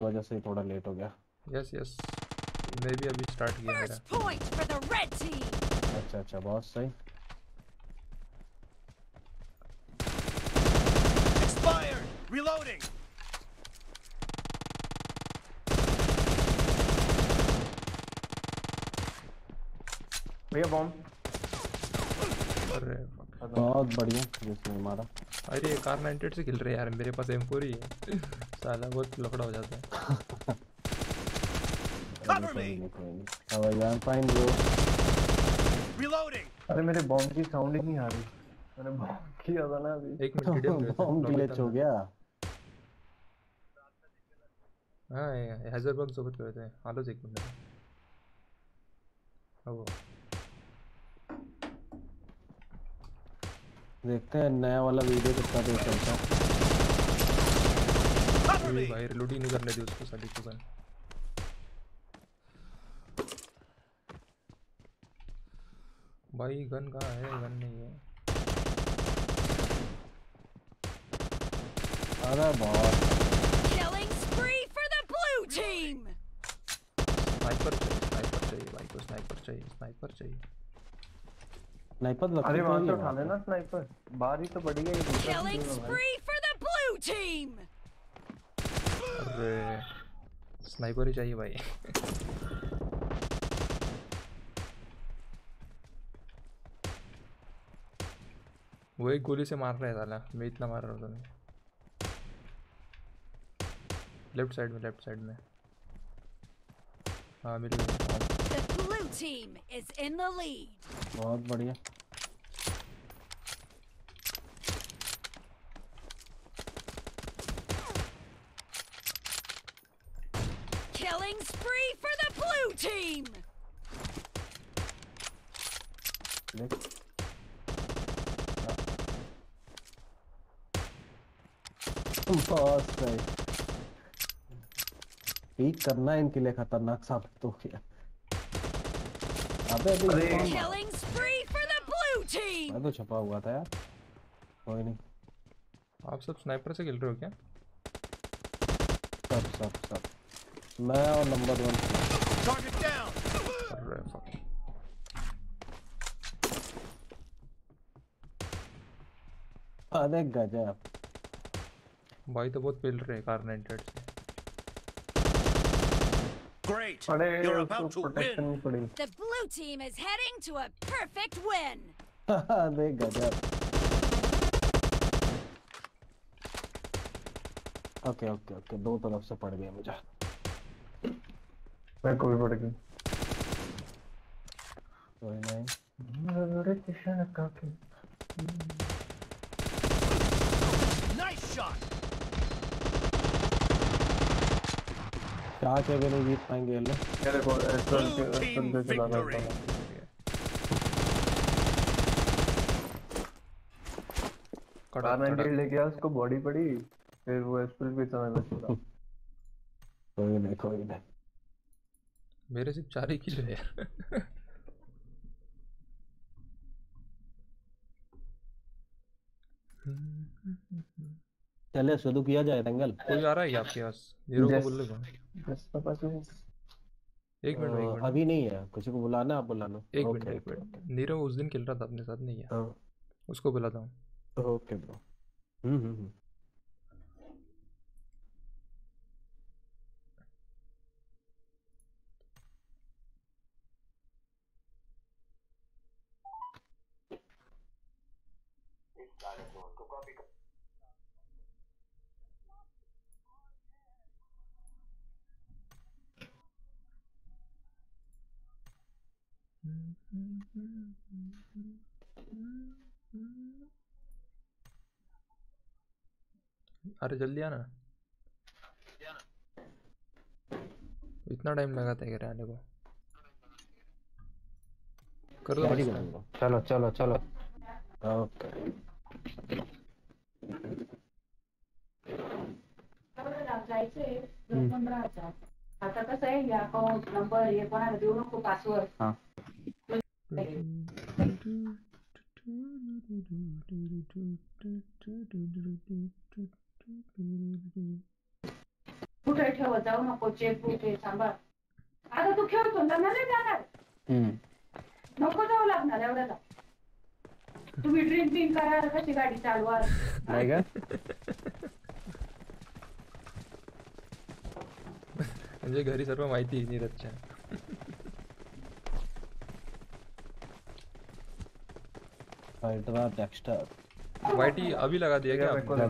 वजह से थोड़ा लेट हो गया यस यस मैं भी अभी स्टार्ट किया मेरा First point for the red team. अच्छा अच्छा बहुत सही Expired! Reloading! भैया बॉम्ब अरे. बहुत बढ़िया जिसने मारा अरे कार 98 से खेल रहे हैं यार मेरे पास M4 ही है साला बहुत लफड़ा हो जाता है। Cover me! How are you? I'm fine bro. Reloading! अरे मेरे बॉम्ब की साउंड ही नहीं आ रही। मैंने बॉम्ब किया था ना अभी। एक मिनट थे बॉम्ब ग्लिच हो गया। हाँ हैजरबर्ग सोबत गए थे आलोच एक मिनिट। हो देखते हैं नया वाला वीडियो कितना देर चलता है। Me! भाई रिलोड ही नहीं करने दी उसको साली को गन भाई गन कहाँ है गन नहीं है अरे बहुत Killing spree for the blue team. Sniper चाहिए स्नाइपर चाहिए भाई को स्नाइपर चाहिए स्नाइपर चाहिए स्नाइपर लगता अरे तो वहाँ से उठा लेना स्नाइपर बाहर ही तो पड़ी है ये दूसरा Killing है भाई। spree for the blue team. Sniper ही चाहिए भाई। वो एक गोली से मार रहा है साला मैं इतना मार रहा हूँ तुम्हें। लेफ़्ट साइड में लेफ़्ट साइड में। हाँ मिल गई The blue team is in the lead. बहुत बढ़िया Killing spree for the blue team. देख बहुत सही पीक करना इनके लिए खतरनाक साबित हो गया। अबे अभी. मैं तो छपा हुआ था यार। कोई नहीं। आप सब स्नाइपर से खेल रहे हो क्या? सब सब सब। मैं और नंबर वन Target down! अरे fuck. अरे गजब। भाई तो बहुत पेल रहे हैं कार 98 से। Great! अरे You're उसको about to प्रोटेक्शन win! नहीं पड़ी। The blue team is heading to a perfect win. अरे गजब। ओके ओके ओके दो तरफ़ से पड़ गया मुझे। मेरे को भी पड़ गई कोई नहीं अरे किशन का के Nice shot! क्या के भी नहीं जीत पाएँगे ये लोग को एस्ट्रल के पे कार कड़क 98 लेके आया उसको बॉडी पड़ी फिर वो एस्ट्रल पे चलाना छोड़ा कोई नहीं कोई नहीं मेरे सिर्फ़ चार ही किल है यार चले शुरू किया जाए दंगल। कोई आ रहा है आपके पास? हीरो को बोल लो बस पापा से एक मिनट एक मिनट। अभी नहीं है किसी को बुलाना आप बुला लो एक मिनट एक मिनट। नीरव उस दिन खेल रहा था अपने साथ नहीं है। हाँ, उसको बुलाता हूँ। Okay bro. हम्म हम्म। अरे जल्दी आना। इतना टाइम लगाता है आने को? कर दो चलो चलो चलो। ओके। आता कसं आहे नंबर हे कोणाला देऊ नको पासवर्ड हाँ। कुठे ठेवत जाऊ नको चेकबुक हे सांभाळ आता तू खेळतो लग्न नाही जाणार हम्म. नको जाऊ लागणार एवढ्याला तुम्ही ड्रिंकिंग करा कशी गाडी चालवा नाही का? म्हणजे घरी सर्व माहिती नीरजच्या. हाइड्रा डेक्स्टर वाईटी अभी लगा दिया क्या को काय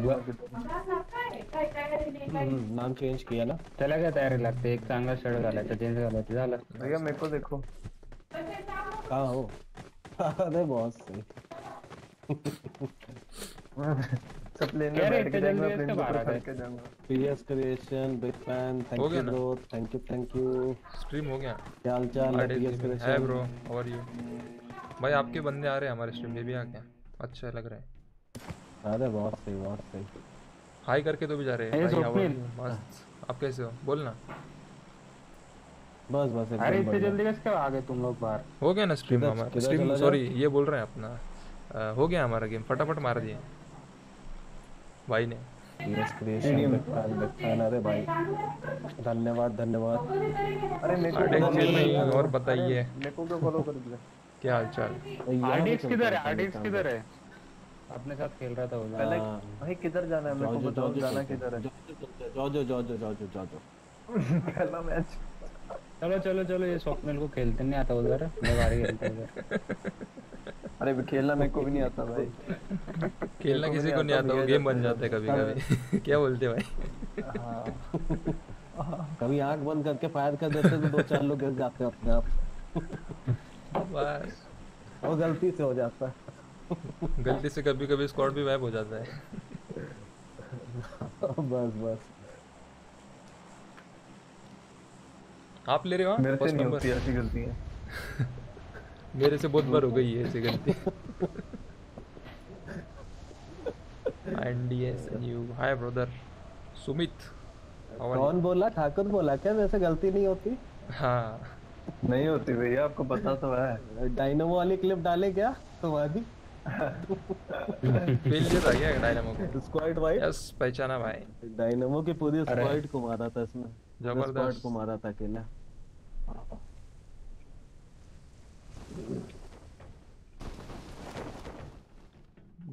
हम्म, नाम चेंज किया ना। त्याला काय तयारी लागते एक चांगला शर्ट घालायचा जीन्स घालायचं झालं भैया मेरे को देखो। कहाँ हो? अरे सही। सब रे, बैठ के जाऊँगा प्लेन के आ खड़ के जाऊँगा। PS creation big fan thank you bro thank you thank you stream हो गया। क्या हाल चाल है पीएस है creation bro how are you भाई आपके बंदे आ रहे हैं हमारे स्ट्रीम में भी आ क्या अच्छा लग रहा है। अरे बहुत सही बहुत सही। हाई करके तो भी जा रहे हैं। भाई, मस्त। आप कैसे हो? बोलना बस बस अरे इतने जल्दी कैसे आ गए तुम लोग बाहर? हो गया ना स्ट्रीम हमारा? स्ट्रीम सॉरी ये बोल रहे हैं अपना। हो गया हमारा गेम फटाफट मार दिए। भाई ने। बिग फ़ैन अरे भाई। धन्यवाद धन्यवाद। अरे मेरे को अरे follow जी कर दिया। और बताइए। क्या हाल चाल आरडीएक्स किधर है? आरडीएक्स किधर है? अपने साथ खेल रहा था पहले भाई किधर जाना है? मेरे को बताओ जाना किधर है? जाओ जाओ जाओ जाओ जाओ जाओ पहला मैच चलो चलो चलो ये स्वप्निल को खेलते नहीं आता उधर। मैं बाहर ही खेलता हूँ अरे भी खेलना मेरे को भी नहीं आता भाई। खेलना किसी को नहीं आता वो गेम बन जाता है कभी कभी। क्या बोलते भाई? हाँ। कभी आँख बंद करके फायर कर देते तो दो चार लोग गिर जाते अपने आप। बस। वो गलती से हो जाता है। गलती से कभी कभी स्क्वाड भी वाइप हो जाता है। बस बस। आप ले रहे हो? मेरे से नहीं होती ऐसी गलतियाँ मेरे से बहुत बार हो गई है ऐसी गलती। NDS you hi brother Sumit? कौन बोला? ठाकुर बोला क्या? वैसे गलती नहीं होती। हाँ। नहीं होती भैया आपको पता तो है। डायनोमो वाली क्लिप डाले क्या? तुम्हारी फेलियर आ गया डायनामो को? स्क्वाड वाइड यस पहचाना भाई। डायनोमो की पूरी स्क्वाड को मारा था इसमें ज़बरदस्त। को मारा था अकेला।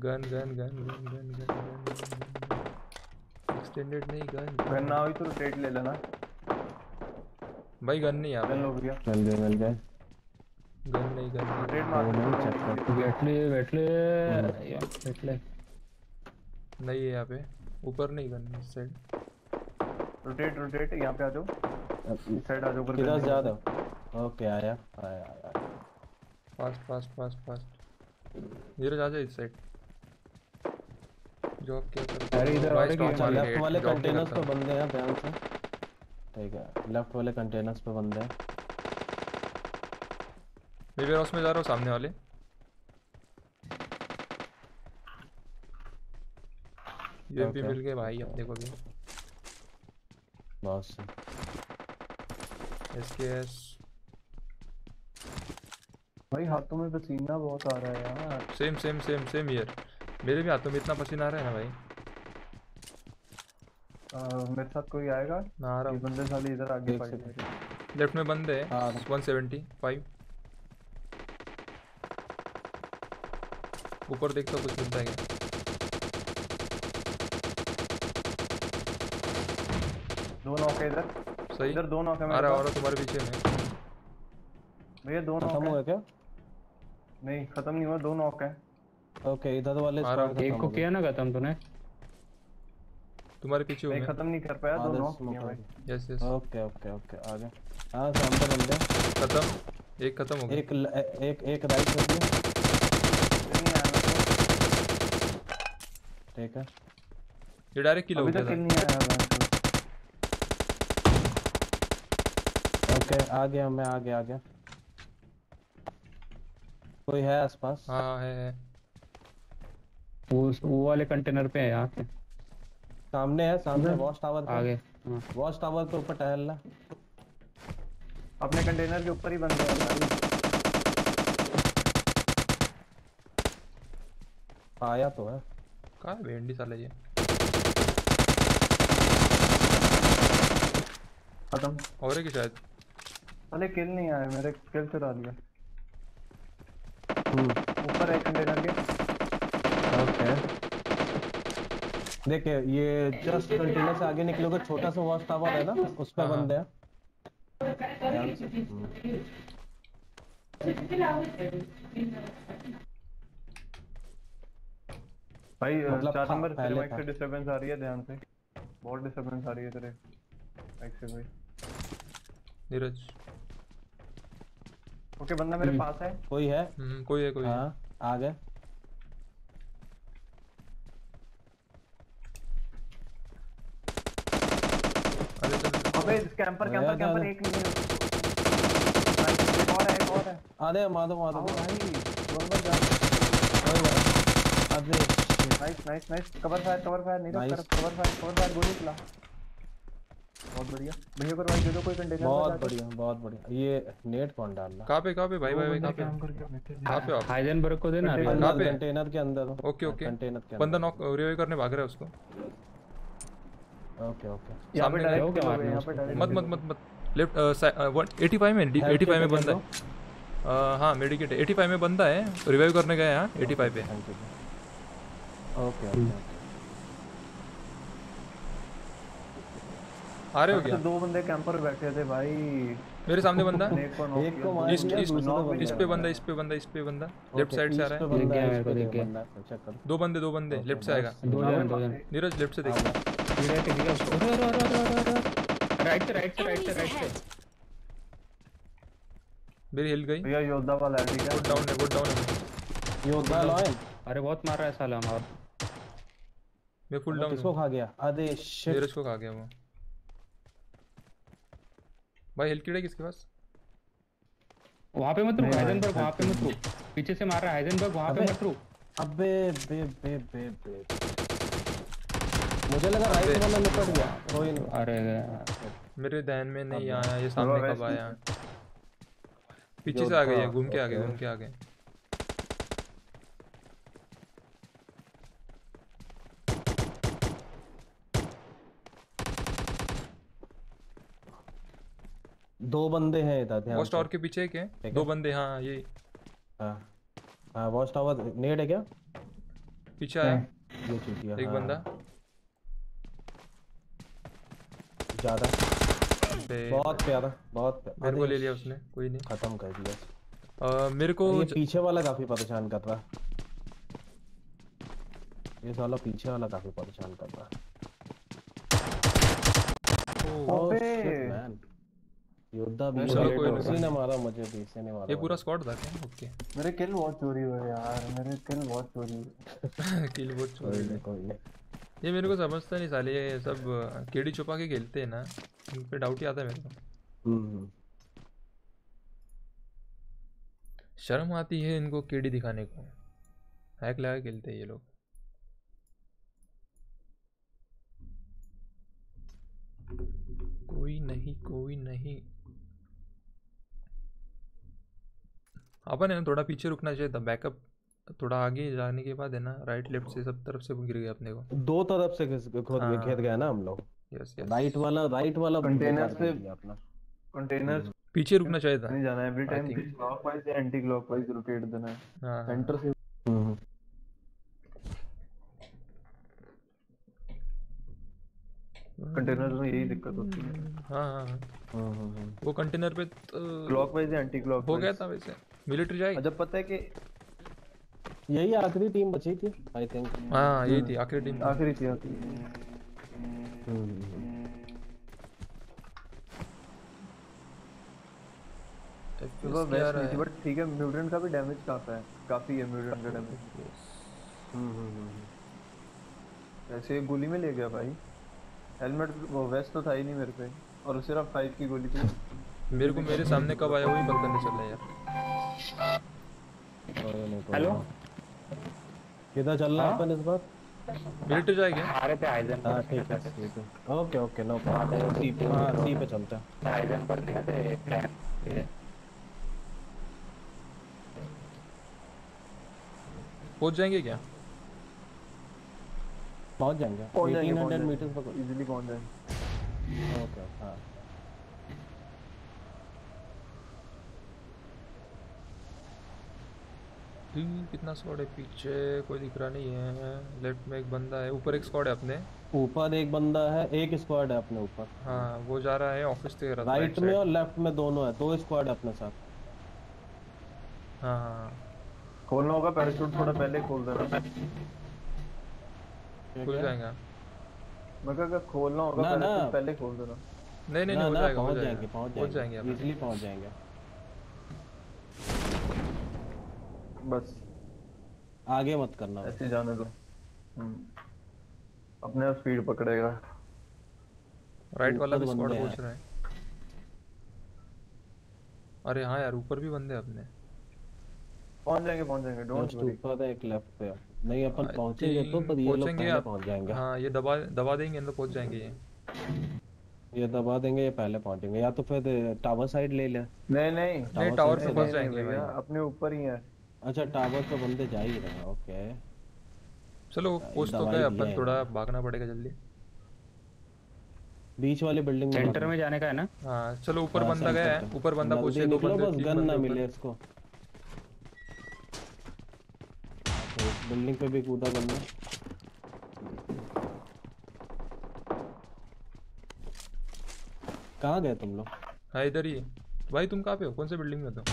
Gun gun gun gun gun gun gun extended नहीं गन अगर ना हुई तो रोटेट ले लेना। भाई गन नहीं यहाँ गन पे लो मिल गए मिल गए। गन नहीं गन वो मार नहीं चेक कर भेटले भेटले या भेटले नहीं है यहाँ पे। ऊपर नहीं गन इस साइड रोटेट रोटेट यहाँ पे आ जाओ। इस साइड आ जाओ ऊपर किधर जा ले रहे हो? ओके आया आया आया। Fast fast fast fast Neeraj आ जा इस साइड जॉब क्या कर अरे इधर वाले कंटेनर्स पे बंदे हैं ध्यान से। ठीक है। लेफ़्ट वाले कंटेनर्स पे बंदे हैं। मैं वेयर हाउस में जा रहा हूँ सामने वाले। यूएमपी मिल गए भाई अपने को भी बहुत एसकेएस भाई हाथों में पसीना बहुत आ रहा है यार। Same same same same year मेरे भी हाथों में इतना पसीना आ रहा है ना भाई? मेरे साथ कोई आएगा? ना आ रहा ये बंदे साले इधर आगे फाइट सेकंड। लेफ़्ट में बंदे हाँ। हैं। वन सेवेंटी फाइव ऊपर देखता हूँ कुछ मिलता है क्या। दो नॉक है इधर। सही। इधर दो नॉक है मेरे आ पास। रहा तुम्हारे पीछे में। भैया दो नॉक खत्म है हुआ क्या? नहीं खत्म नहीं हुआ दो नॉक है। ओके इधर वाले हूँ। एक को किया ना खत्म तूने? तुम्हारे पीछे हूँ मैं। खत्म नहीं कर पाया दो आधे नॉक smoke किए भाई गए। Yes yes okay okay okay आ गए हाँ सामने बंदे। खत्म? एक खत्म हो गया। एक एक एक राइट हो गया। ठीक है। ये डायरेक्ट किल हो गया अभी तक नहीं आया ओके आ गया मैं आ गया आ गया कोई है आसपास? हाँ हाँ है। है वो वो वाले कंटेनर पे है यहाँ पे। सामने है सामने वॉच टावर पे। आगे। हाँ वॉच टावर पे ऊपर टहलना अपने कंटेनर के ऊपर ही बंद है। आया तो है। कहाँ है भेंडी साले ये खत्म। और है कि शायद? अरे किल नहीं आया मेरे किल चुरा लिया हम्म। ऊपर है कंटेनर देखिए ये जस्ट कंटेनर से आगे निकलोगे छोटा सा वॉच टावर है ना उस पे हाँ। बंदे हैं। से। हम्म। भाई मतलब चार नंबर तेरे माइक से डिस्टरबेंस आ रही है ध्यान से। बहुत डिस्टरबेंस आ रही है तेरे माइक से भाई नीरज। ओके बंदा मेरे पास है। कोई है? हम्म कोई है कोई है। हाँ आ गए अरे चल अबे कैंपर कैंपर कैंपर एक नहीं है। एक और है एक और है। अरे माधव आओ माधव भाई। दोनों बार जा अरे shit. Nice nice nice cover fire cover fire नहीं कर कवर फायर कवर फायर गोली चला। बहुत बढ़िया। भैया कर भाई दे दो कोई कंटेनर बहुत बढ़िया बहुत बढ़िया। ये नेट कौन डाल रहा? कहाँ पे कहाँ पे? भाई भाई भाई कहाँ पे? काम करके बैठे पे आप? हाइजेनबर्ग को देना कहाँ पे? कंटेनर के अंदर ओके, ओके। कंटेनर के बंदा नॉक रिवाइव करने भाग रहा है उसको। ओके ओके यहाँ पे डायरेक्ट जाओगे किल हो मारने गए, यहाँ पे डायरेक्ट मत मत मत। मत लेफ़्ट एटी फाइव में? Health एटी फाइव में बंदा है? हाँ मेडिकेट एटी फाइव में बंदा है? रिवाइव करने गया है यहाँ पे। ओके ओके आ रहे हो क्या? दो बंदे कैंपर बैठे थे भाई। मेरे सामने बंदा? एक को मार इस इस इस पे बंदा इस पे बंदा इस पे बंदा। लेफ़्ट साइड से आ रहा है। है, दिख गया। बंदा है, दो बंदे दो बंदे Okay, लेफ़्ट से आएगा। जन दो जन नीरज लेफ़्ट से देख धीरे धीरे राइट से राइट से राइट मेरी हिल गई भैया योद्धा वाला है ठीक है गुड डाउन है गुड डाउन है योद्धा लॉयन अरे बहुत मार रहा है साला हमारा मैं फुल डाउन किसको खा गया अरे शिट नीरज को खा गया वो भाई हिल कीड़ा किसके पास वहाँ पे मत रुक हाइजेनबर्ग वहाँ पे मत रुक पीछे से मार रहा है हाइजेनबर्ग वहाँ पे। मत रुक अबे बे बे बे बे मुझे लगा राइट वाला निपट गया। कोई नहीं। अरे मेरे ध्यान में नहीं आया ये सामने कब आया? पीछे से आ गई है घूम के आ गए घूम के आ गए दो बंदे हैं इधर ध्यान वॉच टावर के पीछे है ठीक दो बंदे हाँ ये। हाँ। हाँ वॉच टावर नेड है क्या? पीछे आया। ये एक बंदा। ज़्यादा। बहुत प्यारा बहुत मेरे को ले लिया उसने कोई नहीं। खत्म कर दिया। अ, मेरे को ये पीछे वाला काफ़ी परेशान कर रहा। ये साला पीछे वाला काफ़ी परेशान कर रहा. योद्धा भी है। उसी ने मारा मुझे भी इसी ने मारा। ये पूरा स्क्वाड था क्या? ओके। मेरे किल बहुत चोरी हुए यार मेरे किल बहुत चोरी हुए किल बहुत कोई नहीं कोई नहीं। ये मेरे को समझता नहीं साले ये सब केड़ी छुपा के खेलते हैं ना इन पे डाउट ही आता है मेरे को। हम्म। शर्म आती है इनको केडी दिखाने को। हैक लगा खेलते हैं ये लोग। कोई नहीं कोई नहीं। अपन है ना थोड़ा पीछे रुकना चाहिए था बैकअप थोड़ा आगे जाने के बाद है ना राइट लेफ़्ट से सब तरफ़ से गिर गए अपने को। दो तरफ़ से खुद हाँ। घेर गया ना हम लोग। यस यस राइट वाला राइट वाला कर से- अपना। कंटेनर पीछे रुकना चाहिए था। नहीं जाना एवरी टाइम क्लॉकवाइज या एंटी क्लॉकवाइज रोटेट देना है। हाँ हाँ। सेंटर से हम्म। कंटेनर में यही दिक्कत होती है। हाँ हाँ हाँ। हम्म, हम्म, हम्म। वो कंटेनर पे तो क्लॉकवाइज या एंटी हो गया था वैसे। मिलिट्री जाएगी जब पता है कि यही आखिरी टीम बची थी आई थिंक हाँ यही थी आखिरी टीम आखिरी थी आखिरी। चलो वेस्ट नहीं थी बट ठीक है म्यूटेंट का भी डैमेज काफ़ी है काफ़ी है म्यूटेंट का डैमेज ऐसे एक गोली में ले गया भाई। हेलमेट वो वेस्ट तो था ही नहीं मेरे पे और सिर्फ़ फाइव की गोली थी। मेरे को मेरे सामने कब आया वही पता नहीं चला यार। हेलो किधर चल रहा है? अपन इस बार? मिलिट्री जाएगी। आ रहे थे हाइजेनबर्ग हाँ ठीक है ठीक है। Okay okay no problem. C पे हाँ सी पे चलते हैं। हाइजेनबर्ग दिखा थे प्लान पहुँच जाएँगे क्या? पहुँच जाएँगे। पहुँच जाएँगे 1800 मीटर पर इजीली पहुँच जाएँगे। ओके हाँ ही, कितना स्क्वाड है? पीछे कोई दिख रहा नहीं है। लेफ़्ट में एक बंदा है। ऊपर एक स्क्वाड है अपने। ऊपर एक बंदा है एक स्क्वाड है अपने ऊपर। हाँ वो जा रहा है ऑफ़िस से राइट में और लेफ़्ट में दोनों है। दो स्क्वाड है अपने साथ। हाँ। खोलना होगा पैराशूट थोड़ा पहले खोल देना। खुल जाएगा। मैं कहा खोलना होगा ना, ना। पैराशूट पहले खोल देना। नहीं नहीं हो जाएगा हो पहुँच जाएँगे। पहुँच जाएँगे। इजीली पहुँच जाएँगे। बस। आगे मत करना। ऐसे जाने दो। हम्म। अपने आप स्पीड पकड़ेगा। राइट वाला भी स्क्वाड पूछ रहा है। अरे हाँ यार ऊपर भी बंदे अपने। पहुँच जाएँगे पहुँच जाएँगे डोंट वरी ऊपर है एक लेफ़्ट पे नहीं अपन पहुँचेंगे तो पर ये लोग पहले पहुँच जाएँगे। हाँ ये दबा दबा देंगे तो पहुँच जाएँगे ये। ये दबा देंगे ये पहले पहुँचेंगे। या तो फिर टावर साइड ले ले। नहीं नहीं। नहीं टावर से पे नहीं, फंस जाएँगे अपने ऊपर ही है। अच्छा टावर पे बंदे जा ही रहे हैं ओके चलो पहुँच तो गए अपन थोड़ा भागना पड़ेगा जल्दी। बीच वाली बिल्डिंग में सेंटर में जाने। का है ना? हाँ चलो ऊपर हाँ, बंदा गया है ऊपर बंदा पहुँचे दो बंदे बस तीन गन ना मिले इसको तो बिल्डिंग पे भी कूदा बंदा कहाँ गए तुम लोग? हाँ इधर ही। भाई तुम कहाँ पे हो? कौन से बिल्डिंग में हो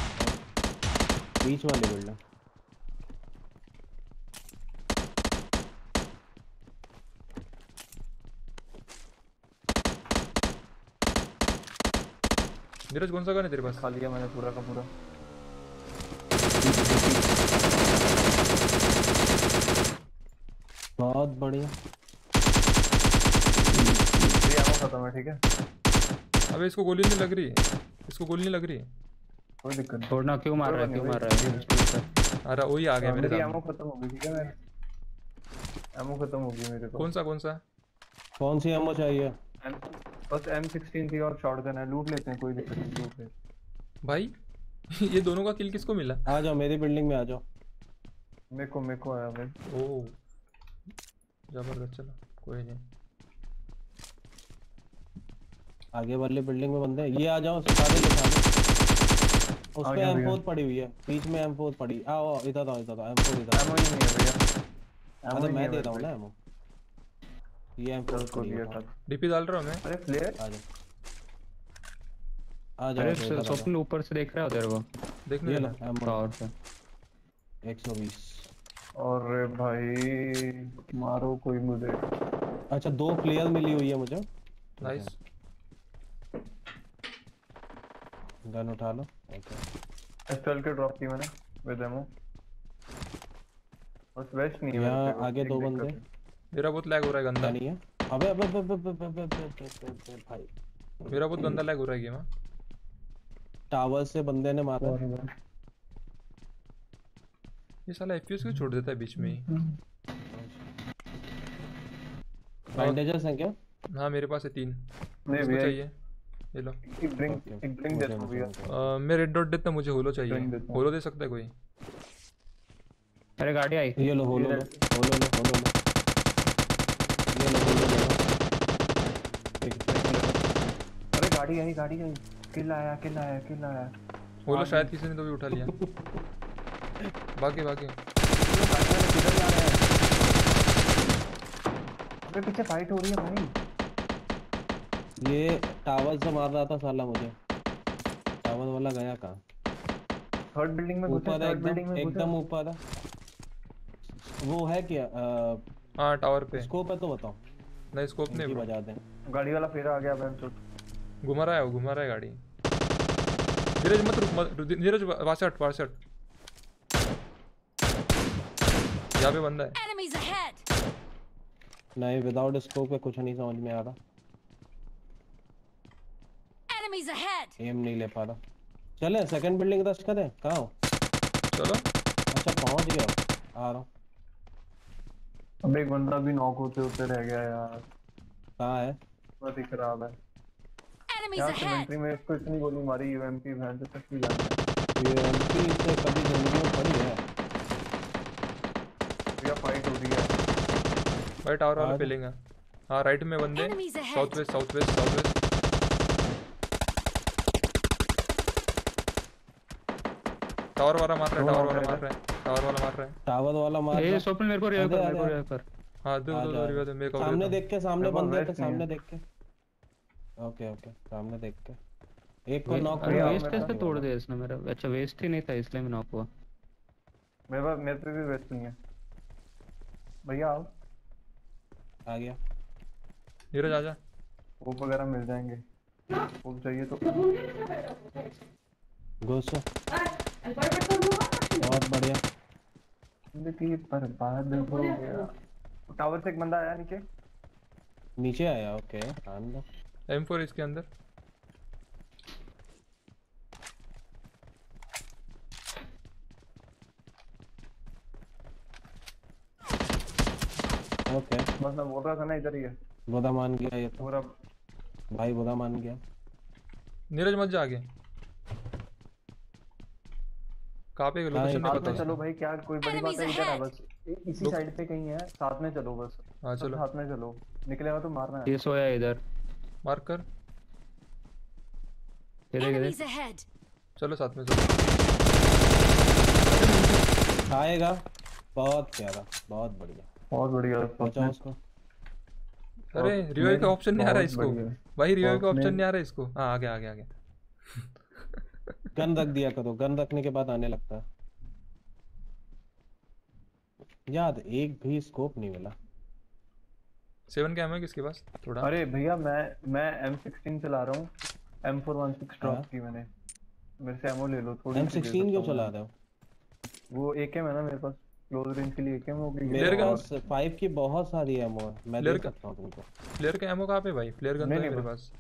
बीच वाली बिल्डिंग नीरज कौन सा गन है तेरे पास? खा लिया मैंने पूरा का पूरा। बहुत बढ़िया। ये ammo खत्म है ठीक है? अबे इसको गोली नहीं लग रही। इसको गोली नहीं लग रही। कोई दिक्कत नहीं। छोड़ना क्यों मार रहा है क्यों मार रहा है? अरे वही आ गया मेरे सामने। ammo खत्म हो गई ठीक है मेरे? Ammo खत्म हो गई मेरे को। कौन सा कौन सा? कौन सी एमओ चाहिए? बस M16 थी और शॉटगन है। लूट लेते हैं कोई दिक्कत नहीं लूट लेते भाई ये दोनों का किल किसको मिला? आ जाओ मेरी बिल्डिंग में आ जाओ। मेरे को मेरे को आया भाई। ओ ज़बरदस्त चलो कोई नहीं। आगे वाली बिल्डिंग में बंदे ये आ जाओ सारे के सारे। उस पे M4 पड़ी हुई है। बीच में M4 पड़ी। आओ इधर आओ इधर आओ M4 इधर आओ। ammo ही नहीं है भैया। अरे ही नहीं मैं दे रहा हूँ ना एमओ ये M4 उसको पड़ी दिया था। डीपी डाल रहा हूँ मैं। अरे फ्लेयर आ जाओ। आ जाओ अरे स्वप्न ऊपर से देख रहा है उधर वो। देखने ये लो एमओ टावर से। 120 और भाई मारो कोई मुझे। अच्छा दो प्लेयर मिली हुई है मुझे। नाइस गन उठा लो ओके एसएल के ड्रॉप की मैंने विद एमो बस वेस्ट नहीं है यहाँ आगे दो बंदे मेरा बहुत लैग हो रहा है गंदा नहीं है अबे अबे अबे अबे अबे भाई मेरा बहुत गंदा लैग हो रहा है गेम टावर से बंदे ने मारा ये साला एफपीएस क्यों छोड़ देता है बीच में ही बैंडेजेस हैं क्या हाँ मेरे पास है 3 नहीं भैया ये लो। एक ड्रिंक एक ड्रिंक दे दो भैया? मैं रेड डॉट देता मुझे होलो चाहिए। होलो दे सकता है कोई? अरे गाड़ी आई ये लो होलो लो। होलो लो होलो लो। ये लो होलो लो। अरे गाड़ी आई गाड़ी आई। किल आया किल आया किल आया। होलो शायद किसी ने तो भी उठा लिया। रहे हैं? अबे पीछे फाइट हो रही है भाई। ये टावर से मार रहा था साला मुझे। टावर वाला गया कहाँ? थर्ड बिल्डिंग में घुसे ऊपर थर्ड बिल्डिंग एकदम में एकदम ऊपर है। वो है क्या हाँ टावर पे। स्कोप है तो बताओ। नहीं स्कोप नहीं बजा दें। गाड़ी वाला फेरा आ गया बहन घुमा रहा है वो घुमा रहा है गाड़ी। नीरज मत रुक हट वहाँ हट यहाँ पे बंदा है। नहीं विदाउट स्कोप पे कुछ नहीं समझ में आ रहा। Enemies ahead! एम नहीं ले पा रहा। चले सेकंड बिल्डिंग रश करें। कहाँ हो? चलो। अच्छा पहुँच गया हो। आ रहा हूँ। अब एक बंदा भी नॉक होते होते रह गया यार। कहाँ है? बहुत ही खराब है। Enemies यार! कमेंट्री में इसको इतनी गोली मारी यूएमपी बहन से तक भी जाने ये एमपी से कभी ज़िंदगी में पड़ी है। भैया फाइट हो रही है। भाई टावर वाला आज- पे लेंगे हाँ राइट में बंदे। South west south west south west tower वाला मार रहा है टावर वाला मार रहा है टावर वाला मार रहा। है टावर वाला मार ये रहा। स्वप्न मेरे को रिवाइव कर मेरे को रिवाइव कर। हाँ दो दो दो रिवाइव दे मेरे को सामने देख के सामने बंदे थे सामने देख के। ओके ओके सामने देख के। एक को नॉक अरे किया, वेस्ट कैसे तोड़ दिया इसने मेरा। अच्छा वेस्ट ही नहीं था इसलिए मैं नॉक हुआ। मेरे पास मेरे पे भी वेस्ट नहीं है। भैया आओ। आ गया। नीरज आजा वो वगैरह मिल जाएँगे। वो चाहिए तो। घुसो बहुत बढ़िया। ज़िंदगी बर्बाद हो गया। टावर से एक बंदा आया नीचे। नीचे आया ओके एम फोर इसके अंदर। ओके। बस मैं बोल रहा था ना इधर ही है। बुदा मान गया ये तो। पूरा। भाई बुदा मान गया। नीरज मत जा आगे। कहाँ पे लोकेशन नहीं पता चलो भाई क्या कोई बड़ी बात है इधर है बस। इसी साइड पे कहीं है साथ में चलो बस। हाँ चलो। साथ में चलो। निकलेगा तो मारना। है ये सोया है इधर। मार्क कर। देख ahead. चलो साथ में चलो। आएगा बहुत प्यारा बहुत बढ़िया। बहुत बढ़िया। बचाओ उसको। अरे रिवाइव का ऑप्शन नहीं आ रहा इसको। भाई रिवाइव का ऑप्शन नहीं। नहीं आ रहा इसको। हाँ आ गया आ गया आ गया। गन रख दिया करो गन रखने के बाद आने लगता है। याद एक भी स्कोप नहीं मिला। सेवन का एम है किसके पास? थोड़ा। अरे भैया मैं मैं M16 चला रहा हूँ। M416 ड्रॉप हाँ। की मैंने। मेरे से एमओ ले लो थोड़ी एम सी दे सिक्सटीन क्यों चला रहे हो? वो एकेएम है ना मेरे पास। क्लोज रेंज के लिए एकेएम हो गई मेरे? पास फाइव की बहुत सारी एमओ है। मैं दे सकता हूँ तुमको। फ्लेयर का एमओ कहाँ पे भाई? फ्लेयर गन तो नहीं, है मेरे पास।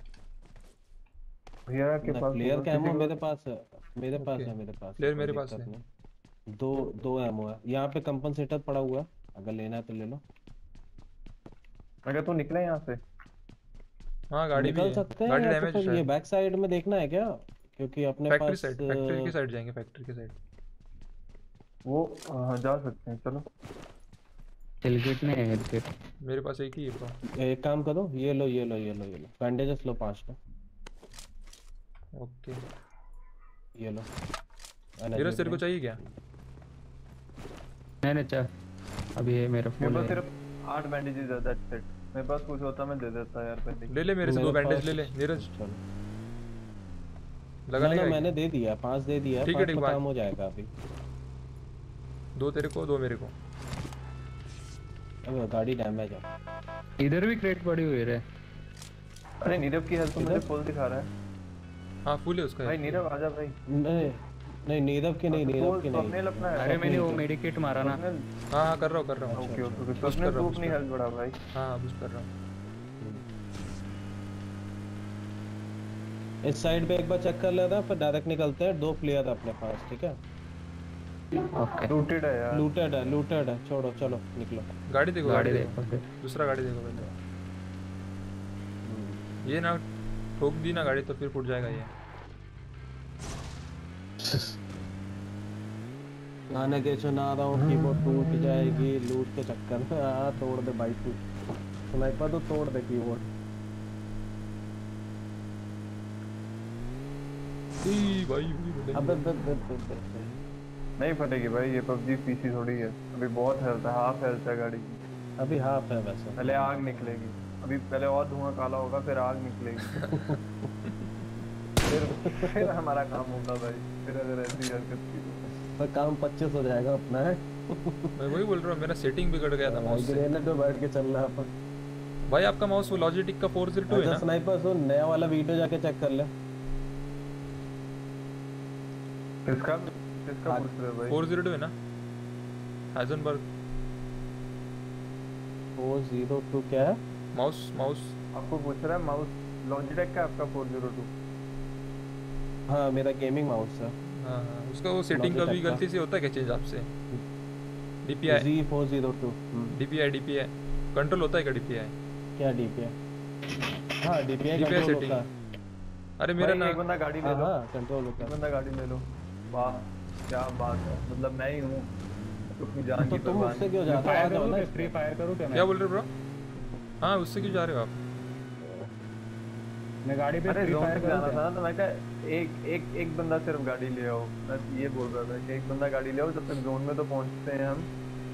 भैया के पास प्लेयर का एमओ मेरे पास है मेरे पास है मेरे पास कोई मेरे पास है। दो दो एमओ है। यहाँ पे कंपनसेटर पड़ा हुआ है। अगर लेना है तो ले लो। मैं कहता हूँ निकले यहाँ से। हाँ गाड़ी निकल सकते हैं गाड़ी तो डैमेज फिर ये बैक साइड में देखना है क्या? क्योंकि अपने फैक्ट्री पास साइड फैक्ट्री की साइड जाएँगे फैक्ट्री की साइड वो हाँ जा सकते हैं चलो। हेलकिट नहीं है हेलकिट मेरे पास एक ही है। एक काम करो ये लो ये लो ये लो ये लो। बैंडेजेस लो पाँच लो। ओके। ये लो। नीरज तेरे को चाहिए क्या? नहीं नहीं चल। अभी ये मेरा मेरे फ़ोन पास सिर्फ़ आठ बैंडेजेस है दैट्स इट मेरे पास कुछ होता मैं दे देता यार पहले ले ले मेरे से दो बैंडेज ले ले नीरज। चलो। लगा लेगा मैंने दे दिया पाँच दे दिया ठीक है, ठीक, में काम हो जाएगा अभी। दो तेरे को दो मेरे को। अबे गाड़ी डैमेज है। इधर भी क्रेट पड़ी हुई है अरे नीरव की हेल्थ तो मुझे फुल दिखा रहा है। हाँ फुल है उसका। भाई नीरव आजा भाई। नहीं नहीं नीरव की नहीं नीरव की नहीं। अपना है। अरे मैंने वो मेडिकेट मारा ना। स्वप्निल हाँ हाँ कर रहा हूँ कर रहा हूँ। ओके ओके कर रहा तू अपनी हेल्थ बढ़ा भाई। हाँ हाँ बूस्ट कर रहा हूँ। इस साइड पे एक बार चेक कर लेना फिर डायरेक्ट निकलते हैं। दो प्लेयर अपने पास ठीक है? ओके लूटेड है यार। लूटेड है लूटेड है। छोड़ो चलो निकलो। गाड़ी देखो गाड़ी देखो दूसरा गाड़ी देखो पहले। ये ना ठोक दी ना गाड़ी तो फिर फूट जाएगा ये। गाने के सुना रहा हूँ कीबोर्ड टूट जाएगी लूट के चक्कर में आ तोड़ दे बाइक तू। स्नाइपर तो तोड़ दे कीबोर्ड अबे बे बे बे बे बे। नहीं फटेगी भाई ये पबजी पीसी थोड़ी है। अभी बहुत हेल्थ है हाफ़ हेल्थ है गाड़ी की। अभी हाफ़ है वैसे। पहले आग निकलेगी। अभी पहले और धुआँ काला होगा फिर आग निकलेगी। फिर फिर हमारा काम होगा भाई फिर अगर ऐसी हरकत की तो। काम पच्चीस हो जाएगा अपना है? मैं वही बोल रहा हूँ मेरा सेटिंग बिगड़ गया था माउस से। ग्रेनेड पे बैठ के चल रहा है अपन। भाई आपका माउस वो लॉजिटिक का फोर ज़ीरो टू है अच्छा ना? स्नाइपर सुन नया वाला वीडियो जाके चेक कर ले। किसका? किसका हाँ। पूछ रहे भाई? फोर ज़ीरो टू है ना? हाइजनबर्ग फोर ज़ीरो टू क्या है? Mouse mouse. आपको पूछ रहा है माउस लॉन्जिटेक का आपका 402 हाँ मेरा गेमिंग माउस है। हाँ हाँ। उसका वो सेटिंग का। गलती से होता है क्या चेंज आपसे? डीपीआई जी four zero two DPI DPI control होता है क्या डीपीआई क्या डीपीआई हाँ डीपीआई DPI कंट्रोल होता है। अरे मेरा ना एक बंदा गाड़ी ले हाँ लो। हाँ कंट्रोल होता एक है बंदा गाड़ी ले लो। वाह क्या बात है। मतलब मैं ही हूँ। तो तुम उससे क्यों जाते हो? आ फायर जाओ ना क्या फ्री फायर करूँ क्या क्या बोल रहे हो ब्रो हाँ उससे क्यों जा रहे हो आप? मैं गाड़ी पे अरे फ्री जोन फायर में जाना था ना तो मैं कहा एक एक एक बंदा सिर्फ़ गाड़ी ले आओ। मैं ये बोल रहा था कि एक बंदा गाड़ी ले आओ जब तक जोन में तो पहुँचते हैं हम।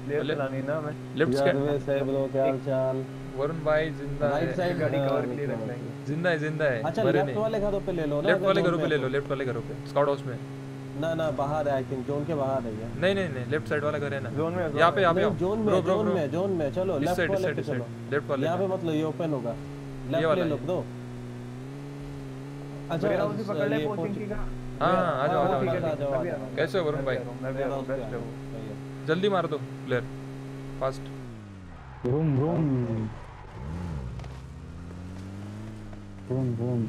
प्लेयर चले। चलानी ना मैं लेफ़्ट स्कैन वे से ब्रो क्या हाल चाल वरुण भाई ज़िंदा राइट है साइड गाड़ी कवर के लिए रख लेंगे। ज़िंदा है ज़िंदा है अच्छा लेफ़्ट वाले घरों पे ले लो लेफ़्ट वाले घरों पे ले लो तो। लेफ़्ट वाले घरों पे स्काउट हाउस में। ना ना बाहर है आई थिंक जोन के बाहर है ये। नहीं नहीं नहीं लेफ़्ट साइड वाला घर है ना। जोन में यहाँ पे यहाँ पे जोन में जोन में जोन में चलो लेफ़्ट साइड वाले साइड पे चलो। साइड लेफ़्ट वाले यहाँ पे। मतलब ये ओपन होगा। लेफ़्ट वाला ले लो दो। अच्छा मेरा उसी अच्छा, पकड़ ले पोच- की का। हाँ हाँ आ जाओ आ जाओ ठीक है, आ जाओ कैसे हो वरुण भाई? जल्दी मार दो player fast room room room room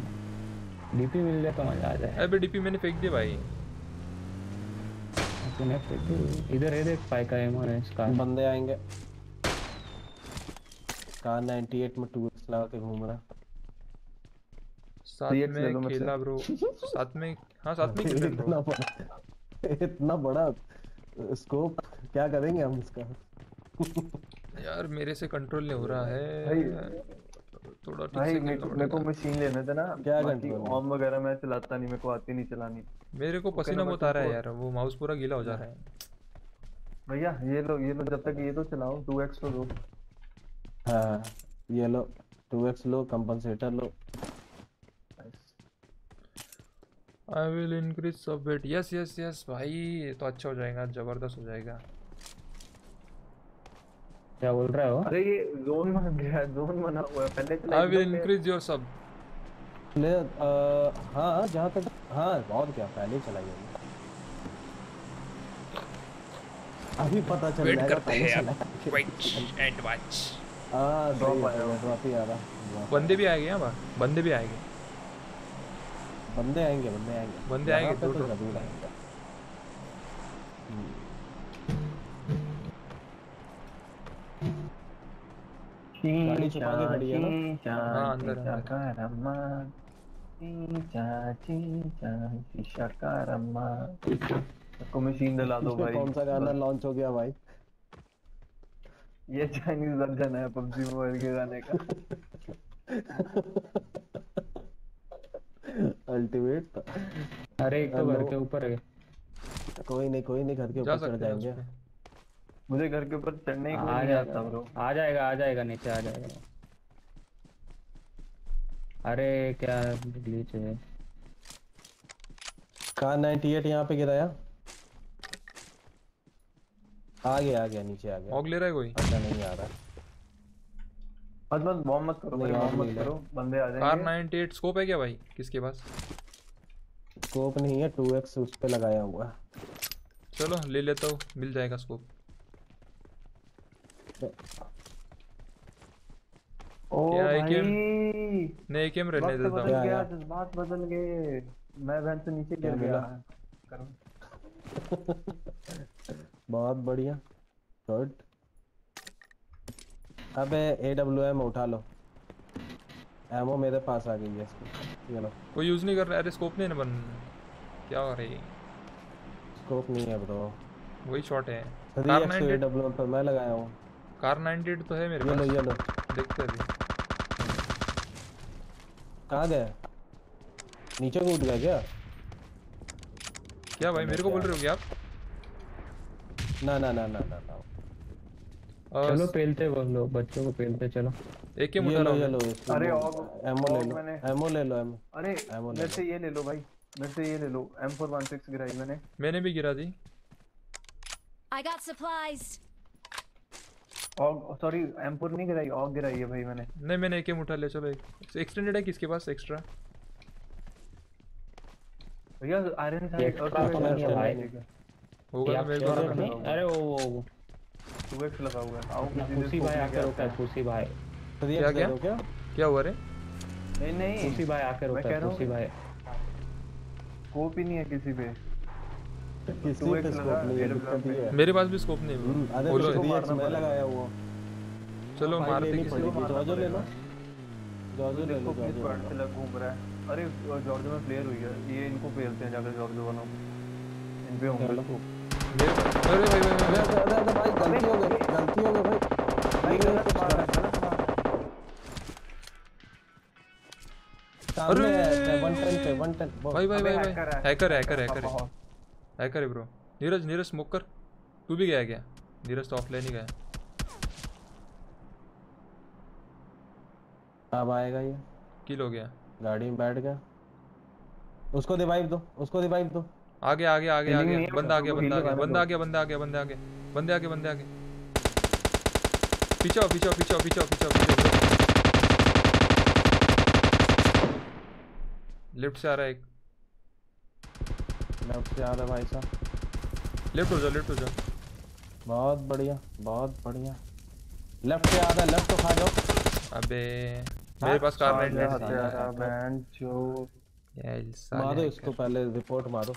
DP मिल जाए तो मज़ा आ जाए। अबे डीपी मैंने फेंक दिया भाई। इधर है देख पाई का एमो है इसका। बंदे आएँगे। कार 98 में 2x लगा के घूम रहा। साथ 3x ले लो में खेला ब्रो। साथ में हाँ साथ में खेला इतना बड़ा इतना बड़ा स्कोप क्या करेंगे हम इसका? यार मेरे से कंट्रोल नहीं हो रहा है। भाई- थोड़ा ठीक भाई से मेरे को मेरे को मशीन लेने थे ना क्या ऑम वगैरह मैं चलाता नहीं मेरे को आती नहीं चलानी। मेरे को पसीना बहुत आ रहा है यार वो माउस पूरा गीला हो जा रहा है। भैया ये लो ये लो जब तक ये तो चलाओ 2x तो दो हाँ ये लो 2x लो कंपनसेटर लो। आई विल इंक्रीज सब वेट यस यस यस भाई ये तो अच्छा हो जाएगा ज़बरदस्त हो जाएगा। क्या बोल रहा है? वो अरे ये जोन बन गया जोन बना हुआ है। पहले चला आई विल इंक्रीज योर सब ले आ, हाँ जहाँ तक हाँ बहुत क्या पहले चला गया। अभी पता चल वेट जाएगा करते हैं वेट एंड वॉच हाँ Drop ड्रॉप आया ड्रॉप ही आ रहा बंदे भी आएँगे यहाँ बंदे भी आएँगे। बंदे आएँगे बंदे आएँगे। बंदे आएँगे, दो तो गाड़ी छुपा के खड़ी है ना? अंदर चीचा चीचा शीशा को मशीन दिला दो भाई। कौन सा गाना लॉन्च हो गया भाई? ये चाइनीज़ वर्जन है पबजी मोबाइल के गाने का। अल्टीमेट अरे एक तो घर के ऊपर है। कोई नहीं कोई नहीं घर के ऊपर चढ़ जाएँगे। मुझे घर के ऊपर चढ़ने को आ नहीं आता ब्रो आ जाएगा आ जाएगा नीचे आ जाएगा। अरे क्या ग्लिच है? कार 98 यहाँ पे गिराया। आ गया आ गया नीचे आ गया। ऑग ले रहा है कोई? अच्छा नहीं आ रहा। मत मत बॉम्ब मत करो भाई बॉम्ब मत करो बंदे आ जाएँगे। कार जाएँगे 98 स्कोप है क्या भाई? किसके पास? स्कोप नहीं है 2x उस पे लगाया हुआ है। चलो ले लेता हूँ मिल जाएगा स्कोप ओ क्या है भाई। नहीं एकेम रहने देता बदल हूँ। गया? जज्बात बदल गए। मैं वैन से नीचे गिर गया। करो बहुत बढ़िया। गुड अबे एडब्ल्यूएम उठा लो। एमओ मेरे पास आ गई है इसकी ये लो कोई यूज़ नहीं कर रहा अरे स्कोप नहीं ना बन क्या हो रही स्कोप नहीं है ब्रो वही शॉट है। थ्री कार एक्स 98 एडब्ल्यूएम पर मैं लगाया हूँ। कार 98 तो है मेरे ये पास। ये लो। देखते हैं। अभी कहाँ गए नीचे कूद गए क्या? क्या भाई मेरे को बोल रहे हो क्या आप? ना ना ना ना ना ना। चलो पेलते वो लोग बच्चों को पेलते चलो। एक के ये लो ये लो अरे एमओ एमओ ले लो एमओ ले लो एमओ अरे मेरे से ये ले लो भाई मेरे से ये ले लो M416 गिराई मैंने। मैंने भी गिरा दी। I got supplies. और सॉरी M4 नहीं गिराई और गिराई है भाई मैंने। नहीं मैंने एक उठा लिया चलो एक। एक्सटेंडेड है किसके पास? एक्स्ट्रा भैया आयरन साइड और तो होगा तो मेरे को अरे वो वो वो। 2x लगा हुआ है। आओ खुशी भाई स्कोप आके रोका है खुशी भाई। क्या- क्या? क्या? क्या हुआ रे? नहीं नहीं। खुशी भाई आके मैं रोका है खुशी भाई। स्कोप ही नहीं है किसी पे। किसी पे स्कोप नहीं है दिक्कत ये है। मेरे पास भी स्कोप नहीं है। बोलो तो मारना मैं लगाया हुआ। चलो मारते लेनी किसी को। जॉर्जो ले लो। जॉर्जो ले लो जॉर्जो पॉइंट से लग घूम रहा है। अरे जॉर्जो में प्लेयर हुई है। ये इनको पेलते हैं जाकर जॉर्जो वालों इन पे होंगे। मेरे अरे भाई भाई अरे भाई। अरे अरे भाई गलती हो गई गलती हो गई भाई। भाई गलत मार रहा है है। अरे! 110 पे 110 भाई भाई भाई हैकर हैकर हाँ, हैकर है। हैकर है ब्रो नीरज नीरज स्मोक कर. तू भी गया क्या? नीरज तो ऑफलाइन ही गया. अब आएगा ये? किल हो गया. गाड़ी में बैठ गया। उसको रिवाइव दो उसको रिवाइव दो। आगे आगे आगे आगे. बंदा आ गया बंदा आ गया बंदा आ गया बंदा आ गया बंदा आ गया बंदे आगे बंदे आगे. पीछे आओ पीछे पीछे पीछे पीछे पीछे आओ लेफ़्ट से आ रहा है एक. लेफ़्ट से आ रहा है भाई साहब। लेफ़्ट हो जाओ लेफ़्ट हो जाओ बहुत बढ़िया बहुत बढ़िया। लेफ़्ट से आ रहा है लेफ़्ट तो खा जाओ। अबे मेरे पास कार आ नाइट गया बहन जो मारो इसको पहले रिपोर्ट मारो।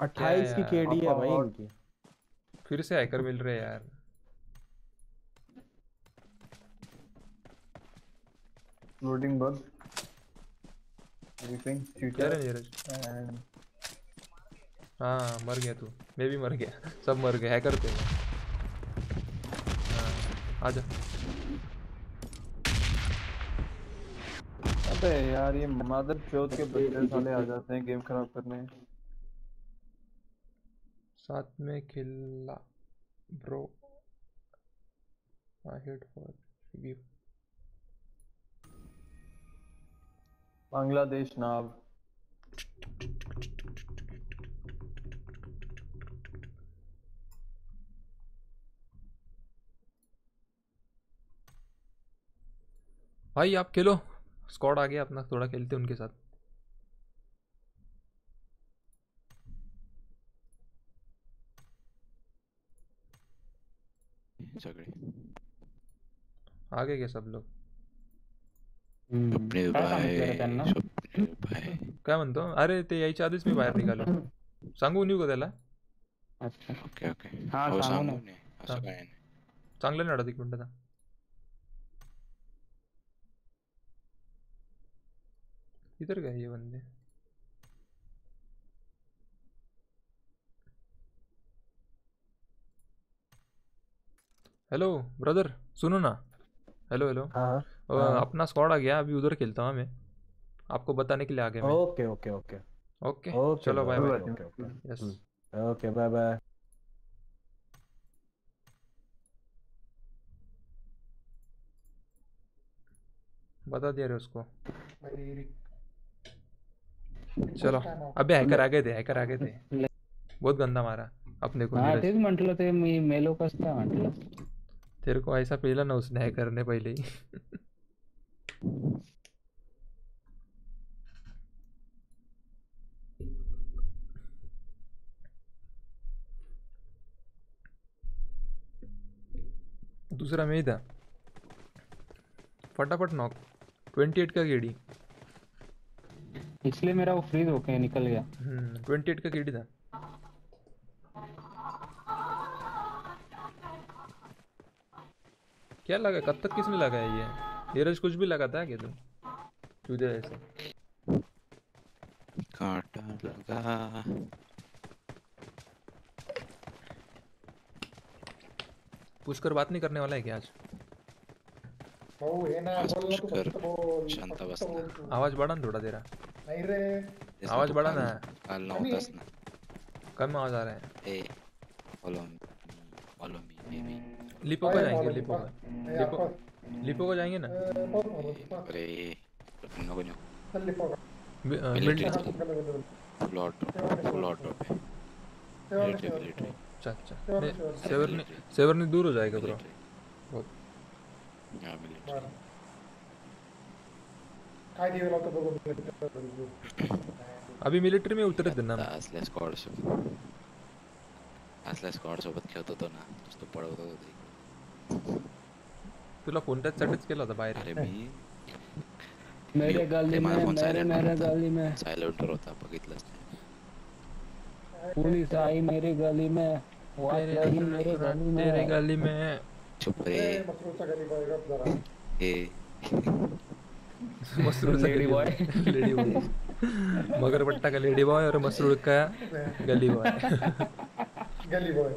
अट्ठाईस की केडी है भाई इनकी। फिर से हैकर मिल रहे हैं यार। लोडिंग बग एवरीथिंग क्या रे नीरज एंड हाँ मर गया तू। मैं भी मर गया। सब मर गए। हैकर थे हाँ आजा अबे यार ये मदर चौथ के बच्चे साले आ जाते हैं गेम खराब करने। साथ में खिला bro I hate for give Bangladesh now. भाई आप खेलो। स्क्वाड आ गया अपना थोड़ा खेलते उनके साथ। सगळे आ गए क्या सब लोग। स्वप्नील भाई? स्वप्नील भाई। काय म्हणतो? अरे ते यायच्या आधीच मी बाहेर निघालो. सांगू न्यू का त्याला? अच्छा. Okay okay. हा, सांगू नये असं काय नाही. चांगलं वाटत एक मिनिट इधर काय ये बंदे? हेलो ब्रदर सुनो ना. हेलो हेलो हाँ. अपना स्क्वाड आ गया अभी उधर खेलता हूँ मैं। आपको बताने के लिए आ गया मैं। Okay okay okay. Okay okay चलो bye bye okay okay. Yes okay bye bye बता दिया रे उसको। चलो अबे हैकर आ गए थे हैकर आ गए थे बहुत गंदा मारा अपने को हा नीरज तेच म्हटलं ते मी मेलो कस म्हटलं तेरे को ऐसा पेला ना उसने हैकर ने पहले ही। दूसरा मैं ही था। फटाफट नॉक। 28 का केडी। इसलिए मेरा वो फ्रीज होके निकल गया। हम्म 28 का केडी था। क्या लगा? कब तक किसने लगाया ये? नीरज कुछ भी लगाता है क्या तुम चूजे ऐसे। काटा लगा। पुष्कर बात नहीं करने वाला है क्या आज? शांत बसना आवाज़ बढ़ा ना थोड़ा तेरा। जैसे आवाज़ तू बढ़ा काल- ना काल ना कम आवाज़ आ रहा है। ए follow me follow me baby lipo को जाएँगे लिपो को लिपो लिपो को जाएँगे ना? अरे नको मि- मिलिट्री फुल ऑटो पे। मिलिट्री मिलिट्री अच्छा अच्छा। नहीं, सेवरनी सेवरनी दूर हो जाएगा ब्रो बहुत हाँ मिलिट्री अभी मिलिट्री में उतरत देना आता असल्या स्क्वॉड सोबत असल्या स्क्वॉड सोबत खेळत होतो ना ते. तुला फ़ोन टचसाठीच केला होता बाहेर? अरे मी मेरे गली ते में मेरे मेरे गली में। सायलेंटवर होता बघितलंच पुलिस आई मेरी गली में। मेरे गली तेरे में गली में। चुप रे। ए Masroor lady boy lady boy Magarpatta का लेडी बॉय और मसरूर का गली बॉय गली बॉय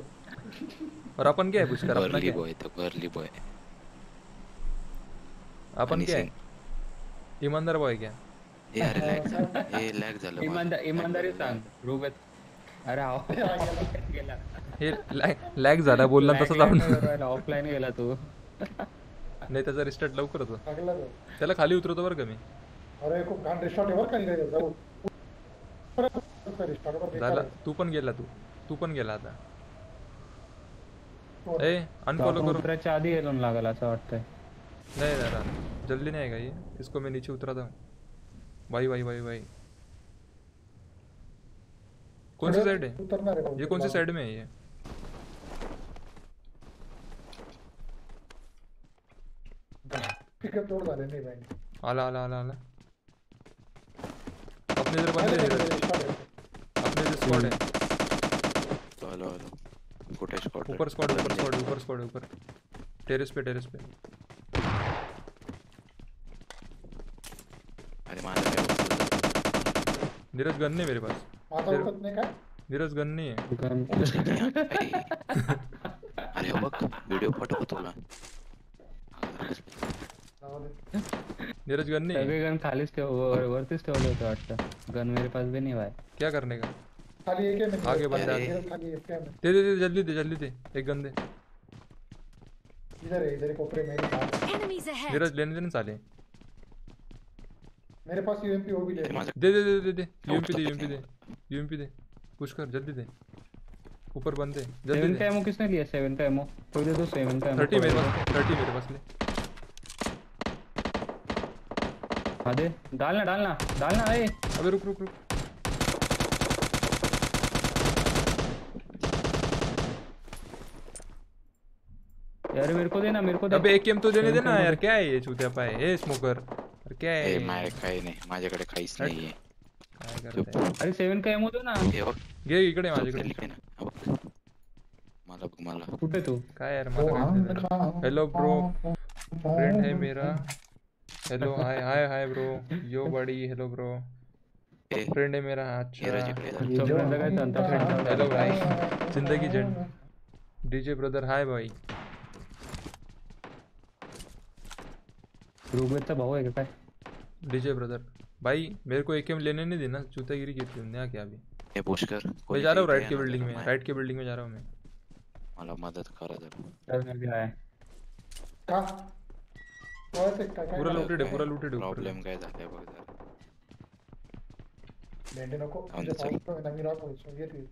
और अपन क्या है पुष्कर अपना क्या बॉय तो गर्ली बॉय आपण आणि काय सिंग इमानदार बॉय क्या ए अरे लॅग झालं. इमानदार इमानदारी सांग रुबेत अरे गेला हे लॅग झाला बोलला तसंच आपण ऑफलाईन गेला तू. नाही त्याचा रिस्टार्ट लवकर होतो. तो. त्याला खाली उतरवतो बरं का मी. अरे खूप घाण रिस्टॉर्ट आहे बरं का झाला. तू पण गेला तू. तू पण गेला आता. ए अनफॉलो आपण करो आधी गेलो लागल असं वाटतंय. नहीं दादा जल्दी नहीं आएगा ये। इसको मैं नीचे उतराता हूँ। भाई भाई भाई भाई। कौन सी साइड है? ये कौन सी साइड में है ये? पिकअप तोड झाले नाही बँक आला आला आला आला। अपने इधर बंदे इधर अपने इधर स्क्वाड है। आलो आलो ऊपर स्क्वाड ऊपर स्क्वाड ऊपर स्क्वाड ऊपर। टेरेस पे टेरेस पे। अरे माझं नीरज गन नहीं मेरे पास। नीरज गन नहीं है। अरे हो बघ व्हिडिओ पाठवतो तुला नीरज गन नहीं है। सगळे गन खालीच ठेव वर- वरतीच ठेवले होते वाटतं गन मेरे पास भी नहीं भाई क्या करने का? खाली एक आहे आगे बंदा खाली एक दे दे दे जल्दी दे जल्दी दे। एक गन दे। इधर है इधर कोपरे में! नीरज लेने देने चाले मेरे पास यूएमपी वो भी ले दे दे दे दे दे। यूएमपी दे यूएमपी दे। यूएमपी दे। पुश कर जल्दी दे। ऊपर बंद दे सेवन जल्दी का दे। एमओ किसने लिया? सेवन का एमओ कोई दे दो सेवन का एमओ थर्टी मेरे पास थर्टी मेरे पास ले हाँ दे। डालना डालना डालना ए। अबे रुक रुक रुक। यार मेरे को देना मेरे को दे अबे एक तो देने देना यार क्या है ये चूतिया पाए? ए स्मोकर अरे क्या है? माझ्या काही नाही माझ्याकडे काहीच नाहीये काय करताय? अरे सेवन का एमओ दे ना हे घे इकडे माझ्याकडे मला बघ मला कुठे तू काय यार मला हेलो ब्रो फ्रेंड है मेरा hello hi hi hi bro यो बड़ी हेलो ब्रो फ्रेंड है मेरा अच्छा हेलो भाई ज़िंदगी जेंट डीजे ब्रदर हाय भाई रुबेतचा भाऊ आहे का काय डीजे ब्रदर। भाई मेरे को एकेएम लेने नहीं देना चूतागिरी की तुमने यहाँ क्या अभी। हे पुष्कर मैं जा रहा हूँ राइट की बिल्डिंग में राइट की बिल्डिंग में जा रहा हूँ मैं। मला मदत करा जरा। चल मी भी आया। का? कळत आहे का पूरा लूटेड है पूरा लूटेड है प्रॉब्लेम नवी राहतो सो घेत ये.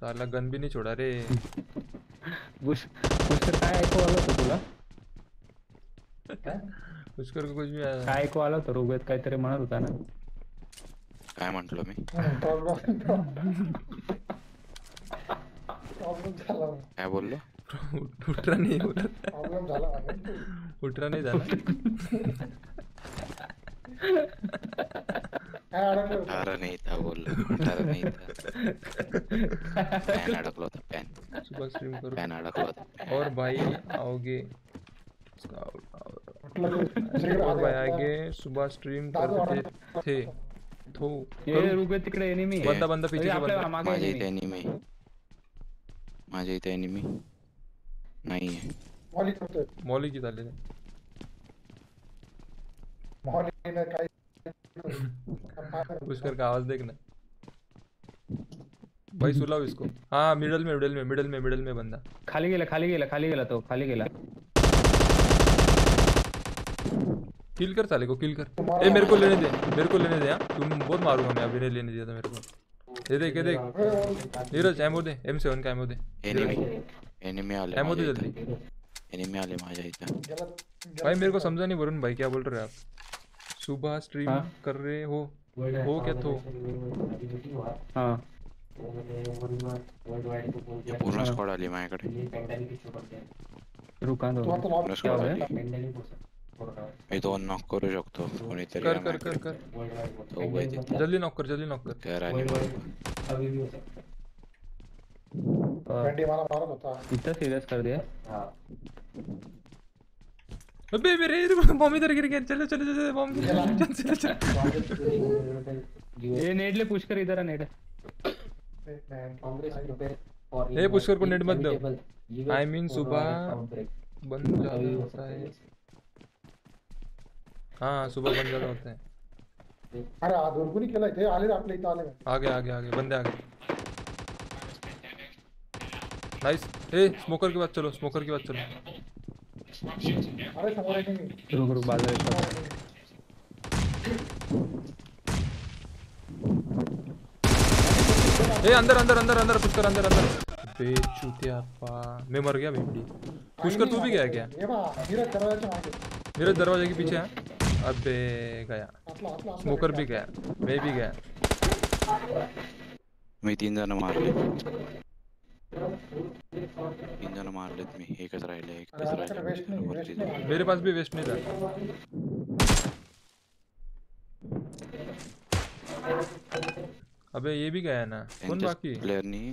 साला गन भी नहीं छोड़ा रे। बुश पुष्कर काय ऐकू आलं होतं तुला पुष्कर को कुछ भी आया काय ऐकू आलं होतं? रुबेत काहीतरी म्हणत होता ना. काय म्हंटलो मी? झाला. काय बोललो? उठ- उठ रहा नहीं. बोला प्रॉब्लेम झाला. म्हणे. उठ रहा नहीं काय होतं? अरे नाही था बोललो. अरे नाही था पॅन अडकला होता पॅन सुबह स्ट्रीम करो. पॅन अडकला होता और भाई आओगे. भाई आगे सुबह स्ट्रीम करते थे थो ए रुबेत तिकडे एनिमी बंदा बंदा पीछे से बंदा। माझ्या. इथे एनिमी माझ्या इथे एनिमी नाहीये मॉली करतोय मौली की ताले मॉलीनं काय पुष्कर का आवाज़ देखना भाई सुलाओ इसको. हाँ मिडल में मिडल में मिडल में मिडल में बंदा. खाली गेला खाली गेला खाली गेला तो खाली गेला. किल कर साले को किल कर। ए मेरे को लेने दे मेरे को लेने दे हाँ। तुम बहुत मारूँगा मैं अभी नहीं लेने दिया था मेरे को। ये देख ये देख। नीरज एमओ दे एम सेवन का एमओ दे। एनिमी एनिमी आले एमओ दे जल्दी। एनिमी आले माझ्या इथं गेला भाई मेरे को समझा नहीं वरुण भाई क्या बोल रहे हो आप? सुबह स्ट्रीम हाँ? कर रहे हो? हो क्या तो? हा। हे पूर्ण स्क्वॉड आली माझ्याकडे रुका दो। तू पूर्ण स्क्वॉड क्या आली मी दोन नॉक करू शकतो कोणीतरी कर कर कर. कर तो आहे तिथे. जल्दी नॉक कर जल्दी नॉक कर कर आणि मार. भेंडी मला मारत होता इतना सीरियस कर दिया अबे मेरे बॉम्ब इधर गिर गया चलो चलो चलो बॉम्ब चलो चलो चलो ये नेट ले पुश कर इधर आ नेट ए पुष्कर को नेट मत दो आई मीन सुबह बंद ज़्यादा होता है हाँ सुबह बंद ज़्यादा होते हैं। अरे हा दोन केला इथे आले आपल्या इथं आले आगे आगे आगे बंदे आगे। नाइस ए स्मोकर के बाद चलो स्मोकर के बाद चलो। अरे समोर आहे की रुक रुक येतो. ए अंदर अंदर अंदर अंदर पुष्कर अंदर अंदर। बे पा मैं मर गया भेंडी। पुष्कर तू भी गया क्या? हे मागे दरवाजे के पीछे है? अबे गया। स्मोकर भी गया मैं भी गया। मी तीन जण मारले तीन जण मारलेत मी एकच राहिले एकच नाही राहिले मेरे पास भी वेस्ट नहीं था। अबे ये भी गया ना? कौन बाकी? प्लेअरनी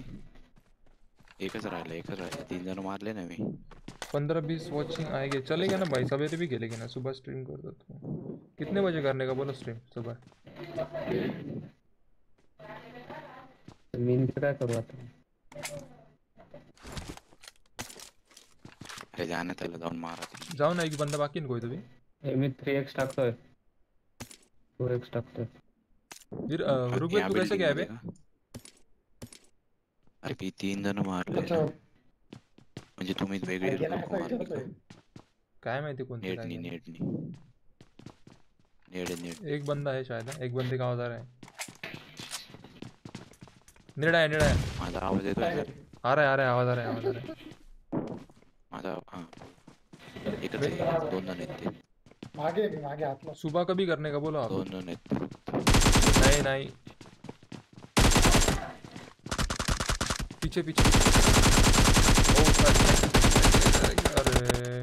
एकच राहिलं एकच राहिलं तीन जण मारले ना मी पंद्रह बीस वॉचिंग आएँगे। चलेगा ना भाई सवेरे भी खेलेंगे ना सुबह स्ट्रीम कर दो तो कितने बजे करने का बोलो स्ट्रीम सुबह? मी इथे काय करू आता अरे जाणे त्याला जाऊन मारा ते. जाओ ना एक बंदा बाकी ना कोई तो भी। हे मी थ्री एक्स टाकतोय फोर एक्स टाकतोय फिर अ, बाकी रुपेश तू कैसे गया बे का? अरे मी तीन जण मारले म्हणजे तुम्ही वेगळे लोक मारले काय माहिती कोणते नेटनी नेटनी नेड नेट एक बंदा है शायद हाँ, एक बंदे का आवाज़ आ रहा है? नेड़ा है नेड़ा है। माझा आवाज़ येतोय सर आ रहा है आ रहा है आवाज़ आ रहा है आवाज़ आ रहा है। माझा हा। एकच आहे दोन जण आहेत ते मागे आहे मी मागे आतला सुबह कभी करने का बोलो आप दोन जण आहेत नहीं नहीं। पीछे पीछे. अरे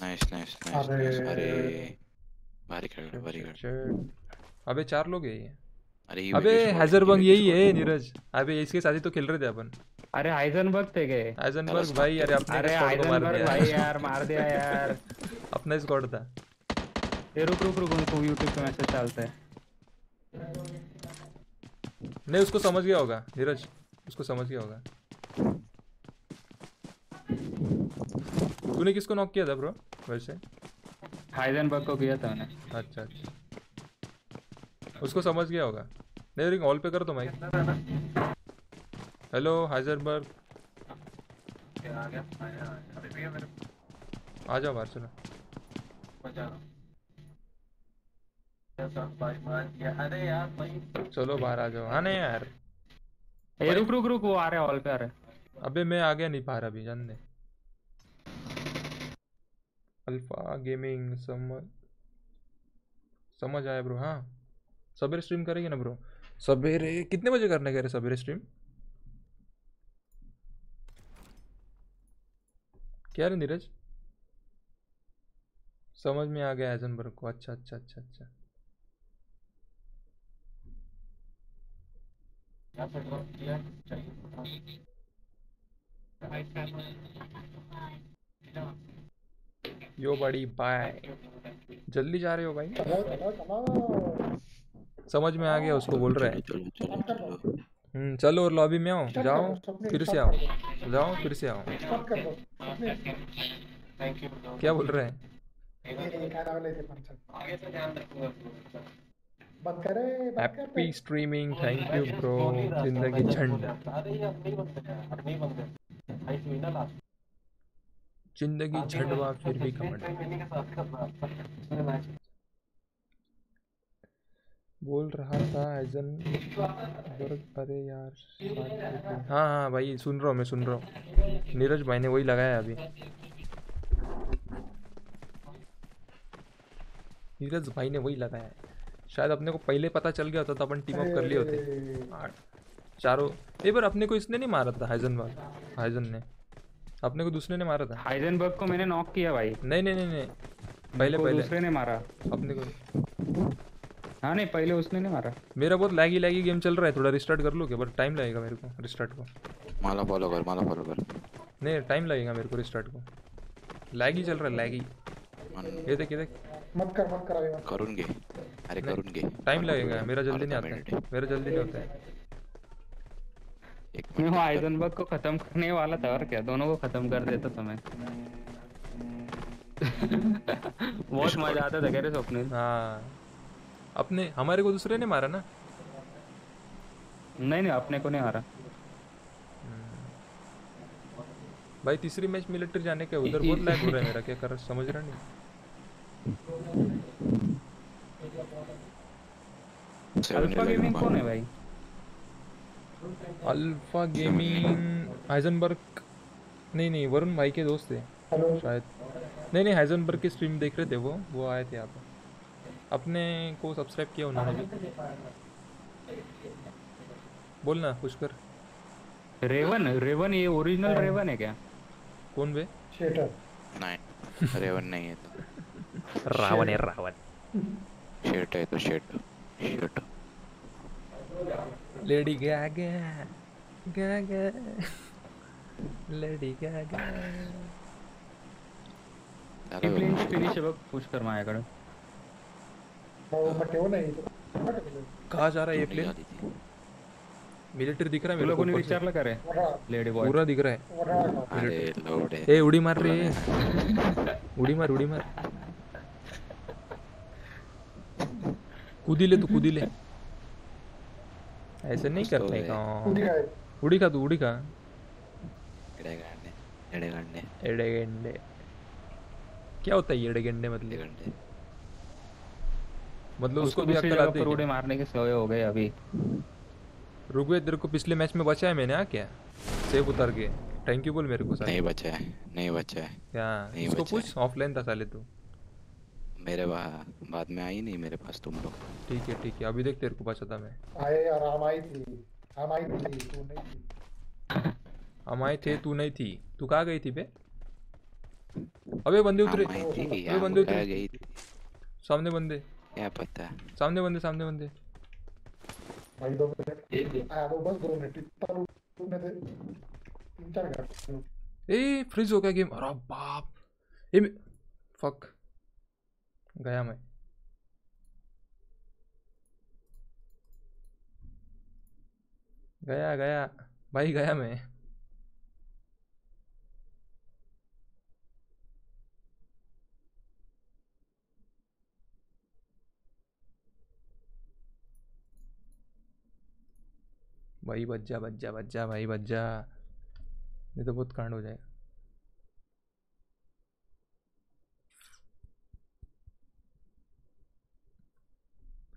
नाईस नाईस नाईस अरे. अरे भारी खेळलं भारी shit. अबे चार लोग है ये। अरे अबे हैजरबंग यही है नीरज। अबे इसके साथ ही तो खेल रहे थे अपन। अरे हायझन बघते काय हाइजनबर्ग भाई अरे अपने अरे हायझनबर्ग भाई यार मार दिया यार। अपना स्क्वाड था। ये रुक रुक रुक उनको यूट्यूब पे मैसेज डालता है। नहीं उसको समझ गया होगा नीरज। उसको समझ गया होगा। तूने किसको नॉक किया था ब्रो वैसे? हाइजनबर्ग को किया था मैंने। अच्छा अच्छा। उसको समझ गया होगा। नहीं रिंग ऑल पे कर दो माइक हेलो हाइजरबर्ग आ जाओ बाहर चलो चलो बाहर आ जाओ। हाँ नहीं यार। ये रुक रुक रुक वो आ रहा है हॉल पे आ रहा है। अबे मैं आ गया नहीं बाहर अभी जान दे। अल्फ़ा गेमिंग समझ समझ आया ब्रो हाँ। सवेरे स्ट्रीम करेंगे ना ब्रो? सवेरे कितने बजे करने कह रहे सवेरे स्ट्रीम क्या रे नीरज? समझ में आ गया एजनबर्ग को। अच्छा अच्छा अच्छा अच्छा। यो बड़ी बाय जल्दी जा रहे हो भाई? समझ में आ गया उसको बोल रहे है। चलो हम्म चलो और लॉबी में आओ। जाओ फिर से आओ। जाओ फिर से आओ। क्या बोल रहे है? हे काय लावलंय ते पण चल. बंद करे कर happy streaming thank you bro ज़िंदगी झंड। ज़िंदगी झंडवा फिर भी घमंड बोल रहा था एजन वर्ग अरे यार हाँ हाँ भाई सुन रहा हूँ मैं सुन रहा हूँ। नीरज भाई ने वही लगाया अभी। नीरज भाई ने वही लगाया। है शायद अपने को पहले पता चल गया होता तो अपन टीम अप कर लिए होते। आठ चारों। एक बार अपने को इसने नहीं मारा था हाइजन वाला हाइजन ने। अपने को दूसरे ने मारा था। हाइजनबर्ग को मैंने नॉक किया भाई। नहीं नहीं नहीं नहीं। पहले पहले। दूसरे ने मारा। अपने को। हाँ नहीं पहले उसने नहीं मारा। मेरा बहुत लैगी लैगी गेम चल रहा है थोड़ा रिस्टार्ट कर लो क्या बट टाइम लगेगा मेरे को रिस्टार्ट को। मला फॉलो कर मला फॉलो कर। नहीं टाइम लगेगा मेरे को रिस्टार्ट को। लैगी चल रहा है लैगी ये देख ये देख। मत कर मत करा मत। करून घे अरे करून घे टाइम लगेगा मेरा जल्दी नहीं आता है मेरा जल्दी नहीं होता है। एक मैं वो हाइजनबर्ग को खत्म करने वाला था और क्या दोनों को खत्म कर देता था मैं। बहुत मज़ा आता था कह रहे स्वप्निल हाँ। अपने हमारे को दूसरे ने मारा ना? नहीं नहीं अपने को नहीं आ रहा भाई तीसरी मैच मिलिट्री जाने के उधर बहुत लैग हो रहा है मेरा क्या कर समझ रहा नहीं। अल्फ़ा गेमिंग कौन है भाई? अल्फ़ा गेमिंग हाइजनबर्ग नहीं नहीं वरुण भाई के दोस्त थे शायद। नहीं नहीं हाइजनबर्ग की स्ट्रीम देख रहे थे वो वो आए थे यहाँ पर अपने को सब्सक्राइब किया उन्होंने भी। बोल ना कुछ कर। रेवन रेवन ये ओरिजिनल रेवन है क्या? कौन बे शेटर नहीं रेवन नहीं है तो। रावण है रावण शेट है तो शेट शेट lady Gaga Gaga lady Gaga ही प्लेन है बघ पुश कर हो ठेव नाही कहाँ जा रहा है ये प्लेन मिलिट्री दिख रहा है मेरे को कोणी ऊपर से। विचारलं का रे लेडी बॉय पूरा दिख रहा है अरे लोड ए उड़ी मार रे उड़ी मार उड़ी मार कूदी ले तू कूदी ले। ऐसे नहीं तो करने का। उड़ी का तू उड़ी का। एड़े गाड़ने एड़े गाड़ने एड़े गेंडे। क्या होता है एड़े गेंडे मतलब? गाड़ने मतलब उसको भी अक्ल आती है उड़े मारने के सवय हो गए अभी। क्या? रुकवे तेरे को पिछले मैच में बचाया मैंने हाँ क्या? सेव उतार के। थैंक यू बोल मेरे को साले। नहीं बचा है नहीं बचा है। क्या नहीं उसको पूछ ऑफलाइन था साले तू। मेरे बाद में आई नहीं मेरे पास तुम लोग। ठीक है ठीक है। अभी देख तेरे को बचाता मैं। आहे यार हम आई थी। हम आई थी तू नहीं थी। हम आए थे तू नहीं थी। तू कहाँ गई थी बे? अबे बंदे उतरे। थी अबे बंदे उतरे। गई थी? सामने बंदे। क्या पता? सामने बंदे सामने बंदे। भाई दो मिनट। आ वो बस दो मिनट। इतना लूटने थे। तीन चार घंटे। ए फ्रीज हो गया गेम। अरे बाप। ए फक। गया मैं। गया गया। भाई गया मैं। भाई बच जा बच जा बच जा भाई बच जा नहीं तो बहुत कांड हो जाएगा।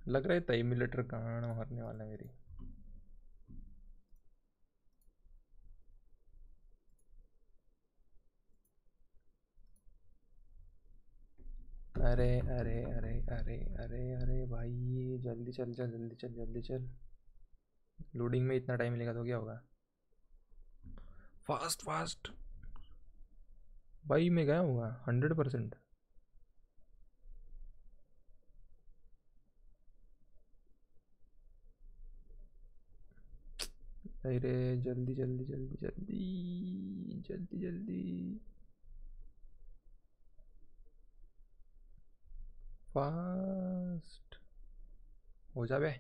लग रहा है तई मिलिटर कांड मारने वाला है मेरी। अरे अरे अरे अरे अरे अरे भाई, जल्दी चल चल, जल्दी चल जल्दी चल। लोडिंग में इतना टाइम लेगा तो क्या होगा? फास्ट फास्ट भाई मैं गया हूँ हंड्रेड परसेंट अरे जल्दी जल्दी जल्दी जल्दी जल्दी जल्दी। फास्ट हो जाबे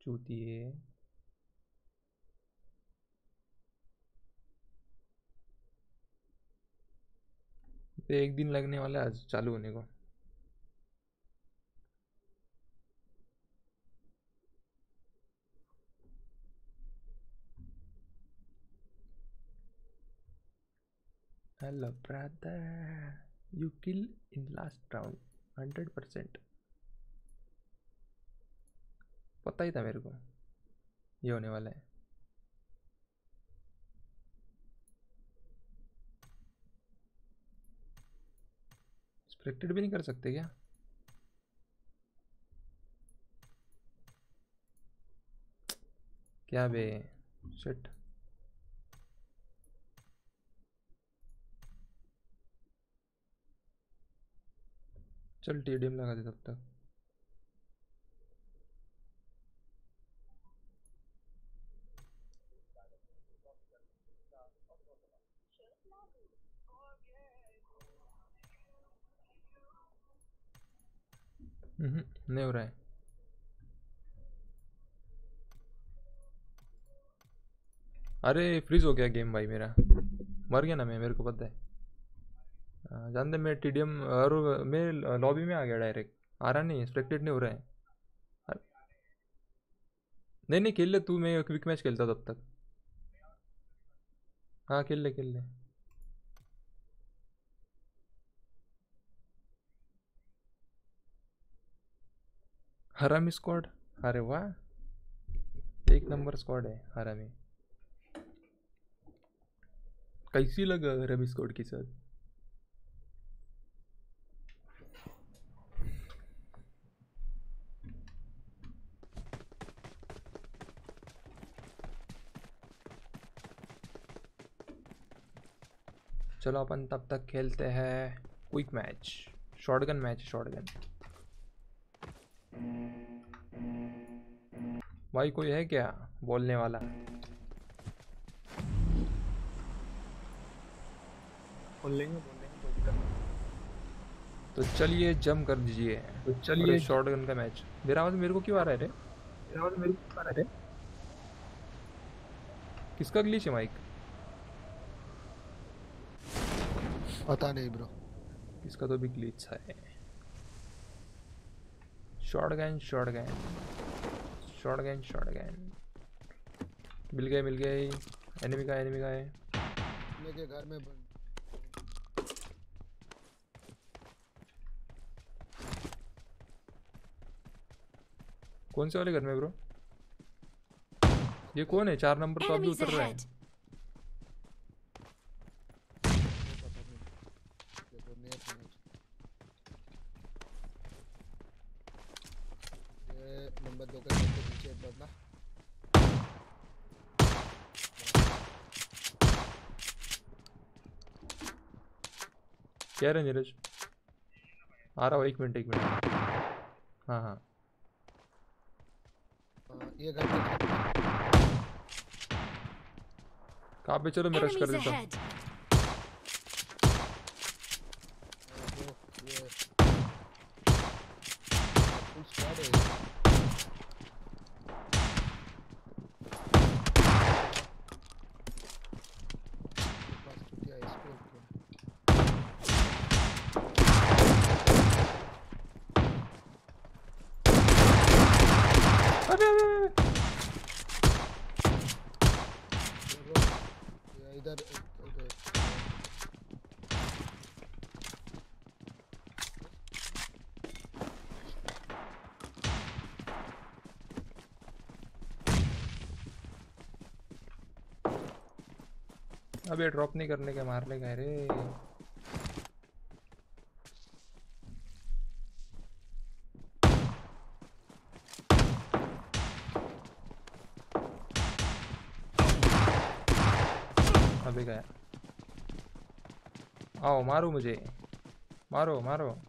चूतिए तो एक दिन लगने वाला है आज, चालू होने को। Hello, brother. You kill in last round. Hundred percent पता ही था मेरे को। ये होने वाला है। एक्सपेक्टेड भी नहीं कर सकते क्या? क्या बे? शिट चल टीडीएम लगा दे तब तक। हम्म, नहीं हो रहा है। अरे फ्रीज हो गया गेम भाई मेरा। मर गया ना मैं मेरे को पता है। जानते मैं टी डी एम और मैं लॉबी में आ गया डायरेक्ट। आ रहा नहीं स्पेक्टेड नहीं हो रहा है। नहीं नहीं, खेल ले तू, मैं क्विक मैच खेलता तब तक। हाँ खेल ले खेल ले। हरामी स्क्वाड? अरे वाह। एक नंबर स्क्वाड है, हरामी कैसी लगा हरामी स्क्वाड के साथ? चलो अपन तब तक खेलते हैं। Quick match shotgun match shotgun भाई कोई है क्या बोलने वाला? बोल लेंगे बोल लेंगे कोई दिक्कत नहीं। तो चलिए जम कर दीजिए। तो चलिए शॉटगन का मैच मेरा आवाज़ मेरे को क्यों आ रहा है रे? मेरा आवाज़ मेरे को आ रहा है किसका ग्लिच है माइक पता नहीं ब्रो इसका तो भी ग्लिच है। शॉटगन शॉटगन शॉटगन शॉटगन मिल गए मिल गए। एनिमी का एनिमी का है। मेरे घर में बंद कौन से वाले घर में ब्रो ये कौन है? चार नंबर तो अभी Enemies उतर रहा है ahead. पता नहीं देखो नहीं समझ ये नंबर दो के घर के नीचे क्या रहे नीरज? आ रहा हूँ एक मिनट एक मिनट। हाँ हाँ। हाँ, ये घर कहाँ पे? चलो मैं रश कर देता हूँ ahead. वो ये फुल स्क्वाड है पास छुट्टियाँ है इसको अबे अबे अबे, अबे। ये इधर इधर अबे ड्रॉप नहीं करने के मारने है रे। अबे गया। आओ, मारो मुझे। मारो मारो।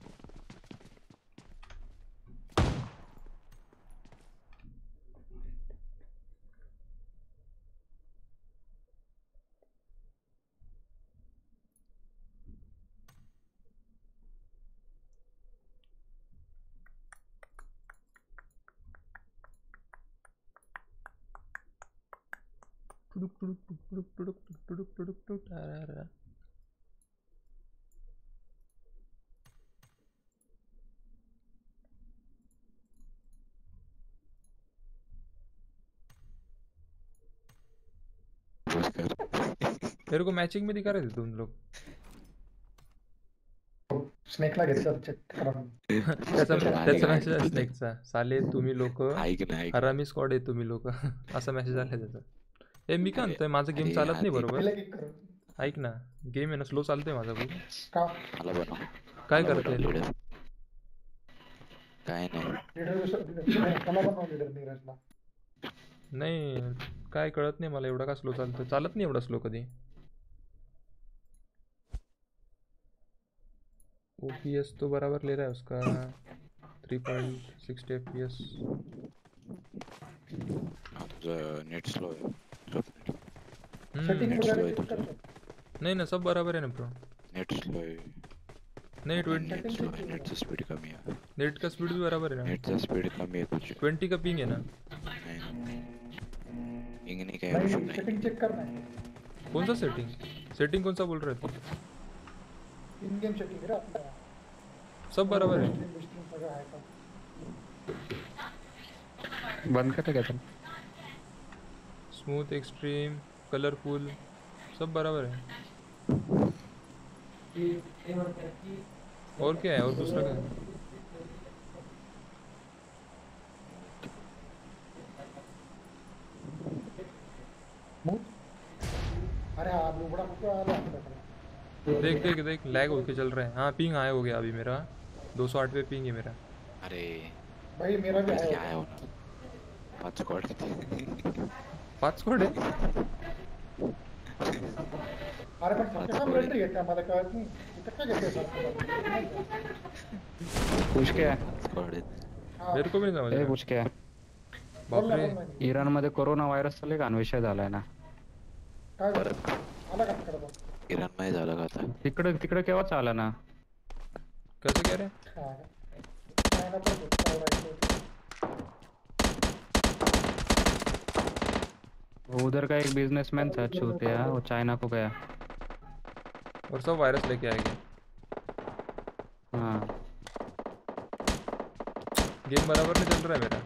मेरे को मैचिंग में दिखा रहे थे तुम लोग। स्नेकला घेतलं चेक करा त्याचा त्याचा मेसेज आहे स्नेकचा साले तुम्ही लोक हरामी स्क्वॉड आहे तुम्ही लोक. असा मेसेज आला त्याचा. ए मी काय म्हणतोय माझं गेम चालत नाही बरोबर ऐक ना गेम आहे ना स्लो चालतोय माझा खूप काय करते काय नाही। काय कळत नाही मला एवढा का स्लो चालतो चालत नाही एवढा स्लो कधी? ओ पी एस तो बराबर ले रहा है उसका। Three point sixty F P S net slow आहे. नेट करतो. नाही ना सब बराबर आहे ना प्रो नेट स्लो आहे नाही ट्वेंटी नेट स्लो आहे नेटचं स्पीड कमी आहे नेट का स्पीड भी बराबर है ना. नेटचं स्पीड कमी आहे तुझी ट्वेंटी का पिंग है ना? नाही पिंग नहीं. क्या नहीं ऑप्शन नहीं. सेटिंग चेक करना है. कौन सा सेटिंग सेटिंग कौन सा बोल रहे थे इन गेम सेटिंग है अपना सब बराबर है. है का बंद करते क्या तुम? स्मूथ एक्सट्रीम कलरफुल सब बराबर है। और क्या है? और दूसरा क्या है? हाँ है। देख देख देख लैग होके चल रहा है। हाँ पिंग आया हो गया अभी मेरा। 208 पे पिंग है मेरा। अरे भाई मेरा भी आया पाँच स्क्वाड थे पाच स्क्वाड आहे अरे पण काम मिलिटरी घेते आम्हाला कळत नाही इथं काय घेते सर पूछ क्या स्क्वाड मेरे को भी नहीं समझ ए पूछ क्या बाप रे। इराण मध्ये कोरोना व्हायरस चालू का? विषय झालाय ना? काय झालं? आला का तिकडं ईरान मध्ये झालं का आता? तिकडे तिकडे केव्हाच आला ना? कैसे कह रहे हैं हा चायना पण घेतला राहायचं वो उधर का एक बिजनेसमैन था छूतिया वो चाइना को गया। और सब वायरस लेके आएँगे हाँ। गेम बराबर नहीं चल रहा है मेरा।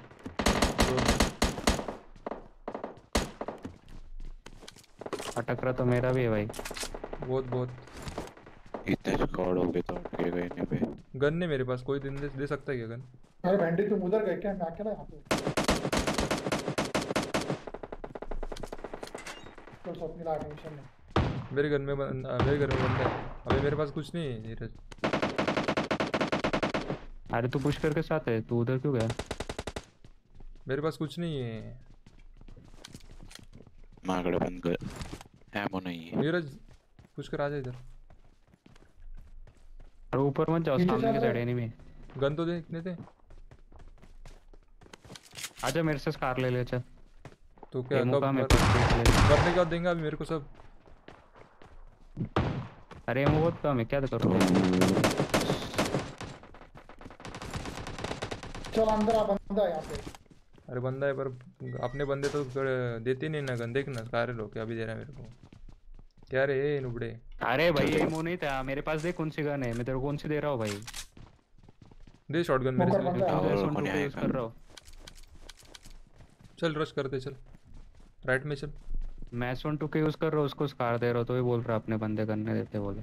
अटक रहा तो मेरा भी है भाई। बहुत बहुत। इतने स्क्वाड हो गए तो अटके गए नहीं पे गन नहीं मेरे पास कोई दिन दे, दे सकता है क्या गन? अरे भेंडी तुम उधर गए क्या? मैं अकेला यहाँ पे। तो स्वप्निल आ टेंशन नहीं मेरे घर में बन, मेरे घर में बंदा है। अबे मेरे पास कुछ नहीं है नीरज अरे तू पुष्कर के साथ है तू उधर क्यों गया? मेरे पास कुछ नहीं है। माझ्याकडे पण ग एमो नाही आहे नीरज कुछ कर आ जा इधर। अरे ऊपर मत जाओ सामने की साइड एनिमी गन तो दे इतने थे? आजा मेरे से कार ले ले चल। तो क्या कब करने के देंगे अभी मेरे को सब? अरे एमो बहुत कम है क्या करूँ चल अंदर आ बंदा है यहाँ पे। अरे बंदा है पर अपने बंदे तो देते नहीं ना गन देख ना सारे लोग अभी दे रहा है मेरे को। क्या रे नुबड़े? अरे भाई एमो नहीं था मेरे पास देख कौन सी गन है मैं तेरे को कौन सी दे रहा हूँ भाई? दे शॉटगन मेरे से। कर रहा हूँ। चल रश करते चल। राइट में चल मैं एस वन टू के यूज़ कर रहा हूँ? उसको स्कार दे रहा हूँ तो भी बोल रहा अपने बंदे करने देते बोले।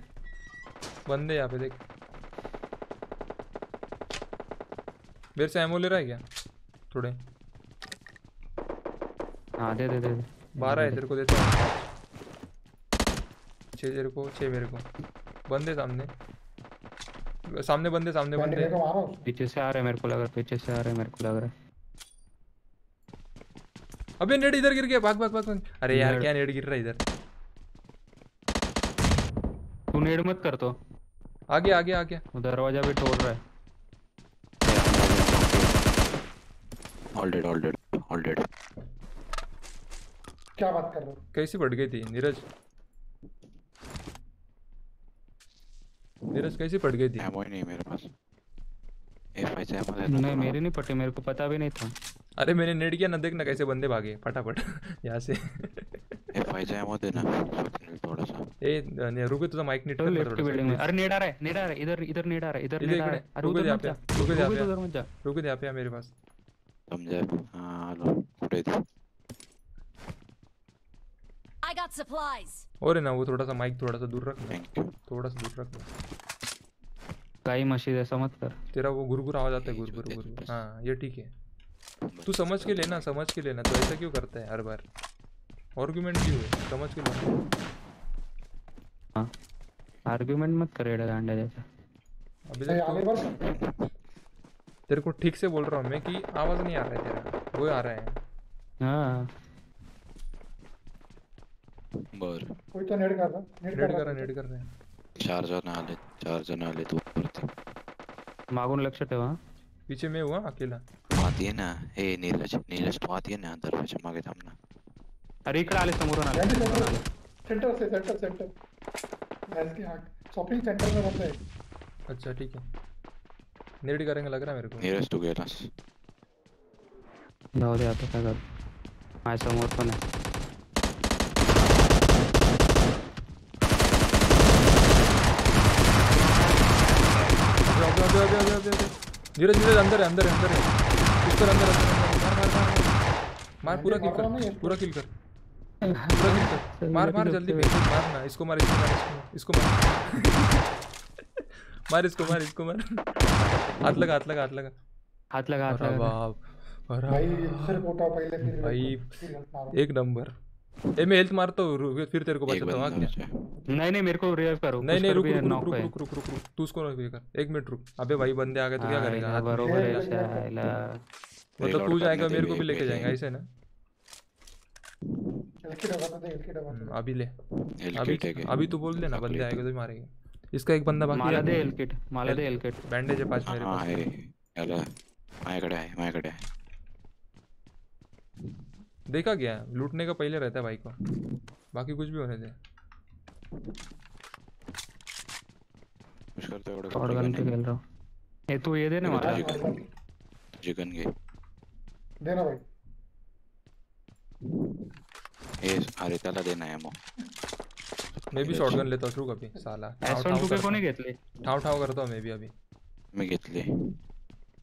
बंदे यहाँ पे देख। मेरे से एमओ ले रहा है क्या? थोड़े। हाँ दे दे दे दे। बारह है तेरे को देता हूँ छः तेरे को छः मेरे को। बंदे सामने। सामने बंदे सामने बंदे। पीछे से आ रहे हैं मेरे को लग रहा है पीछे से आ रहे हैं मेरे को लग रहा है। अबे नेट इधर गिर गया भाग भाग भाग भाग। अरे यार क्या नेट गिर रहा है इधर? तू नेड मत कर तो। आगे आगे आगे। वो दरवाज़ा भी तोड़ रहा है। All dead all dead all dead क्या बात कर रहे हो? कैसी बढ़ गई थी नीरज? नीरज कैसी पड़ गई थी? एमो ही नहीं मेरे पास। एफ़ आई एमो नहीं मेरी नहीं पटी मेरे को पता भी नहीं था। अरे मैंने नेट किया ना देखना कैसे बंदे भागे। फटाफट यहाँ से। थोड़ा सा ए ने- रुको तुझा माइक नीट तो कर लेफ़्ट बिल्डिंग में। अरे नेड आ रहा है नेड आ रहा है इधर इधर नेड आ रहा है इधर इधर आ रहा है। अरे रुको उधर जा मत जा पे, रुको जा पे. उधर मत जा। रुको यहाँ पे मेरे पास। हाँ आलो कुठे ती I got supplies. और ना वो थोड़ा सा माइक थोड़ा सा दूर रखना थैंक थोड़ा सा दूर रखना काई मशीद ऐसा मत कर। तेरा वो गुरगुर आवाज़ आता है गुरगुर गुरगुर। हाँ ये ठीक है। तू समझ के लेना समझ के लेना तो ऐसा क्यों करता है हर बार? आर्गुमेंट क्यों है समझ के लेना। हाँ। आर्ग्यूमेंट मत कर रेडा गांडा जैसा। अभी नहीं, तक आगे तो बढ़। तेरे को ठीक से बोल रहा हूँ मैं कि आवाज़ नहीं आ रहा है तेरा वो आ रहा है। हाँ। बर। कोई तो नेड कर रहा नेड नेट कर कर रहा रहा नेट कर रहे हैं। चार जण आले चार जण आले तू वरती मागून लक्ष ठेवा। पीछे मैं हुआ अकेला? आती है ना ए नीरज नीरज तो आती है ना अंदर से के सामने अरे इकडे आले समोरून ना सेंटर से सेंटर सेंटर गैस के आग शॉपिंग सेंटर में बंदा है. अच्छा ठीक है. नेड करेंगे लग रहा है मेरे को. नीरज तू गया था. जाओ दे आता था कर मैं समोर तो पण है नीरज नीरज अंदर है अंदर है अंदर है. अंदर अंदर अंदर मार मार मार। मार पूरा किल कर पूरा किल कर। पूरा किल कर। मार मार जल्दी भाई मार ना। इसको मार इसको मार इसको मार मार। इसको मार इसको मार। हाथ लगा हाथ लगा हाथ लगा। हाथ लगा हाथ लगा। बाप भाई पहले भाई एक नंबर। ए मैं हेल्थ मारता हूँ फिर तेरे को बचाता हूँ हाँ क्या नहीं नहीं मेरे को रिवाइव करो नहीं नहीं रुक रुक रुक रुक रुक रुक रुक तू उसको ना कर एक मिनट रुक अबे भाई बंदे आ गए तो क्या करेगा? बरोबर है आयला। मतलब तू जाएगा मेरे को भी लेके जाएगा ऐसे ना? अभी ले। अभी? अभी तू बोल देना बंदे आएगा तो। मारेंगे। इसका एक बंदा बाकी माला दे है किट माला दे हेल किट। बैंडेज है पाँच मेरे हा पास। आहे याला माझ्याकडे आहे माझ्याकडे आहे देखा गया लूटने का पहले रहता है भाई को। बाकी कुछ भी होने दे। पुष्कर शॉर्ट गन पे खेल रहा हूँ। ये तू ये दे ना माला चिकन घे देना भाई। हे अरे त्याला दे ना मग मैं भी शॉटगन लेता हूँ रुक अभी। साला के कोणी हूँ। ठाव ठाव करता हूँ मैं भी अभी। मी घेतली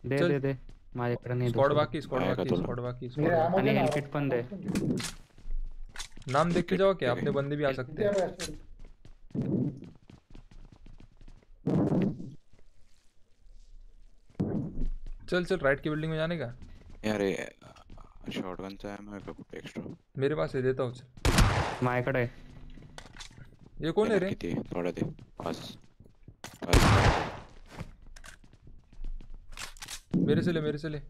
दे चल. दे। दे माझ्याकडे नाही स्क्वाड बाकी स्क्वाड बाकी. स्क्वाड बाकी मेरे आमो आणि किट पण दे नाम देख के जाओ क्या अपने बंदे भी आ सकते हैं। चल चल राइट की बिल्डिंग में जाने का। अरे शॉटगनचा आहे मग कुठे एक्स्ट्रा मेरे पास है देता हूँ चल। माझ्याकडे आहे. ये कौन है रे? किती थोडं दे पाच पाच मेरे से ले मेरे से ले।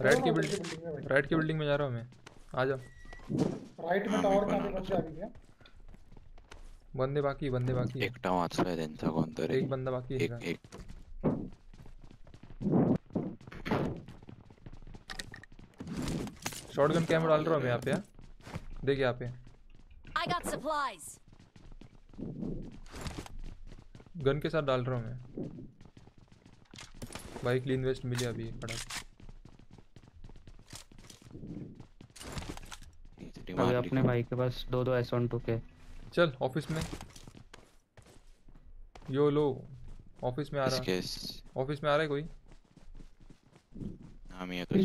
राइट की बिल्डिंग में राइट की बिल्डिंग में जा रहा हूँ मैं। आ जाओ। राइट में हाँ, टावर बना बंदे आ गए बंदे बाकी बंदे बाकी। एक टावर एकटा वाचलाय त्यांचा कोणतरी एक बंदा बाकी है एक एक। शॉटगन कैमरा डाल रहा हूँ मैं यहाँ पे हाँ? देख यहाँ पे। I got supplies. गन के साथ डाल रहा हूँ मैं। भाई क्लीन वेस्ट मिली अभी खड़ा अभी अपने भाई के पास दो दो एस वन टू के चल ऑफ़िस में। यो लो ऑफ़िस में आ रहा। इसके ऑफ़िस में आ रहा है कोई? उतर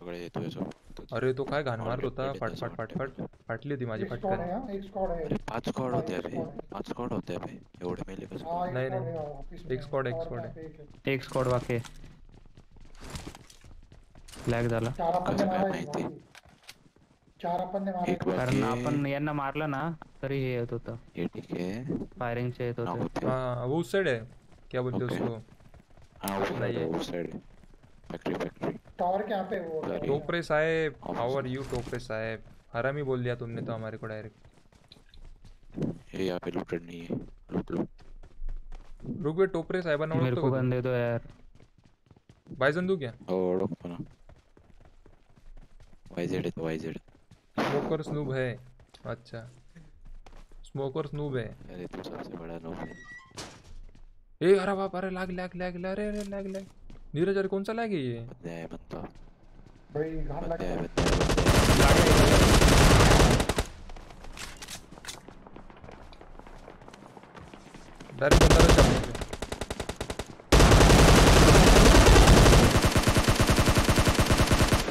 सगळे येतोय सो अरे तो काय मारत Already होता फाट फाट फाट. फाट। फाटली होती माझी स्क्वाड है हाँ, एक स्क्वाड है अरे पाच स्क्वॉड होते अरे. पाच स्क्वॉड होते अबे एवढे मेले कसं? स्क्वाड नहीं। है ऑफ़िस एक squad, एक टावर squad पे है। एक. स्क्वाड बाकी लॅग झाला. चार अपन ने कसं काय मारा माहिती? चार अपन ने मारा कारण आपण यांना मारलं ना तरी हे येत होतं. हे ठीक आहे. फायरिंगचे येत होते. हाँ वो साइड है क्या बोलते उसको? हा उस नहीं साइड है। उस साइड फॅक्टरी फॅक्टरी टावर के पे वो। टोपरे साहेब हाउ आर यू टोपरे साहेब हरामी बोल दिया तुमने तो हमारे को डायरेक्ट हे यहाँ पे लूटेड नहीं है। लूट लो रुक बे टोपरे साहेबांना मेरे को का गन दे। यार। तू? बायजन तू क्या? हो ओळखतो ना वायझेड येतो वायझेड स्मोकर स्नूब है। अच्छा। स्मोकर स्नूब है। अरे तू सबसे बड़ा लोग है। ए अरे बाप अरे लाग लाग लाग लाग अरे अरे लाग लाग। नीरज अरे कौन सा लाग है ये? बंदे भाई बंदे है बंदे आहे, बंदे आहे. डायरेक्ट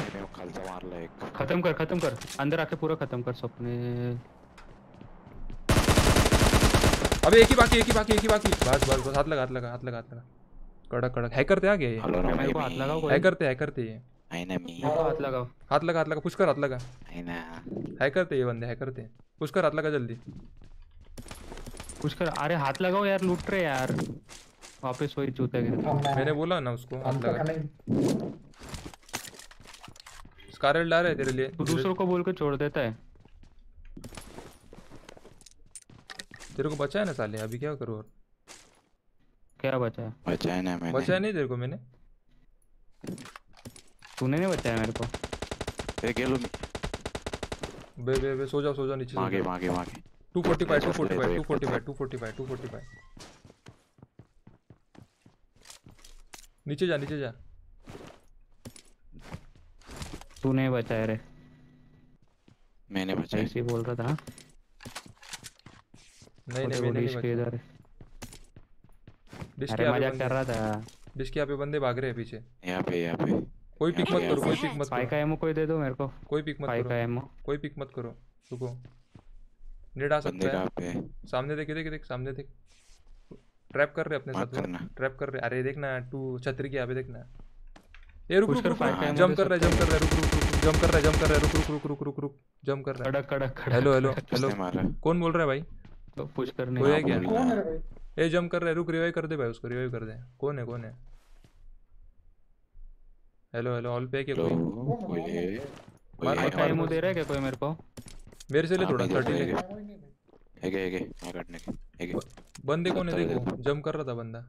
मैंने वो खालचा मारला एक खत्म कर खत्म कर। अंदर आके पूरा खत्म कर सपने। अबे एक ही बाकी एक ही बाकी एक ही बाकी। बस बस बस हाथ लगा हाथ लगा हाथ लगा हाथ लगा। कड़क कड़क। हैकर थे हॅलो ना मेरे को हाथ लगाओ कोई। हैकर थे हैकर थे ये। आहे ना मी हाथ लगाओ। हाथ लगा हाथ लगा। पुश कर हाथ लगा। हैकर थे ये बंदे हैकर थे। पुश कर हाथ लगा जल्दी। कुछ कर। अरे हाथ लगाओ यार लूट रहे यार। वापस वही जूते गिर मैंने बोला ना उसको हाथ लगा स्कारल डाल है तेरे लिए। तू दूसरों को बोल के छोड़ देता है। तेरे को बचा है ना साले? अभी क्या करूँ और? क्या बचा है? बचा आहे ना मैंने। बचा नहीं तेरे को मैंने। तूने नहीं बचाया मेरे को। अरे गेलो बे बे बे सो जाओ सो जाओ नीचे मागे मागे मागे। Two forty five two Flash forty five एक टू फोर्टी बचा। Five two forty five two forty five. नीचे जा नीचे जा। तू नहीं बचाया रे। मैंने बचाई ऐसे ही बोल रहा था। नहीं नहीं मैंने नहीं के बचा इधर। डिश के अरे मज़ाक कर रहा था। डिश के यहाँ पे बंदे भाग रहे हैं पीछे। यहाँ पे यहाँ पे। कोई पिक मत करो कोई पिक मत फाइव का एमओ कोई दे दो मेरे को। कोई पिक मत करो। एमओ कोई पिक मत करो। रुको। नेट आ सकता है। सामने देख देख देख सामने देख। ट्रैप कर रहे अपने साथ में। ट्रैप कर रहे अरे देखना टू छतरी के यहाँ पे देखना। ये रुक रुक रुक जंप कर रहा है जंप कर रहा है रुक रुक रुक जंप कर रहा है जंप कर रहा है। रुक रुक रुक रुक रुक रुक जंप कर रहा है। कड़क कड़क कड़क। हेलो हेलो हेलो कौन बोल रहा है भाई? तो पुश करने कोई है क्या? कौन है भाई? ए जंप कर रहा है। रुक रिवाइव कर दे भाई उसको रिवाइव कर दे। कौन है कौन है? हेलो हेलो ऑल पे है क्या कोई? कोई है? मार का एमओ दे रहा है क्या कोई मेरे को? मेरे से ले हाँ, थोड़ा ले जाएगा। कोई है क्या है क्या मैं काटने के है क्या बंदे कौन है सत्तर देखो जंप कर रहा था बंदा।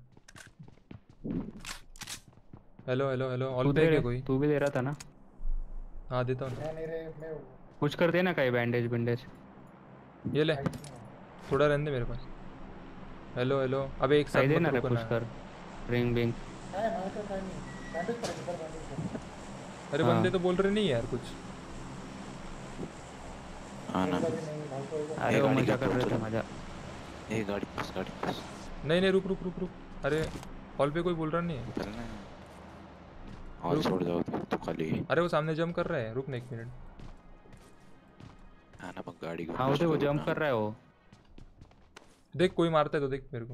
हेलो हेलो हेलो ऑल पे दे है रहे कोई? तू भी दे रहा था ना? हाँ देता हूँ। मैं नहीं रे मैं कुछ कर देना कहीं बैंडेज बैंडेज ये ले। थोड़ा रहने दे मेरे पास। हेलो हेलो अबे एक साथ देना रे पुश कर। रिंग बिंग मैं तो नहीं। बैंडेज कर अरे हाँ। बंदे तो बोल रहे नहीं यार कुछ। हाँ ना नहीं भाई कोई को अरे वो मज़ा कर रहे। थे मज़ा। ये गाड़ी पास गाड़ी पास नहीं नहीं रुक रुक रुक रुक। अरे हॉल पे कोई बोल रहा नहीं है? चलना और छोड़ जाओ तो, खाली। अरे वो सामने जंप कर रहा है। रुक ना एक मिनट। हाँ ना पक गाड़ी को। हाँ वो push जंप कर रहा है वो। देख कोई मारता है तो देख मेरे को।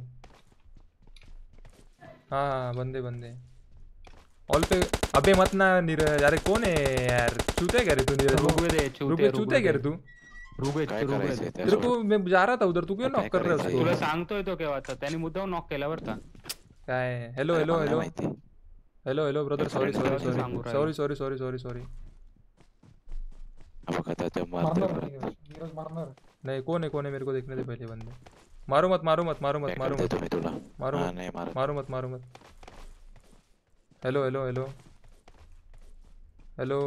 हाँ हाँ बंदे बंदे। हॉल पे अबे मत ना नीरज अरे कौन है यार? चूते क्या रे तू नीरज रुक रुक चूते चूते क्या रे तू? मैं जा रहा था उधर तू क्यों नॉक कर रहा है तुला सांगतोय तो केव्हा आता त्याने मुद्दाम नॉक केला बरं का काय hello hello hello hello hello brother sorry sorry sorry sorry sorry sorry sorry sorry अब मारते नाही कौन है कौन है मेरे को देखने दे पहले बंदे. मारो मत मारो मत मारो मत मारो मत. मारो मत मारो मत मारो मत. हेलो हेलो हेलो हेलो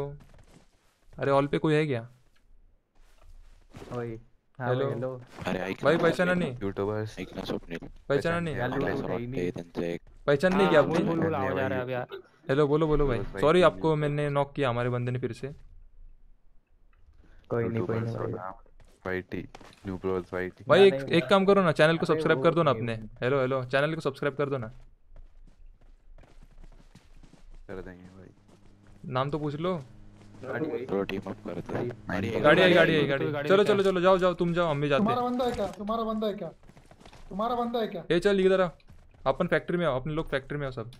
अरे ऑल पे कोई है क्या? हाँ हेलो. हेलो अरे भाई ना, पहचाना नहीं। युट्यूबर्स। ऐक ना स्वप्नील पहचाना नहीं। एक पहचान नहीं किया हाँ, बोल आपने? बोल बोल आवाज़ आ रहा है यार हेलो बोलो बोलो भाई। सॉरी आपको मैंने नॉक किया हमारे बंदे ने फिर से। कोई नहीं कोई नहीं भाई वाईटी न्यू ब्रोज वाईटी भाई एक एक काम करो ना चैनल को सब्सक्राइब कर दो ना अपने। हेलो हेलो चैनल को सब्सक्राइब कर दो ना। कर देंगे भाई। नाम तो पूछ लो। थोड़ा टीम अप करते हैं गाड़ी आई गाड़ी आई गाड़ी चलो चलो चलो जाओ जाओ तुम जाओ हम भी जाते तुम्हारा हैं बंदा है क्या तुम्हारा बंदा है क्या तुम्हारा बंदा है क्या ए चल इधर आ अपन फैक्ट्री में आओ अपने लोग फैक्ट्री में आओ सब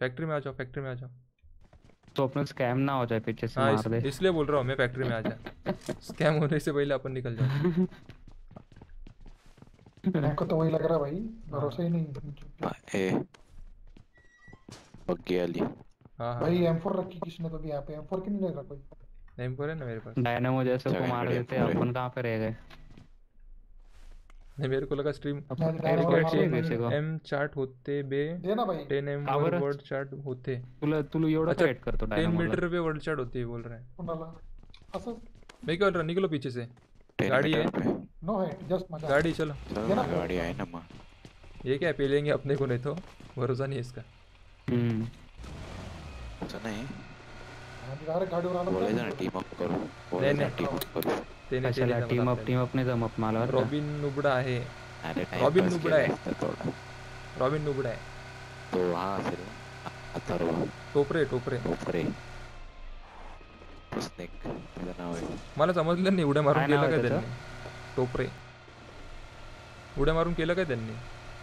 फैक्ट्री में आ जाओ फैक्ट्री में आ जाओ तो अपने स्कैम ना हो जाए पीछे से मार दे इस, इसलिए बोल रहा हूँ मैं फैक्ट्री में आ जा स्कैम होने से पहले अपन निकल जाओ मेरे को तो वही लग रहा भाई भरोसा ही नहीं हाँ, ए बग्गी आली हाँ हाँ भाई M4 रखी किसने तो भी? यहाँ पे M4 क्यों नहीं रहा कोई? नेम पर है ना मेरे पास। डायनामो जैसे को मार देते पूरे। अपन कहाँ पे रह गए? नहीं मेरे को लगा स्ट्रीम मैं। एम चार्ट होते बे दे ना भाई। टेन एम का बरं? वर्ड चार्ट होते। तुला तुला एवढं अच्छा, वेट करतो टेन डायनामो मीटर पे वर्ल्ड चार्ट होती है बोल रहे हैं। कुणाला असं? मैं क्या बोल रहा निकलो पीछे से। गाड़ी है। नो है जस्ट मज़ा। गाड़ी चलो। गाड़ी आहे ना मग ये क्या है पी लेंगे अपने को नहीं तो? भरोसा नहीं है इसका। हम्म। असं नाही। आलो ना टीम अप करू। बोलायचं ना टीम अप करू। तेने तेने टीम अप टीम अप नाही। जमत मला. रॉबिन नुबडा आहे अरे रॉबिन नुबडा थोडा। रॉबिन नुबडा आहे तो हा ना अथर्व। टोपरे टोपरे। कोपरे स्नेक त्याचं नाव आहे मला समजलं नाही उड्या मारून केलं काय त्यांनी? टोपरे. उड्या मारून केलं काय त्यांनी भेटा अरे तेच असं होतं.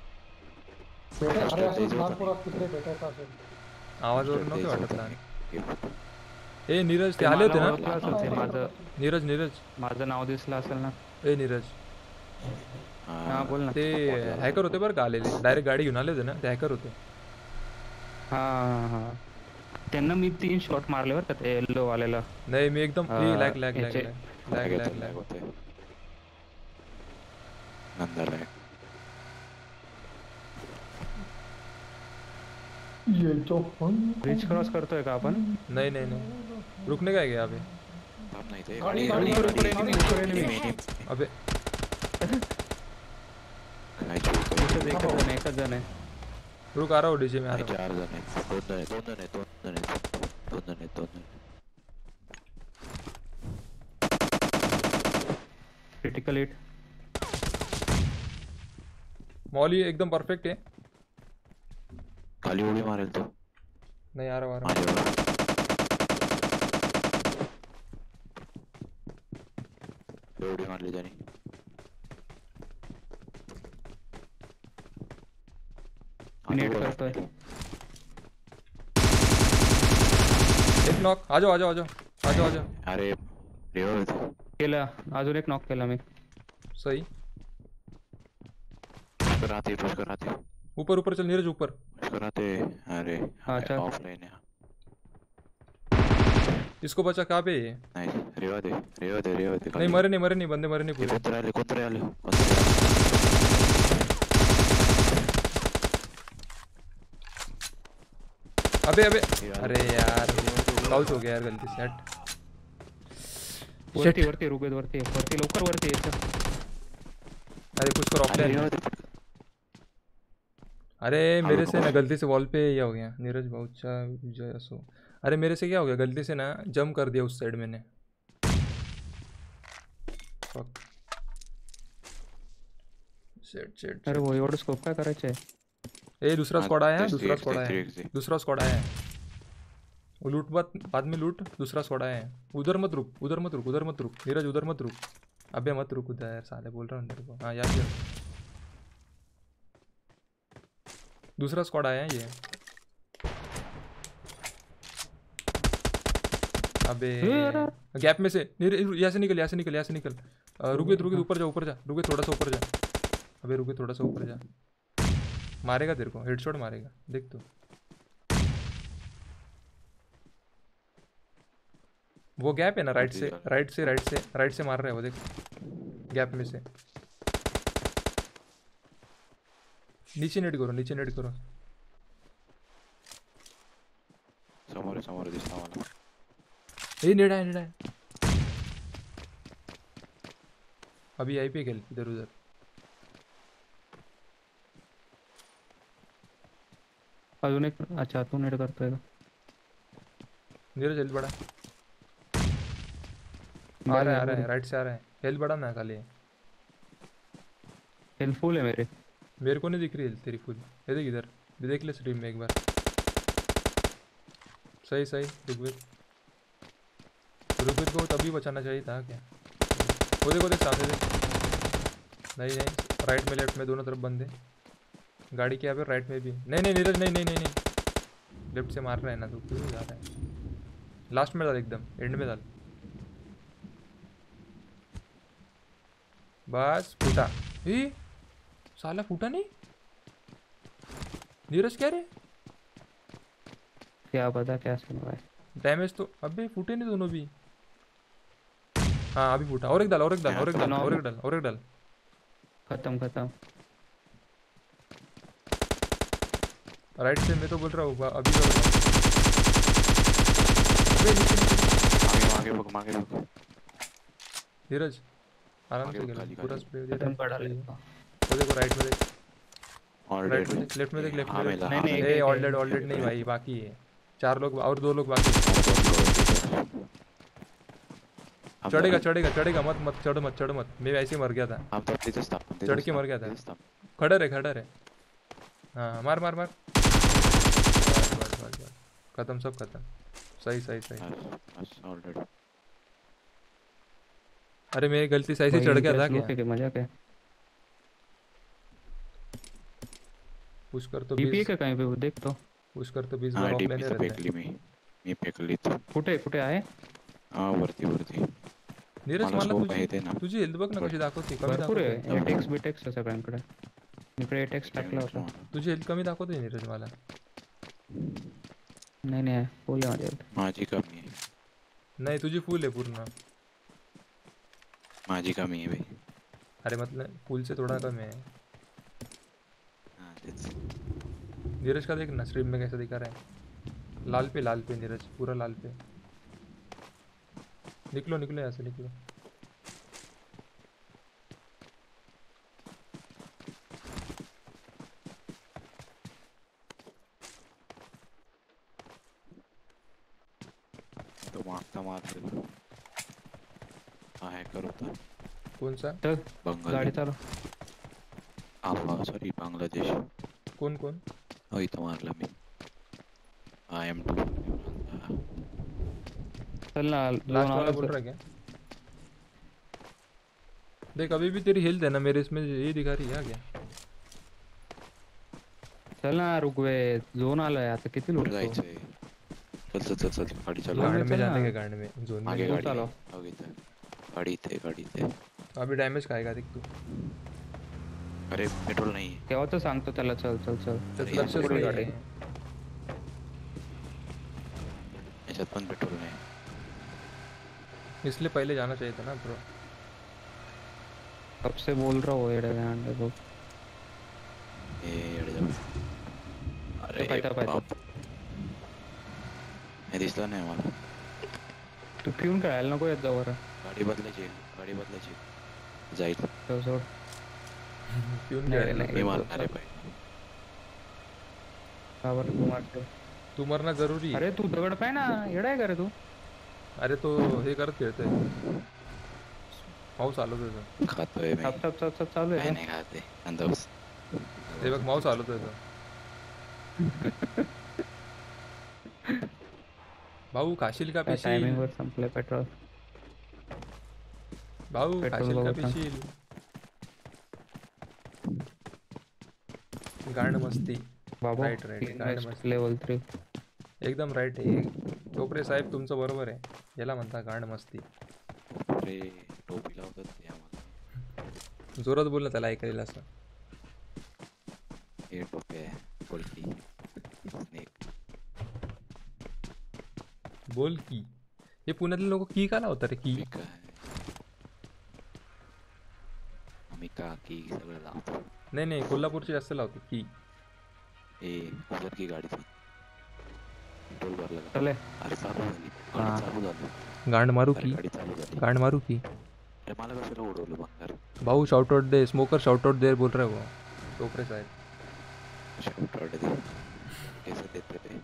नागपुरात तिकडे भेटायचं असेल आवाजवरून नव्हते तेच वाटत. ए नीरज ते आले होते ना? माझं नीरज नीरज. माझं नाव दिसलं असेल ना. ए नीरज. हा बोल ना. ते हॅकर होते बरं का आलेले? डायरेक्ट गाडी घेऊन आले होते ना? ते हॅकर होते. हा हा. हा त्यांना मी तीन शॉट मारले बरं का ते येल्लो वाल्याला. नाही मी एकदम lag lag lag lag lag lag lag होते. नंतर आहे ये तो ब्रिज क्रॉस करतोय का आपण नहीं नहीं नहीं। रुकने का है क्या अभी? गाडी- गाडी. अबे। रुक आ रहा हूँ डीजे में आ रहा हूँ। चार दोन जण क्रिटिकल हिट मॉली एकदम परफेक्ट है। खाली उडी मारेल तो नहीं आ रहा आ रहा माझ्यावर उडी मारली त्याने नेट करतोय एक नॉक आ जाओ आ जाओ आ जाओ आ जाओ आ जाओ अरे रिव्हॉल्व तो केला अजून एक नॉक केला मी सही कराते पुश कराते ऊपर ऊपर चल नीरज ऊपर कराते अरे हाँ, चल। ऑफलाइन है। इसको बचा कहाँ पे? है ये? नाही रेवा दे रेवा दे रेवा दे नहीं मरे नहीं मरे नहीं बंदे मरे नहीं पूरे कोणतरी आले कोणतरी आले अबे अबे। अरे यार पाउच हो गया यार गलती से हट। वरती वरती रुगेत वरती आहे. वरती लवकर वरती अरे कुछ कर ऑफलाइन रेवा दे पटकन. अरे मेरे से ना गलती से वॉल पे ये हो गया। नीरज बाउचा विजय असो। अरे मेरे से क्या हो गया? गलती से ना जंप कर दिया उस साइड मैंने. Shit, shit, अरे वो एवढं स्कोप काय करायचं आहे ए दूसरा हाँ, स्क्वाड आया? है दूसरा देख, स्क्वाड आया। है। दूसरा स्क्वाड आया। है वो लूट बाद बाद में लूट दूसरा स्क्वाड आया। है उधर मत रुक उधर मत रुक उधर मत रुक। नीरज उधर मत रुक। अबे मत रुक उधर यार साले बोल रहा हूँ तेरे को। हाँ याद कर दूसरा स्क्वाड आया है ये। अबे गैप में से यहाँ से निकल यहाँ से निकल यहाँ से निकल। रुके रुके ऊपर जा ऊपर जा रुके थोड़ा सा ऊपर जा। अबे रुके थोड़ा सा ऊपर जा। मारेगा तेरे को हेडशॉट मारेगा देख तू। वो गैप है ना राइट से राइट से राइट से राइट से मार रहा है वो देख। गैप में से। नीचे नेट करो नीचे नेट करो। समोर आहे, समोर दिसला मला ए नेट आहे नेट आहे अभी आई पे खेल इधर उधर। अजून एक अच्छा तू नेट करतोय का नीरज हेल्थ बढ़ा। आ रहा है आ रहा है राइट से आ रहा है। हेल्थ बढ़ा ना खाली। हेल्पफुल है मेरे। मेरे को नहीं दिख रही हेल्थ तेरी फुल ये देख इधर देख ले स्ट्रीम में एक बार। सही सही ऋग्वेद ऋग्वेद को तभी बचाना चाहिए था क्या? वो देखो, देख सामने देख। नहीं नहीं राइट में लेफ़्ट में दोनों तरफ़ बंद है। गाड़ी के यहाँ पे राइट में भी। नहीं नहीं, नीरज, नहीं नहीं नहीं नहीं। लेफ़्ट से मार रहा है ना तो क्यों जा रहा है? लास्ट में डाल एकदम एंड में डाल। बस, फूटा। ए साला फूटा नहीं? नीरज क्या रे? क्या पता क्या सुन रहा है। डैमेज तो अबे फूटे नहीं दोनों भी? हाँ अभी फूटा। और एक डाल और एक डाल और एक डाल और एक डाल और एक डाल। खत्म खत्म। राइट से मैं तो बोल रहा हूँ अभी रहा मागे बघ मागे बघ नीरज आराम आगे से खेलो पूरा। स्प्रे दे रहा है। वो देखो राइट में देख। राइट में देख लेफ़्ट में देख लेफ़्ट हाँ में देख। नहीं, हाँ नहीं, मेला। ए एक- ऑलरेड ऑलरेड नहीं भाई बाकी है। चार लोग और दो लोग बाकी चढ़ेगा तो- चढ़ेगा चढ़ेगा मत मत चढ़ मत चढ़ मत। मैं ऐसे मर गया था। तो थांब तिथेच चढ़ के मर गया था। खड़ा रहे खड़ा रहे। हाँ मार मार मार। खत्म सब खत्म। सही सही सही. अरे मेरी गलती से ऐसे चढ़ गया था क्या? क्या मज़ा पुश कर तो बीस का कहीं पे वो देख तो। पुश कर तो बीस हा बार डीपी ऑफलाइन तर रहता है। फेकली मी मी फेकली तर कुठे कुठे आहे हा वरती वरती। नीरज मला मला तुझी ना. तुझी हेल्थ बघ ना कशी दाखवते कमी दाखवते? एटेक्स बिटेक्स आहे सगळ्यांकडे इकडे एटेक्स टाकला होता। तुझी हेल्थ कमी दाखवते नीरज मला नाही नाही फुल आहे माझी कमी आहे नाही तुझी फुल आहे पूर्ण। माझी कमी आहे भाई। अरे मतलब फुल से थोड़ा कम है हा। नीरज का देख ना स्ट्रीम में कैसा दिखा रहा है? लाल पे लाल पे नीरज पूरा लाल पे। निकलो निकलो यहाँ से निकलो। तो हा। हॅकर होता कौन सा? चल गाडी चालव एम टू चल लास्ट लोन वाला बोल रहा क्या? देख अभी भी तेरी हेल्थ है ना मेरे इसमें ये दिखा रही है क्या? चल ना ऋग्वेद झोन आलाय आता किती कुठे लुटतो जायचंय चल चल चल चल गाडी चालव गांड चल में जाने के गांड में जोन आगे में. हो गाडी इथे गाडी इथे अभी डैमेज खाएगा देख तू। अरे पेट्रोल नाही तेव्हा तर सांगतो त्याला चल चल चल त्याचं अरे, पुढे गाडी. याच्यात पण पेट्रोल नाही इसलिए पहले जाना चाहिए था ना ब्रो कब से बोल रहा हो येड्या गांडे लोक. ए येडे जाऊ अरे पाहिजे, पाहिजे. बाप। हे दिसलं नाही मला तू पिऊन खेळायला नको येत जा बरं गाडी बदलायची गाडी बदलायची जाईल चल सोड पिऊन नाही, मारणार आहे तू तू मरना ज़रूरी अरे तू दगड पाय ना येडा आहे का रे तू। अरे तो हे। करत खेळतोय माऊस आलो तुझं खातोय मी चप चप चप चप चालू काय आहे नाही खाते अंदाज ते बघ माऊस आलो तुझं भाऊ खाशील का काय पिशील। टायमिंग वर संपलंय पेट्रोल भाऊ खाशील का पिशील। गांड मस्ती बाबा Right, right. गाडी मस्त. लेवल थ्री एकदम राईट आहे टोपरे साहेब तुमचं बरोबर आहे. याला म्हणता गांड मस्ती. अरे टोपी लावतात ते आम्हाला. जोरात बोल ना त्याला ऐकायला असं. हे टोपी कोळकी स्नेक. बोल की. हे पुण्यातले लोक की का लावतात रे की? आम्ही काकी सगळं लावतो? नाही नाही कोल्हापूरचे जास्त लावतात की. ए उतर की गाडी पेट्रोल भरलं का चले अरे चालू झाली. हा. गाडी चालू झाली. गांड मारू अरे की. गाडी चालू झाली. गांड मारू की. अरे मला कशाला उडवलं बंगार भाऊ शाउट आउट दे. स्मोकर शाउट आउट दे. बोल रहे हो टोपरे साहेब शाउट आउट दे. कैसे देते थे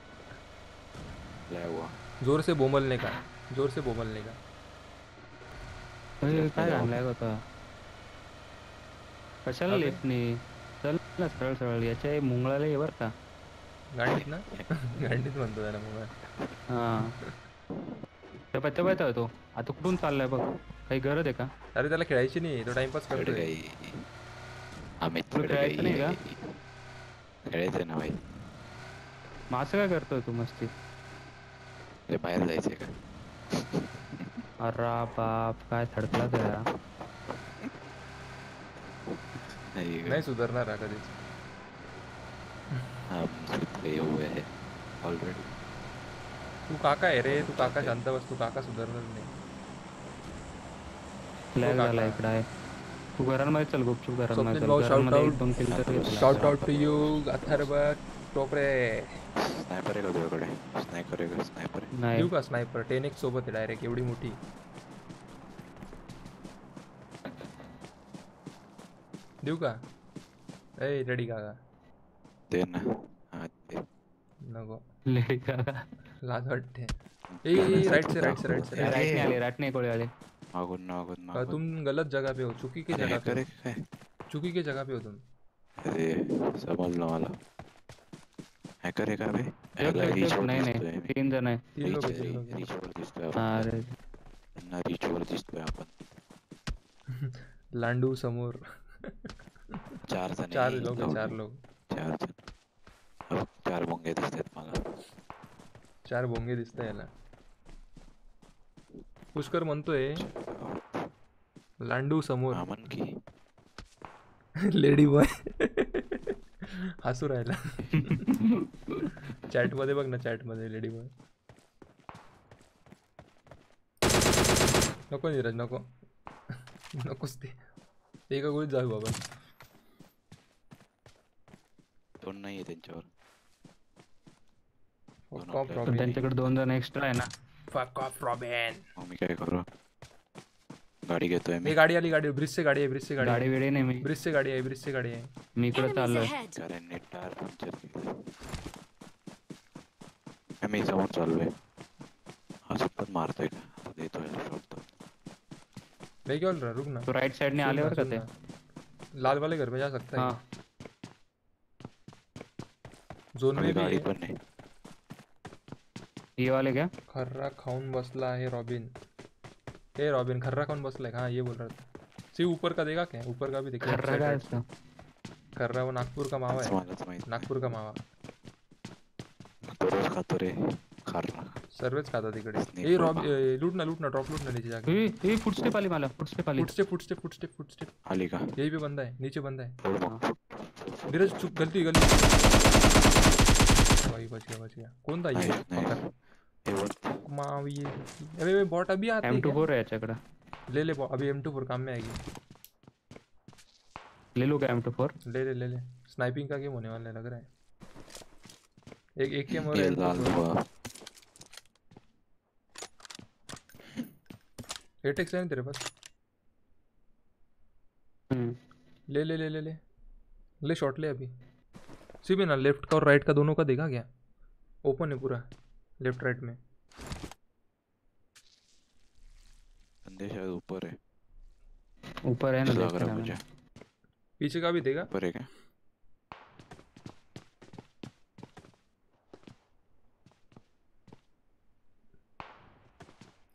लाया हुआ. ज़ोर से बोमलने का? ज़ोर से बोमलने का? अरे, काय आणलाय होता? कशाला. लेफ्टने चल ना सरळ सरळ याच्या मुंगळाला ये बर का. गांडीत ना? गांडीत म्हणतो त्याला मग हा. त्या पत्त्या पाहता तो आता कुठून चाललाय बघ? काही गरज आहे का? अरे त्याला खेळायची नाही तो टाइमपास करतोय. आम्ही तुला खेळायचं नाही का? खेळायचं ना भाई मग असं काय करतोय तू मस्ती? ते बाहेर जायचंय का? अरे बाप काय थडकला त्या नाही सुधारणार हा कधीच हम खुद हुए हैं ऑलरेडी तू काका आहे रे तू काका शांत बस तू काका सुधारणार नाही फ्लॅग काका. झाला इकडे आहे तू घरांमध्ये चल गुपचूप घरांमध्ये चल घरांमध्ये एक दोन किल तर out to you Atharva Topre sniper आहे का तुझ्याकडे स्नायपर आहे का स्नायपर आहे नाही का स्नायपर टेन एक्स सोबत आहे डायरेक्ट एवढी मोठी देऊ का? ए रेडी काका दे ना हा दे। नको लेडी का लाज वाटते ए राइट से राइट से राइट से राईट नाही आले राईट नाही कोळी आले मागून मागून right. मागून तुम गलत जगह पे हो चुकी की जगह पे हो. चुकी की जगह पे हो तुम। अरे समजलं मला हॅकर आहे का बे नाही नाही. तीन आहे तीन दिसतोय आपण. अरे। त्यांना reach वर दिसतोय आपण लांडू समोर। चार जण चार आहे, लोक चार. लोक चार जण हो, चार मुंगे दिसतात मला चार भोंगे दिसत याला पुष्कर म्हणतोय लांडू समोर। हा म्हण की। Lady boy. हसू राहिला। चॅट मध्ये बघ ना चॅट मध्ये लेडी बॉय. नको नीरज नको. नकोच ते. एका गोळीत जाऊ बाबा दोन नाहीये त्यांच्यावर Fuck आपल्या- off, पण Robin. त्यांच्याकडे दोन जण एक्स्ट्रा आहे ना. Fuck off, Robin. मग मी काय करू? गाडी घेतोय मी. ए गाडी आली गाडी. ब्रिज से गाडी आहे. हा मैं क्या बोल रहा रुक ना। तो राइट साइड ने आले और कहते लाल वाले घर में जा सकता है हाँ। झोन में भी है. ये वाले क्या? खर्रा खाऊन बसला आहे रॉबिन। ए रॉबिन खर्रा खाऊन बसला है। हाँ ये बोल रहा था। सी ऊपर का देगा क्या? ऊपर का भी देखा खर्रा का इसका। खर्रा वो नागपुर का मावा है। नागपुर का मावा। तो रोज खातो रे खारणा सर्वच खाता तिकडे. ए रॉब लूट ना लूट ना ड्रॉप लूट ना नीचे जाके. ए ए फुटस्टेप आली मला फुटस्टेप आली. फुटस्टेप फुटस्टेप फुटस्टेप फुटस्टेप आली का? यही पे बंदा है नीचे बंदा है. धीरज चुक गलती गलती. भाई बच गया बच गया. कौन था ये? मावी ये अबे अबे बॉट अभी आते हैं टू क्या? फोर है याच्याकडे ले ले अभी एम टू फोर काम में आएगी। ले लो का टू फोर ले ले ले ले। स्नाइपिंग का गेम होने वाला है लग रहा है। एक एक गेम और ये M2 लाल हुआ एटेक्स है ना तेरे पास? ले ले ले ले ले। ले शॉट ले अभी। सी ना लेफ़्ट का और राइट का दोनों का देखा क्या? ओपन है पूरा लेफ़्ट राइट में। बंदे शायद ऊपर है। ऊपर है ना लग रहा मुझे। पीछे का भी देगा ऊपर है क्या?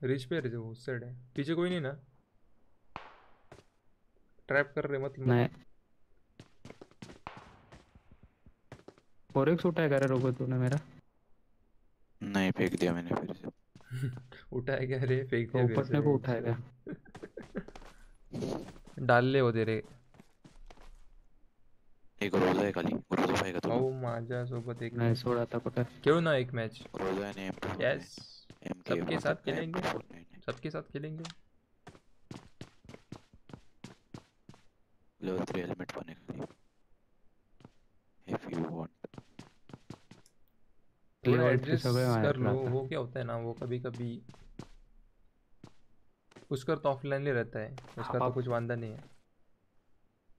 रिच पे है उस साइड है। पीछे कोई नहीं ना। ट्रैप कर रहे मत। नहीं। फोर एक्स उठाएगा रे रोबो तूने मेरा। नहीं फेंक दिया मैंने फिर से। उठाया क्या रे? फेंक दिया ऊपर से। को उठाएगा डाल ले हो तेरे। एक रोजा आहे खाली। रोजा पाहिजे का भाऊ माझ्या सोबत एक। नाही सोडा आता कुठे खेळू ना एक मैच रोजा आणि यस सबके साथ खेलेंगे? सबके साथ खेलेंगे? लेवल थ्री हेलमेट पण आहे खाली इफ़ यू वांट एडजस्ट सगळे कर लो वो क्या होता है ना वो कभी कभी उसका तो ऑफलाइन ही रहता है उसका तो कुछ वांदा नहीं है।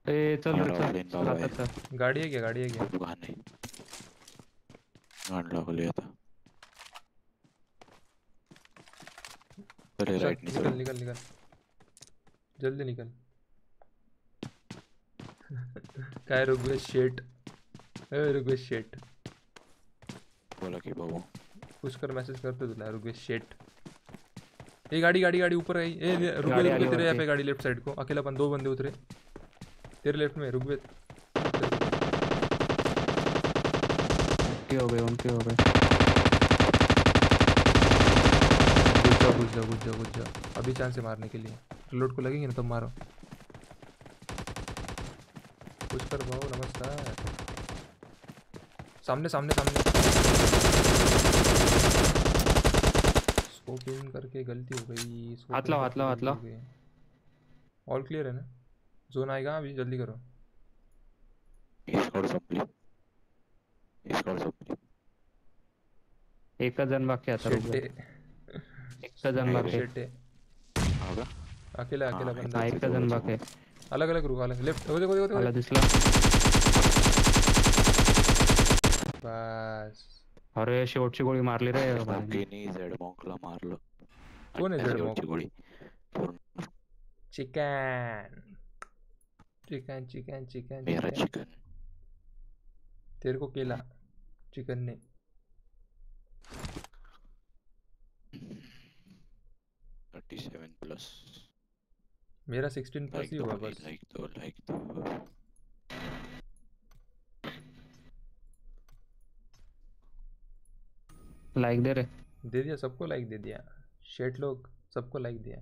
ए चल रे चल. गाड़ी है क्या गाड़ी है क्या? खूप घाण आहे घाण लागली आता चले चल, राईट निकल निकल। निकल निकल। जल्दी निकल। काय रुग्वेश शेट ए रुग्वेश शेट बोला की बाबू। पुश कर मैसेज करते तुला रुग्वेश शेट ए गाड़ी गाड़ी गाड़ी ऊपर आई ए गाड़ी आ रुग्वेश तेरे यहाँ पे गाड़ी लेफ़्ट साइड को। अकेला बन दो बंदे उतरे। तेरे लेफ़्ट में रुग्वेश उनके हो गए उनके हो गए। घुस जा घुस जा घुस जा घुस जा अभी चांस है मारने के लिए। रिलोड को लगेंगे ना तब मारो। पुश कर भाऊ नमस्कार। सामने सामने सामने। स्कोप इन करके गलती हो गई हाथ लाओ, हाथ लाओ, हाथ लाओ। ऑल क्लियर है ना? जोन आएगा अभी जल्दी करो। संपली एकच जण बाकी आता शेटे एकच बाकी. शेटे अकेला अकेला बंदा एकच जण बाकी. अलग अलग रुको अलग लेफ़्ट देखो देखो देखो देखो दिसला बस अरे शेवटची गोळी मारली रे. स्मोकीनी झेड मॉन्कला मारलं कोण आहे झेड मॉन्क? गोळी चिकन चिकन चिकन चिकन मेरा चिकन चिकन तेरे को केला चिकन ने थर्टी सेवन प्लस मेरा सिक्सटीन प्लस ही होगा बस। लाइक दो लाइक दो लाईक दे रे दे दिया सबको लाइक दे दिया। शेट लोग सबको लाइक दिया।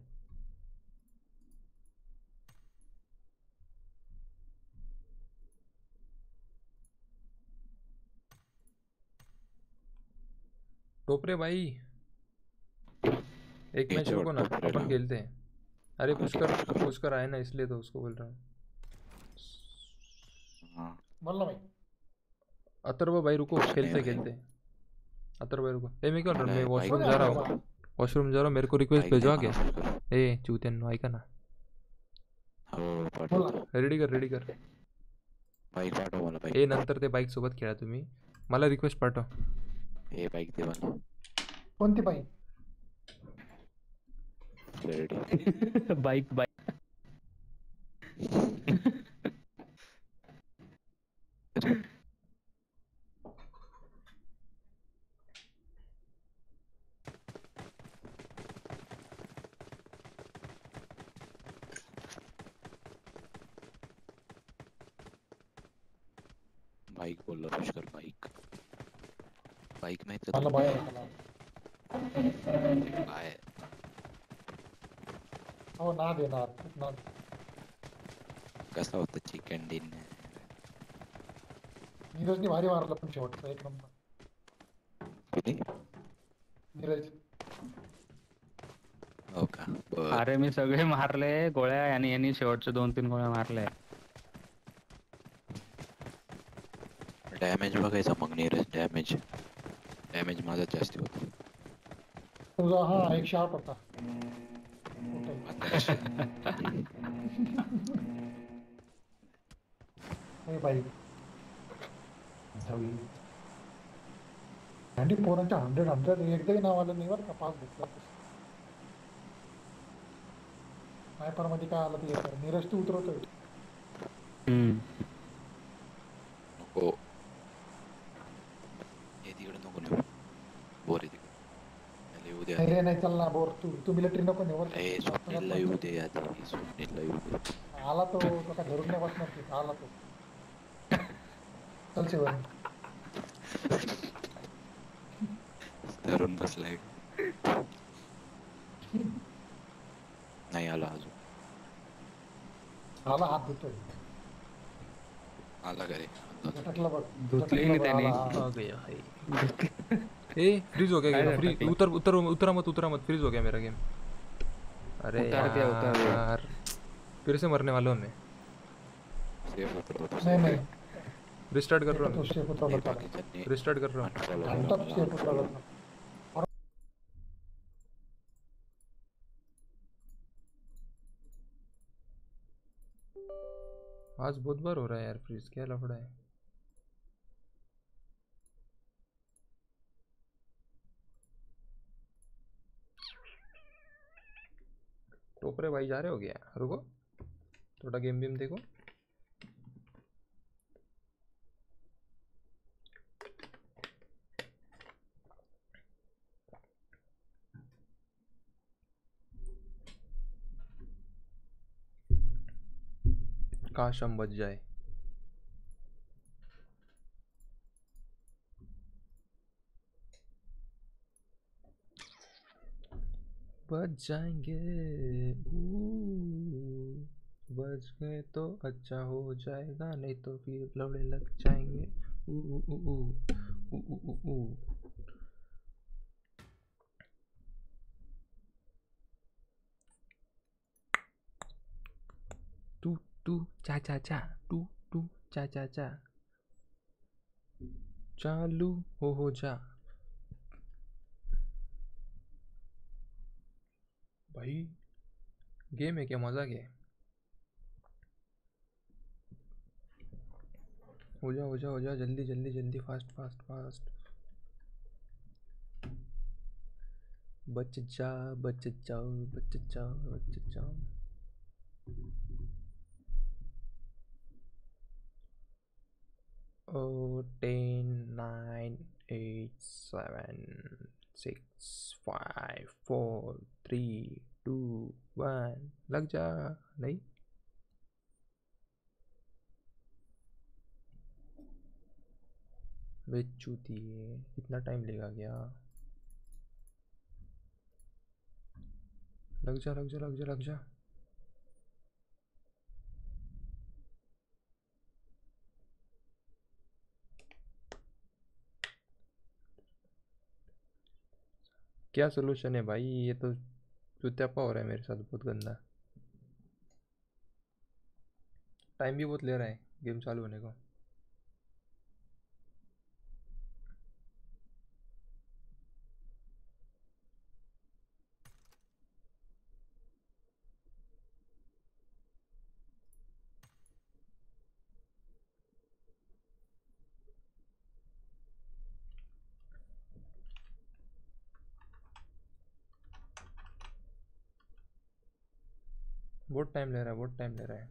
टोपरे भाई एक मैच रुको ना अपन खेलते हैं। अरे हाँ, पुष्कर ठीक है। पुष्कर आए ना इसलिए तो उसको बोल रहा हूँ। हाँ बोल ना भाई। अथर्व भाई रुको खेलते खेलते अथर्व भाई रुको। ए मैं क्या बोल रहा हूँ? अरे मैं वॉशरूम जा रहा हूँ। वॉशरूम जा रहा हूँ मेरे को रिक्वेस्ट भेजवा नाही क्या? मला फुल ए चूत्यान ना रेडी कर रेडी कर। बाईक पाठव मला ए नंतर ते बाईक सोबत खेळा तुम्ही। मला रिक्वेस्ट पाठव। ए बाईक दे मला। कोणती बाई बाइक बाइक बाइक बोल रहा पुष्कर बाइक बाइक में तो भाई मतलब हो ना देणार खूप ना कसा होता चिकन डिनर नीरजने भारी मारलं पण शेवटचा एक नंबर किती नीरज हो का अरे मी सगळे मारले गोळ्या आणि यांनी शेवटचे दोन तीन गोळ्या मारल्या. डॅमेज बघायचा मग नीरज डॅमेज डॅमेज माझा जास्ती होता. तुझा हा एकशे आठ होता. अरे भाई हंड्रेड हंड्रेड हंड्रेड एकदाही नावाला नाही बरं का पाच नीरज तू उतरवतोय हम्म। चालला बोर तू तू मिलिटरी नको नेवर ए स्वप्नीलला येऊ दे आधी स्वप्नीलला येऊ दे आला तो तो काय धरून नाही बसणार तिथं. आला तो चल शिवाय धरून बसलाय नाही आला अजून आला हात धुतोय आला का रे झटकला बघ धुतली झटकला नाही बघ, त्याने. ए फ्रीज हो गया गेम फ्री? उतर उतर उतरा मत उतरा मत फ्रीज हो गया मेरा गेम अरे उतार दिया, उतार दिया। यार फिर से मरने वाला हूँ मैं सेफ़ उतरवतो नाही नाही रिस्टार्ट कर रहा तो हूँ. बाकीच्यांनी रिस्टार्ट कर रहा हूँ. स्टेप आज बहुत बार हो रहा है यार फ्रीज क्या लफड़ा है टोपरे भाई, जा रहे हो गया रुको। थोड़ा गेम वेम देखो। काश हम बच जाए। बच जाएँगे। बच गए तो अच्छा हो जाएगा, नहीं तो फिर लौड़े लग जाएँगे। टू टू, चा चा चा, टू टू, चा चा चा। चालू हो हो जा। भाई गेम है क्या? मज़ा क्या हो? जा हो जा हो जा जल्दी जल्दी जल्दी फास्ट फास्ट फास्ट बच जा बच जाओ बच जाओ बच जाओ Oh, 10, 9, 8, 7, 6, 5, 4, 3, 2, 1 लग जा नहीं? चूती है। इतना टाइम लेगा क्या? लग जा लग जा लग जा लग जा। क्या सोल्यूशन है भाई? ये तो चुत्यापा हो रहा है मेरे साथ बहुत गंदा टाइम भी बहुत ले रहा है गेम चालू होने को। बहुत टाइम ले रहा है बहुत टाइम ले रहा है।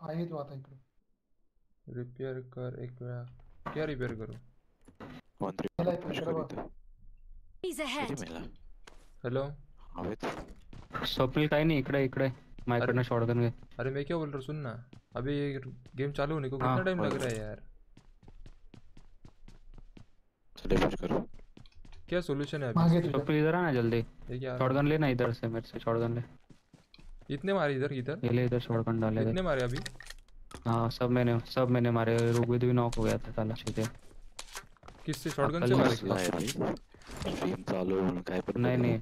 आहे तो आता इकडे रिपेयर कर एक वेळा क्या रिपेअर करू? हॅलो हवेत सपल काय नाही इकडे इकडे। माझ्याकडनं शॉर्ट गन घे अरे मी काय बोलतो सुन ना। अभी गेम चालू होने को कितना हाँ, टाइम लग रहा है यार? चले पुश करो। क्या सोल्यूशन है अभी? तुझ्या स्वप्नील इधर। आना जल्दी। ये क्या? शॉटगन लेना इधर से मेरे से शॉटगन ले। इतने मारे इधर इधर? ये ले इधर शॉटगन डाले इतने मारे अभी? हाँ सब मैंने सब मैंने मारे। रुगविद भी नॉक हो गया था साला सीधे किससे? शॉटगन से मारे? स्ट्रीम चालू आहे म्हणून काय पण नाही नाही।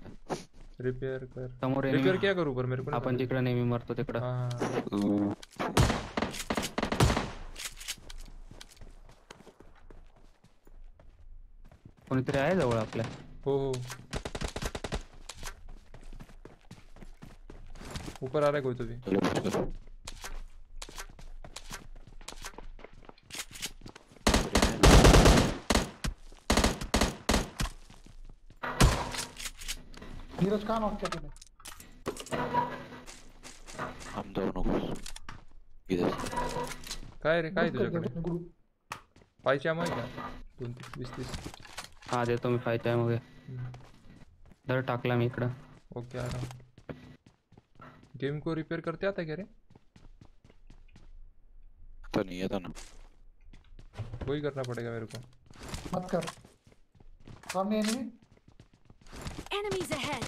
रिपेअर कर। समोर रिपेअर क्या करू पर मेरे को आपण समझ. जिकडे नेहमी मरतो तिकडं हाँ हाँ उ, कोणीतरी आहे जवळ आपल्या. हो हो. ऊपर आ रहा है कोई तो भी नीरज का नॉक किया तूने हम जाऊ नकोस इधर काय रे काय तुझ्याकडे? दिया उसने group. पायची आम दोन तीस वीस तीस. हा देतो मी फाय टाइम वगैरे हम्म. धर टाकला मी इकडं। ओके आ रहा गेम को रिपेयर करते आता है क्या रे? आता नहीं आता ना। वही करना पड़ेगा मेरे को। मत कर। सामने एनिमी Enemies ahead.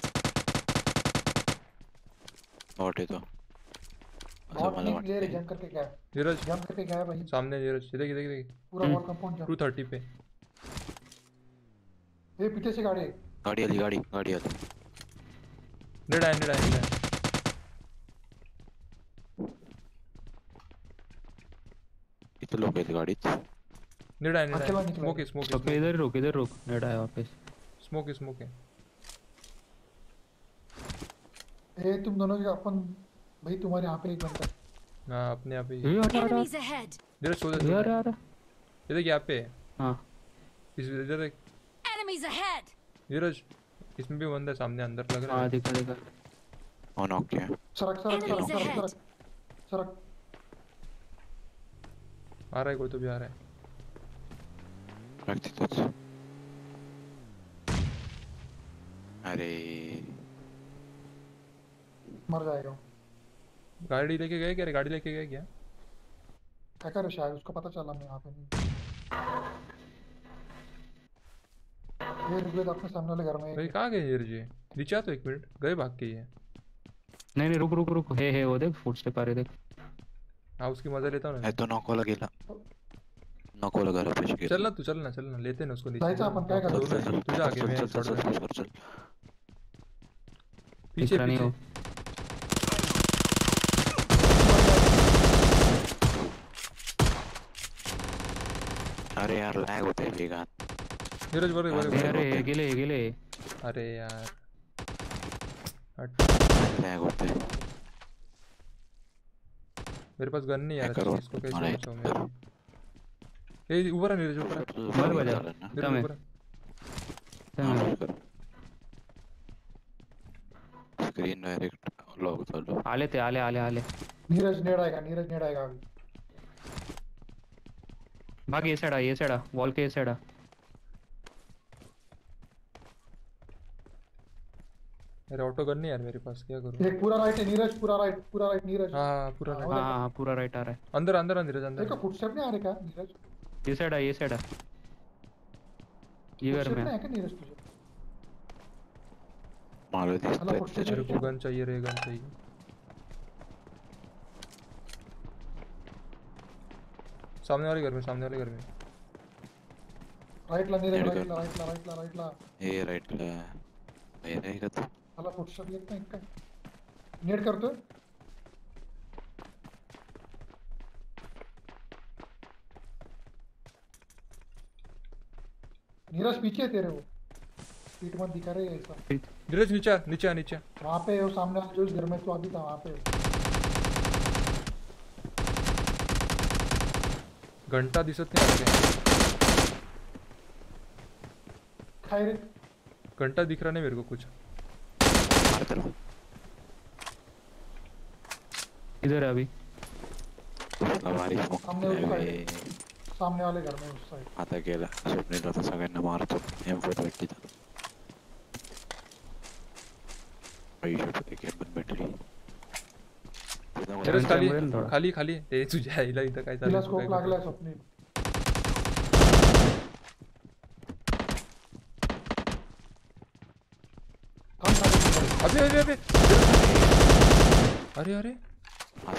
नॉट येतो असं बहुत मला नहीं क्लियर है जंप करके गया। नीरज जंप करके गया भाई। सामने नीरज ये देख देख देख। पूरा wall compound to jump thirty पे। ये पीछे से गाड़ी है। गाडी आली गाडी गाडी नेड आहे नेड आहे नेड आहे इथे लोक आहेत गाडीत नेड नेड अकेला आहे स्मोक है। है स्मोक है इधर रुक इधर रुक। नेट आहे वापस। स्मोक है स्मोक है ये तुम दोनों के अपन भाई तुम्हारे यहाँ पे एक बनता है। हाँ अपने आप ही। ये अरे Enemies ahead. नीरज सो जा जा। अरे ये देख यहाँ पे? है। हाँ इस इधर देख नीरज इसमें भी बंदा सामने अंदर लग रहा हाँ। है दिखा दिखा। ऑन ऑफ़ किया सड़क सड़क सड़क Enemies सड़क ahead. सड़क सड़क आ रहा है कोई तो भी आ रहा है। रख तिथंच अरे। मर जाएगा। गाड़ी लेके गए क्या गाड़ी लेके गए क्या? क्या करे शायद? उसको पता चला मैं यहाँ पे नहीं। ये ऋग्वेद अपने सामने वाले घर में भाई कहाँ गए ये नीचे तो एक मिनट गए भाग के ये। नहीं नहीं रुक रुक रुक हे हे वो देख फुट स्टेप आ रहे देख। हाँ उसकी मज़ा लेता हूँ ना। नाही तो नॉकवाला गेला नॉकवाला घरापाशी गेला चल ना तू चल ना चल ना लेते ना उसको नीचे। आपण काय चल करायचं चल चल तुझ्या आगे चल मैं चल चल चल पीछे रहा पीछे। अरे यार लॅग होते वेगात नीरज बरे बरे अरे बरे अरे गेले गेले। अरे यार। हट। लॅग होते मेरे पास गन नहीं यार इसको कैसे बचाऊं मैं? ए ऊपर आ नीरज ऊपर मर बजा कम है। स्क्रीन डायरेक्ट लॉग चालू आले ते आले आले आले। नीरज नेड आएगा नीरज नेड आएगा अभी। भाग ये साइड आ ये साइड आ। वॉल के ये साइड आ। अरे ऑटो गन नहीं यार मेरे पास क्या करूँ? एक पूरा राइट है नीरज पूरा राइट पूरा राइट नीरज। हाँ हाँ पूरा हाँ, right। हाँ हाँ हाँ, पूरा राइट आ रहा है। अंदर अंदर नीरज अंदर देखो फुटस्टेप नहीं आ रहे क्या? नीरज? ये साइड आ ये साइड आ। ये घर में है क्या नीरज तुझे? मला चला दिसतंय फुटस्टेप मेरे को गन चाहिए रे गन चाहिए। सामने वाले घर में सामने वाले घर में। राइट ला नीरज राइट ला राइट ला राइट ला राइट ला। हे राईटला हे नाही का तू मला फुटस्टेप येत नाही काय नेट करतोय नीरज पीछे है तेरे वो। पीठ मत दिखा रहे ऐसा नीरज नीचे नीचे नीचे। वहाँ पे वो सामने जो इस घर में तो अभी था वहाँ पे घंटा दिसत नाही खाय रे। घंटा दिख रहा नहीं मेरे को कुछ। मार त्याला इधर है अभी। हमारी सामने सामने वाले घर में उस साइड आता गेला स्वप्नील होता सगळ्यांना मारतो एम फोर भेटली भेटली नीरज खाली खाली खाली। ते तुझ्या आईला इथं काय चालू स्कोप स्वप्नील थांब थांब, अबे अबे अबे अरे अरे।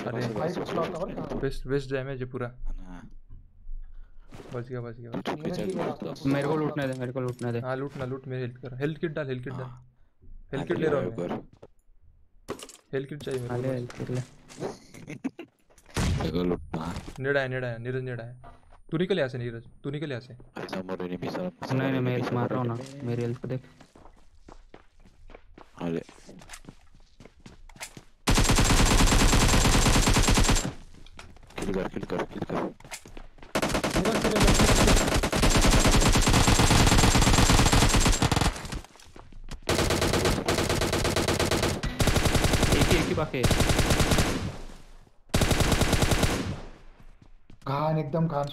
अरे। का वेस्ट वेस्ट डैमेज है पूरा। बच गया बच गया। मेरे की मेरा। मेरे को लूटने दे मेरे को लूटने दे। हाँ लूट ना लूट मेरे हेल्थ कर। हेल्थ किट डाल हेल्थ किट डाल। हेल्थ किट ले रहा हूँ मैं। हेल्थ किट चाहिए मेरे आले को ले सगळं लुटणं नेड़ा है नेड़ा है नीरज नेड़ा है। तू निकल यहाँ से नीरज। तू निकल यहाँ से। समोर enemy समोर नहीं नहीं मैं हेल्थ मार रहा हूँ ना। मेरी हेल्थ देख। आले किल कर किल कर किल कर। एक ही एक ही बाकी है। एकदम भगा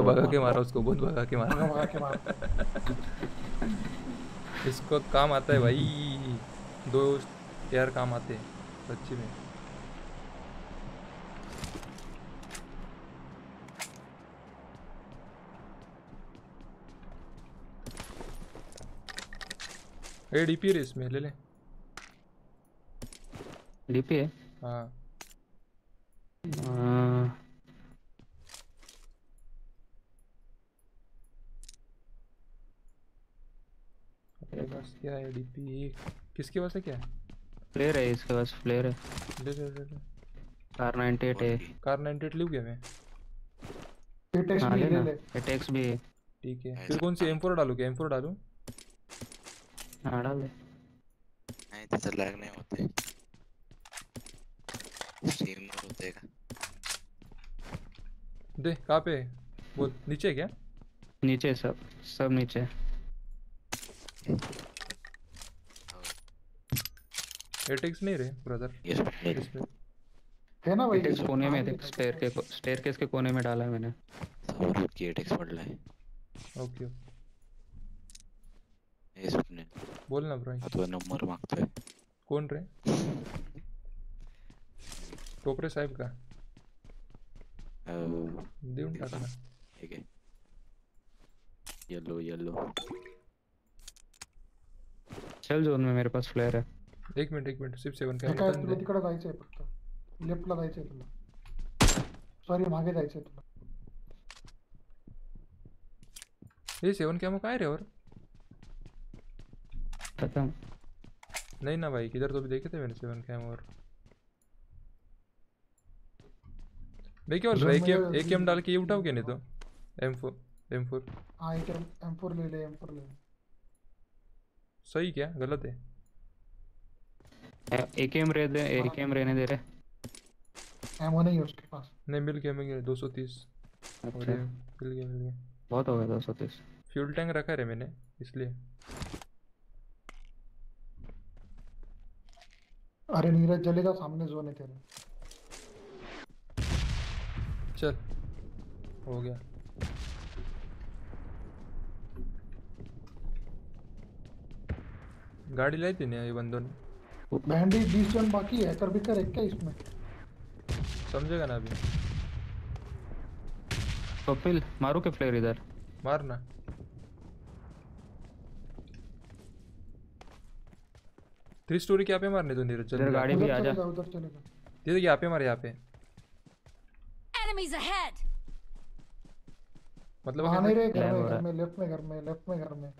भगा के मारा। उसको बहुत भगा के मारा। भगा के मार। इसको काम आता है भाई। दो यार काम आते हैं सच्ची में। ए डीपी रे इसमें ले ले। डीपी है? हाँ। अपने पास क्या है डीपी किसके पास है क्या? है फ्लेयर है इसके पास फ्लेयर है। ले ले ले ले। कार 98 है। कार 98 लिख गया मैं। टेक्स हाँ भी ले ले ना। भी है। ठीक है। फिर कौन सी M4 डालू क्या? M4 डालूं? हाँ डाल दे। नाही त्याचं लॅग नाही होते। स्ट्रीमवर होते का दे कहाँ पे? वो नीचे क्या? नीचे सब सब नीचे। एटेक्स नहीं रे ब्रदर ये इसमें है ना भाई? कोने में देख स्टेयर के स्टेयर केस के कोने में डाला है मैंने। समोर की एटेक्स ओके ओके हे स्वप्नील बोल ना ब्रो आता नंबर मागतोय कौन रे? टोपरे साहेब का। देऊन टाकना ठीक आहे येलो येलो। चल जोन में मेरे पास फ्लेयर है। एक मिनट एक मिनिट सिर्फ़ सेवन हे। काय काय तुला तिकडे जायचंय फक्त लेफ्टला जायचंय तुला सॉरी मागे जायचंय तुला ये सेवन क्या काय रे और? खत्म। नहीं ना भाई किधर तो भी देखे थे मैंने सेवन कैम और। देखिए और एक एक एम डाल के ये उठाओ क्या नहीं तो? एम फोर एम फोर हाँ एक एम फोर ले ले एम फोर ले। सही क्या? गलत है। एक एम रह दे एक एम रहने दे रहे एमओ नहीं है उसके पास। नहीं मिल गया मिल गया दो सौ तीस। अच्छा। मिल गया मिल गया। बहुत हो गया दो सौ तीस। फ्यूल टैंक रखा है मैंने इसलिए। अरे नीरज जलेगा सामने जोन है तेरे चल। हो गया। गाड़ी लाई थी ना ये बंदों ने? बैंडी बीस जन बाकी है कर भी कर एक क्या इसमें? समझेगा ना अभी? कपिल मारू के फ्लेयर इधर? मारना। थ्री स्टोरी क्या पे मारने तो नीरज जल्दी गाड़ी भी आ जा उधर चलेगा। दीदी यहाँ पे मार यहाँ पे। Enemies ahead! मतलब वहाँ नहीं रे घर में घर में लेफ़्ट में घर में लेफ़्ट में घर में।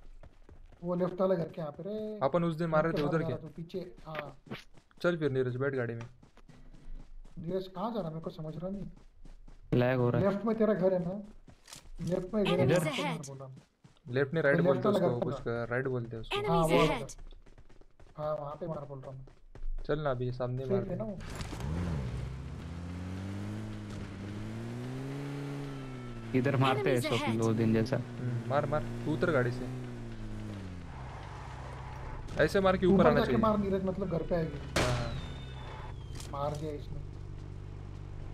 वो लेफ़्ट वाले घर के यहाँ पे रे। अपन उस दिन मार रहे थे उधर था, पीछे हाँ। चल फिर नीरज बैठ गाड़ी में। नीरज कहाँ जा रहा मेरे को समझ रहा नहीं। लैग हो रहा है। लेफ़्ट में तेरा घर है ना? लेफ़्ट में घर है लेफ़्ट बोला। लेफ़्ट ने राइट बोलते उसको कुछ राइट बोलते हैं उसको। हाँ वो! हाँ वहाँ पे मार बोल रहा हूँ चल ना अभी सामने मार है ना इधर मारते हैं सब दो दिन जैसा। हम्म, मार मार तू उतर गाड़ी से। ऐसे मार के ऊपर आना चाहिए। मार नीरज मतलब घर पे आएगी। हाँ। मार दिया इसने।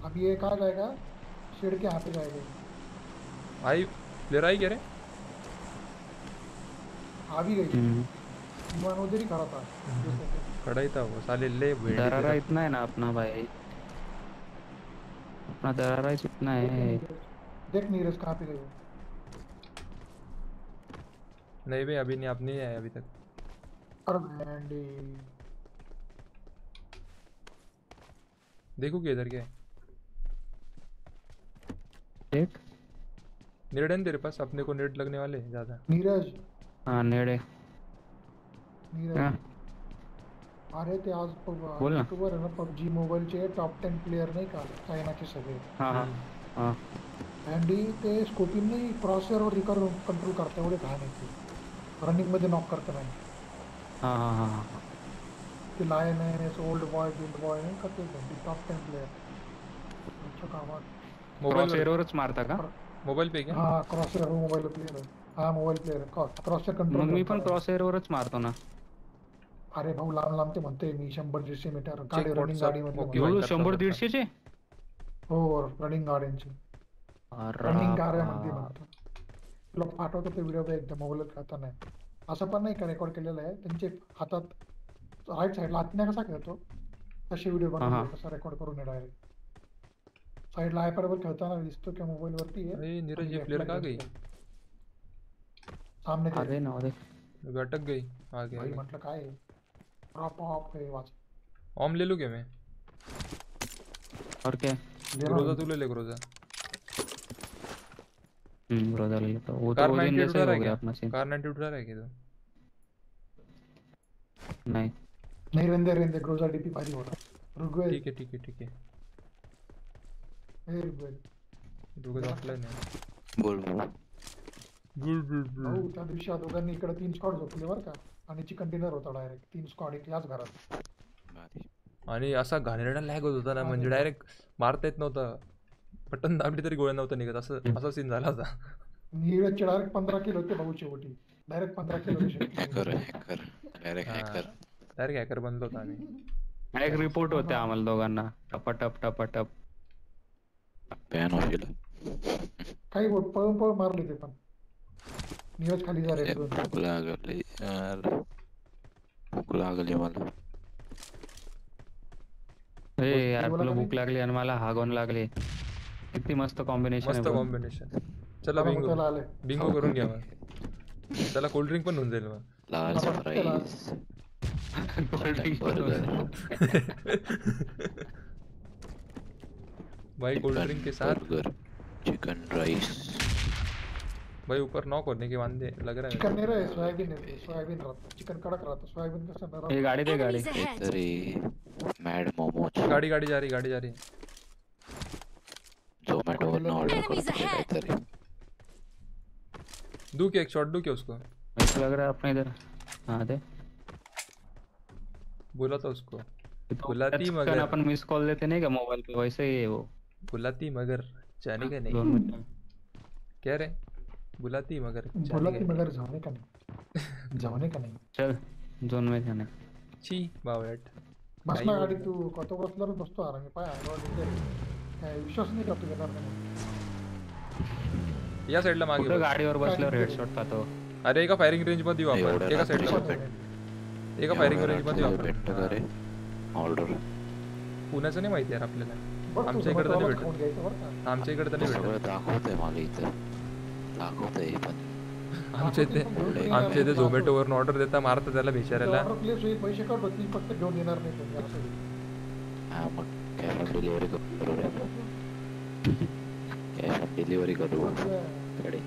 अब ये कहाँ जाएगा? शेड के यहाँ पे जाएगा। ये। आई प्लेयर आई कह रहे आ भी गई। हम्म, उधर ही खड़ा था खड़ा ही था वो साले ले दरारा इतना है ना अपना भाई। अपना दरारा ही इतना है। देख नीरज कहाँ पे वो। नहीं भाई अभी नहीं आप नहीं आए अभी तक। अरे बैंडी देखो कि इधर क्या है। देख। नेड है ना तेरे पास अपने को नेट लगने वाले ज़्यादा। नीरज। हाँ नेड़े हाँ। अरे ते आज बोल ना. ना पबजी मोबाईलचे टॉप टेन प्लेयर नाही का चायनाचे सगळे हाँ हाँ। हाँ। अँडी ते स्कोपिंग नाही क्रॉसवर रिकवर कंट्रोल करता एवढे घाण आहे ते रनिंग मध्ये नॉक करता नाही हाँ हाँ हाँ हाँ। ते लायन आहे ओल्ड बॉय बिल्ड बॉय नाही का ते टॉप टेन प्लेयर तुमच्या कामात मोबाईल क्रॉस एरोवरच मारता का? मोबाईल पे क्या? हा क्रॉसर मोबाईल प्लेयर हा। मोबाईल प्लेयर क्रॉसर कंट्रोल मी पण क्रॉस एरोवरच मारतो ना। अरे भाऊ लांब लांब ते म्हणते मी शंभर दीडशे मीटर. गाडी रनिंग गाडी मध्ये शंभर. दीडशेचे? हो रनिंग गाड्यांची. रनिंग गाड्यामध्ये बाप. म्हणतात तुला पाठवतो ते व्हिडिओ एकदा मोबाईल खेळताना असं पण नाही का रेकॉर्ड केलेलं आहे. त्यांचे हातात राईट साईडला हातने कसा खेळतो? तसे व्हिडिओ हा, हा. बनवले कसा रेकॉर्ड करून डायरेक्ट साईडला आयपॅडवर खेळताना दिसतो किंवा मोबाईल वरती आहे. अरे नीरज ये प्लेयर कहाँ गई? सामने अरे ते ना अरे अटक गई. आगे भाई म्हटलं काय आहे ड्रॉप ऑफ़ आहे वाच ऑम ले लूँ क्या मैं? और क्या? ग्रोजा तू ले ले ग्रोजा हम्म रोजा ले लेता वो तो वो दिन 98 जैसा ही रहा हो गया अपना सीन कार 90 उठा रहा है क्या तू? नहीं। नाही रेंदे रेंदे ग्रोजा डीपी भारी होता ऋग्वेद ठीक है ठीक है ठीक है। हे ऋग्वेद ऋग्वेद ऑफलाइन है बोल बोल। गुड गुड भाऊ त्या दिवशी दोघांनी इकडे तीन स्कॉट झोपले बरं का आणि चिकन डिनर होता डायरेक्ट तीन स्कॉट याच घरात. आणि असा घाणेरडा लॅग होत होता ना म्हणजे डायरेक्ट मारता येत नव्हतं. बटन दाबली तरी गोळ्या नव्हतं निघत. असं असा सीन झाला होता. नीरजचे डायरेक्ट पंधरा किलो होते भाऊ शेवटी. डायरेक्ट पंधरा kilo hacker hacker direct hacker direct hacker बनलो होता आम्ही. एक रिपोर्ट होते आम्हाला दोघांना. टपाटप टपाटप. पॅन ऑफ़ केलं काही पळून पळून मारले ते पण. नीरज खाली जा रे दोन भूक लागली यार। भूक लागली मला हे यार बोला तुला भूक लागली आणि मला हागवण लागली। किती मस्त कॉम्बिनेशन मस्त कॉम्बिनेशन चला बिंगो त्याला आले बिंगो करून घ्या चला कोल्ड ड्रिंक पण होऊन जाईल मग. त्याला- फ्राईज Cold drink भाई कोल्ड ड्रिंक के साथ चिकन राईस भाई ऊपर नॉक होने के वांदे लग रहा है। चिकन है नाही रे सोयाबीन आहे सोयाबीन राहतं चिकन कडक राहतं सोयाबीन कसं हे। नरम गाडी दे गाडी. काहीतरी मॅड मोमोज गाड़ी गाड़ी जा रही गाड़ी जा रही। झोमॅटोवरनं ऑर्डर Enemies करतो ahead. काहीतरी दू क्या एक शॉट दू क्या उसको? ऐसा लग रहा है अपने इधर। हाँ दे। बोला था उसको। तो बुलाती मगर- अपन मिस कॉल देते नहीं क्या मोबाइल पे? वैसे ही है वो। बुलाती मगर। जाने का नहीं। कह रहे बुलाती मगर बोला जाने की का मगर जाणे का नाही। जाणे का नाही। चल जोन में जाने। छी बावट बस काही गाडी तू कतो बसल्यावर बसतो आरामी पाय अंगावर विश्वास नाही करतो घेणार नाही या साईडला मागे कुठं. गाडीवर बसल्यावर हेडशॉट खातो अरे एका फायरिंग रेंज मध्ये येऊ आपण एका साईडला एका फायरिंग रेंज मध्ये येऊ आपण ऑर्डर। पुण्याचं नाही माहिती यार आपल्याला आमच्या इकडे तर नाही घ्यायचं बरं का। आमच्या इकडे तर नाही सगळं भेटत। दाखवतंय मला इथं। पण आमच्या इथे आमच्या इथे झोमॅटोवरून ऑर्डर देता मारता त्याला होईल पैसे कट होतील फक्त घेऊन येणार नाही. हा डिलिव्हरी करू मिडल.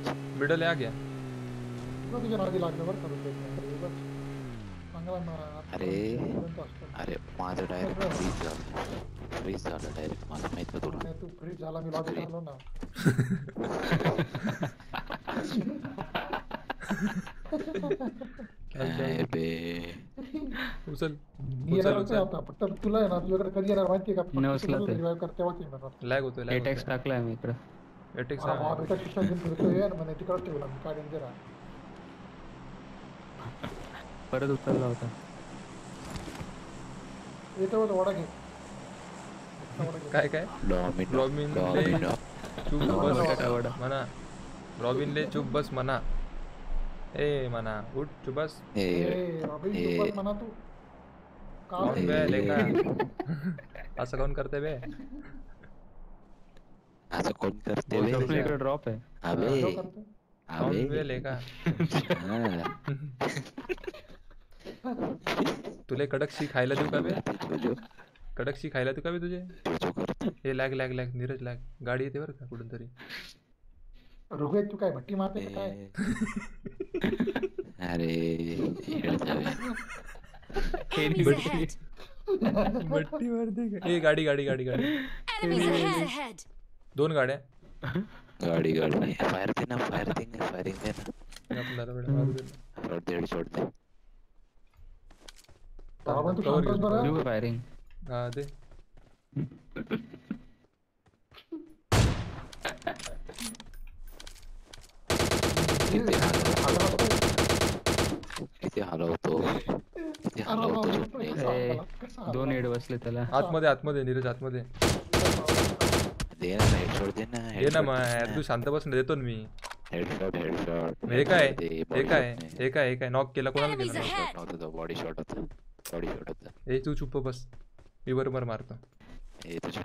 चांगला मा- अरे. अरे माझं डायरेक्ट फ्रीज झालं. फ्रीज झालं डायरेक्ट मला माहित तुला तू फ्रीज झाला मी आलो ना. उचल उचल येणार उचल तुला आहे तुझ्याकडे कधी येणार माहिती का कर तेव्हाच येणार लॅग होतोय लॅग टाकलाय मी इकडं घेऊन तिकडे ठेवला मी काय डेंजर आहे परत उचलला होता येतो वडा घे काय काय डॉमिनो डॉमिनो चुप बस म्हणा रॉबिन ले चुप बस म्हणा ए म्हणा उठ चुप बस। ए रॉबिन. तू बस म्हणा तू। कौन बे लेका असं कोण करते बे? असं कोण करते बे? तो आपल्या इकडे ड्रॉप आहे अबे। कौन अबे बे लेका हा. तुले कडक शी खायला देऊ का बे जोजो कडक शी खायला देऊ का बे तुझे? हे lag lag lag Neeraj lag. गाडी येते बरं का कुठून तरी? ऋग्वेद तू काय भट्टी मारते का काय? अरे. बट्टी मारते का? ए गाडी गाडी गाडी गाडी. दोन गाड्या. गाडी गाडी. फायर दे ना फायर दे ना फायरिंग दे ना. आपल्याला वेळ मारू दे. ना. शॉट दे. दे तू शांत. बरं. फायरिंग हा दे. किती हलवतो किती हलवतो किती हलवतो झोपणे दोन एड बसले त्याला आतमध्ये आतमध्ये नीरज आतमध्ये दे ना हेडशॉट दे ना ये ना मग तू शांत बस ना देतो ना मी। हेडशॉट हेडशॉट हे काय हे काय हे काय हे काय नॉक केला कोणाला केला? नव्हता तो बॉडी शॉट होता बॉडी शॉट होता। ए तू चुप्प बस मी बरोबर मारतो। ए तुझ्या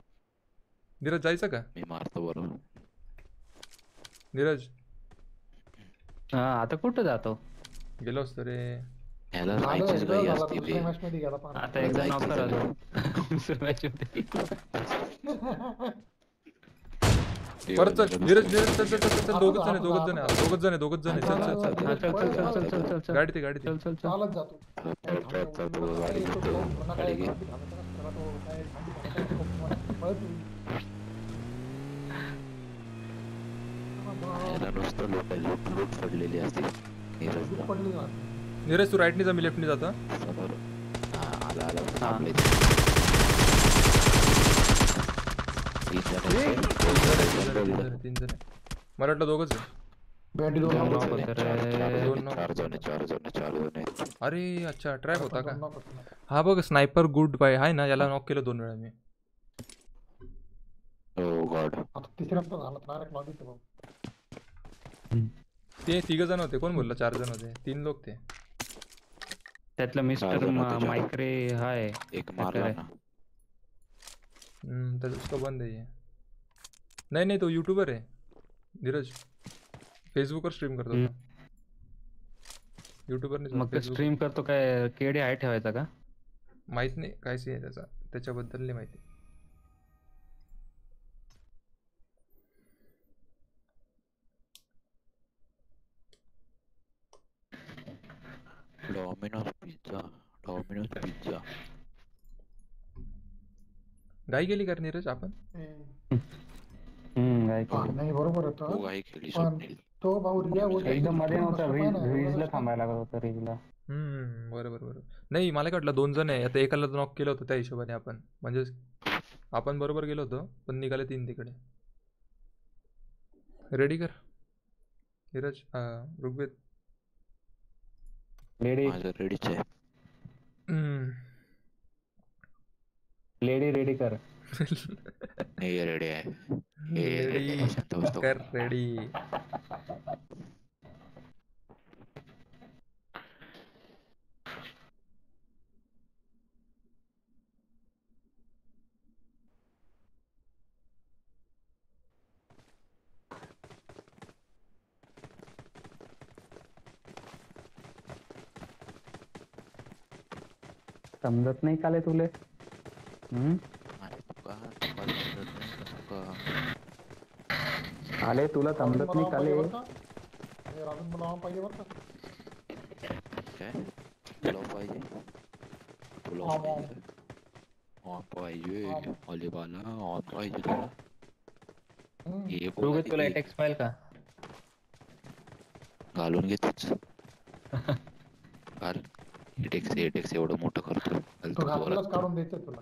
नीरज जायचं का? मी मारतो बरोबर नीरज हा आता कुठं जातो गेलो असतो रे ह्याला राहायचीच एकदा असते पाहा. आता एकदा नॉक करा. तो. परत चल नीरज नीरज चल चल चल चल दोघच जण दोघच जण दोघच जण दोघच जण. चल चल चल हा, चल चल चल चल चल चल चल गाडी ते गाडी ते चल चल चल चालत जातो चल, चल, चल, तू गाडी गाडी घे ह्याला नुसतं लूट लूट लूट पडलेली असते नीरजला पडली ना नीरज तू राईटने जा मी लेफ्टने जातो हा? समोर आला आला हा. थांबले तीन जण. मला वाटलं दोघच अरे अच्छा ट्रॅप होता का. हा बघ स्नायपर गुड बाय आहे ना याला नॉक केलं दोन वेळा मी हो गॉड आता तिसऱ्यांदा झाला डायरेक्ट लॉबी भाऊ. ते तिघ जण होते कोण बोलला? चार जण होते. तीन लोक ते. त्यातलं मिस्टर मायक्रे हाय. एक मारला ना. हम्म, त्याचं उसका बंद आहे ये. नाही नाही तो युट्यूबर आहे. धीरज. फेसबुकवर स्ट्रीम करतो हम्म. युट्यूबर नाही मग फेसबुक स्ट्रीम करतो काय? केडे आहे ठेवायचा का? माहित नाही काय सीन आहे त्याचा. त्याच्याबद्दल नाही माहिती. डॉमिनोज पिझ्झा डॉमिनोज पिझ्झा गाई गेली का रे नीरज आपण? हम्म. काय नाही बरोबर तू. होतं काही खेळली पण स्वप्नील तो भाऊ रिया बोलतो एकदम मध्ये नव्हता कसं पण आहे, रिजला एवढं थांबायला लागत होतं रिजला हम्म बरोबर बरोबर. नाही मला काय वाटलं दोन जण आहे. आता एकाला नॉक केलं होतं त्या हिशोबाने आपण. म्हणजे आपण बरोबर गेलो होतो पण निघाले तीन तिकडे. रेडी कर? नीरज अं, ऋग्वेद. लेडी रेडी आहे हम्म. लेडी रेडी कर। ये रेडी है। ये रेडी रेडी कर रेडी समजत नाही काले तुले हम्म अरे तुका तुका समजत नाही का तुका आले तुला समजत नाही काले राजन मला पाहिजे बरं का काय पाहिजे तुला पाहिजे पाहिजे. अलिबाला पाहिजे तुला. हे तुला टेक्स्ट फाईल का घालून घेतोच घाल एटेक्स एटेक्स एवढं मोठं करतो तो वरात. काढून द्यायचं तुला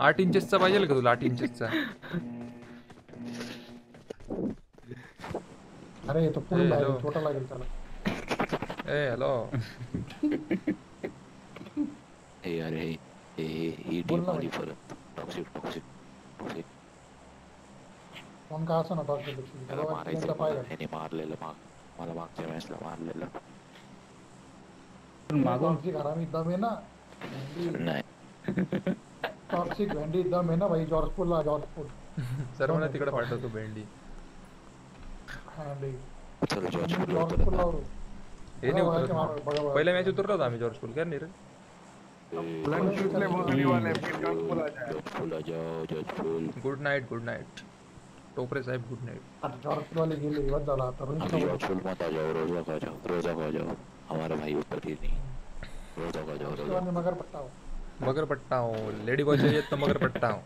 आठ इंचेसचा पाहिजे का तुला आठ इंचेसचा अरे तो ए, पुढे लागेल. छोटा लागेल त्याला ए हेलो Hey, अरे बोलना demoli भाई। for toxic, toxic, toxic. Phone कहा असं ना डॉक्टर त्याला मारायचं आहे मला. ह्याने मारलेलं माग मला मागच्या वेळेसला मारलेलं मागून टॉक्सिक हरामी दम है ना नाही टॉक्सिक भेंडी दम है ना भाई जॉर्जपूरला जॉर्जपूर सर मला तिकडे पाठवतो भेंडी हँडी चल जॉर्ज फुल जॉर्जपूरला वरू हे नाही उतरत. पहिल्या मॅच उतरलो होतो आम्ही जॉर्ज फुल काय नाही रे लंच पिछले भोसड़ी वाले फिर जॉर्ज फुल आ जाए जॉर्ज आ जाओ George full good night good night Topre साहेब गुड नाईट आता जॉर्जपूरवाले गेले दिवस झाला आता रोहित अभी शर्मा- जॉर्ज फुल मत आ जाओ रोजा आ जाओ रोजा आ जाओ। हमारे भाई ऊपर ही नहीं। रोजा आ जाओ रोजा शिवानी मगर पट्टा हो. मगर पट्टा हूँ लेडी बॉय चाहिए तो मगर पट्टा हूँ।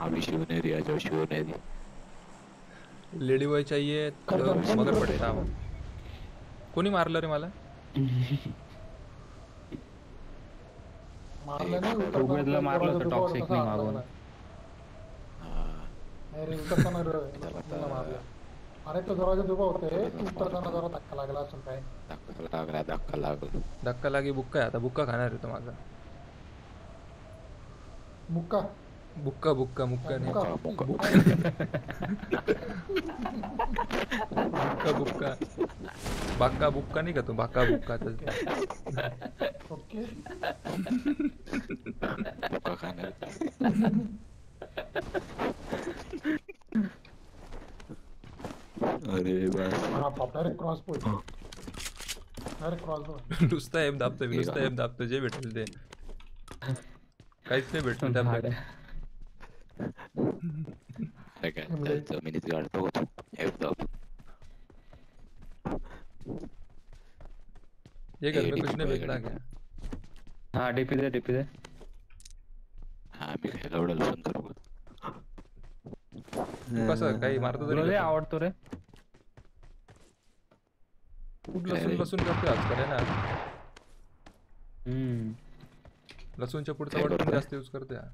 अभी शिवनेरी आ जाओ शिवनेरी लेडी बॉय चाहिए तो मगर पट्टा हूँ। कोणी मारलं रे मला? मारलं नाही मारलं दरवाज़ा होतं दुभावला toxic तसा ने हात मागून. लागला. हाँ, नाही रे उतरताना अरे तो दरवाज़ा दुभा होते उतरताना जरा धक्का लागला असेल काय धक्का लागला धक्का लागला धक्का लागी बुक्का आहे आता बुक्का खाणार आहे तो माझा मुक्का बुक्का? बुक्का मुक्का नाही। बुक्का बुक्का बाक्का। बुक्का। नाही का तो बाक्का बुक्का तर ओके अरे बस हा बाप direct cross point direct cross नुसता एम दाबतोय मी नुसता एम दाबतोय जे भेटेल ते काहीच नाही भेटलं त्या काय जमिनीत गाडतो तू एफ़ दाब ये घर में कुछ नहीं. क्या? हा डीपी दे डीपी दे। हा मी काय एवढं लसूण करू का? तू कसं काही मारतो तुला तरी लय कसं? आवडतो रे खूप लसूण लसूण करतोय आजकाल आहे ना हम्म लसूणच्या पुढचा काय वर्ड पण करतोय? जास्त यूज़ करतोय हा.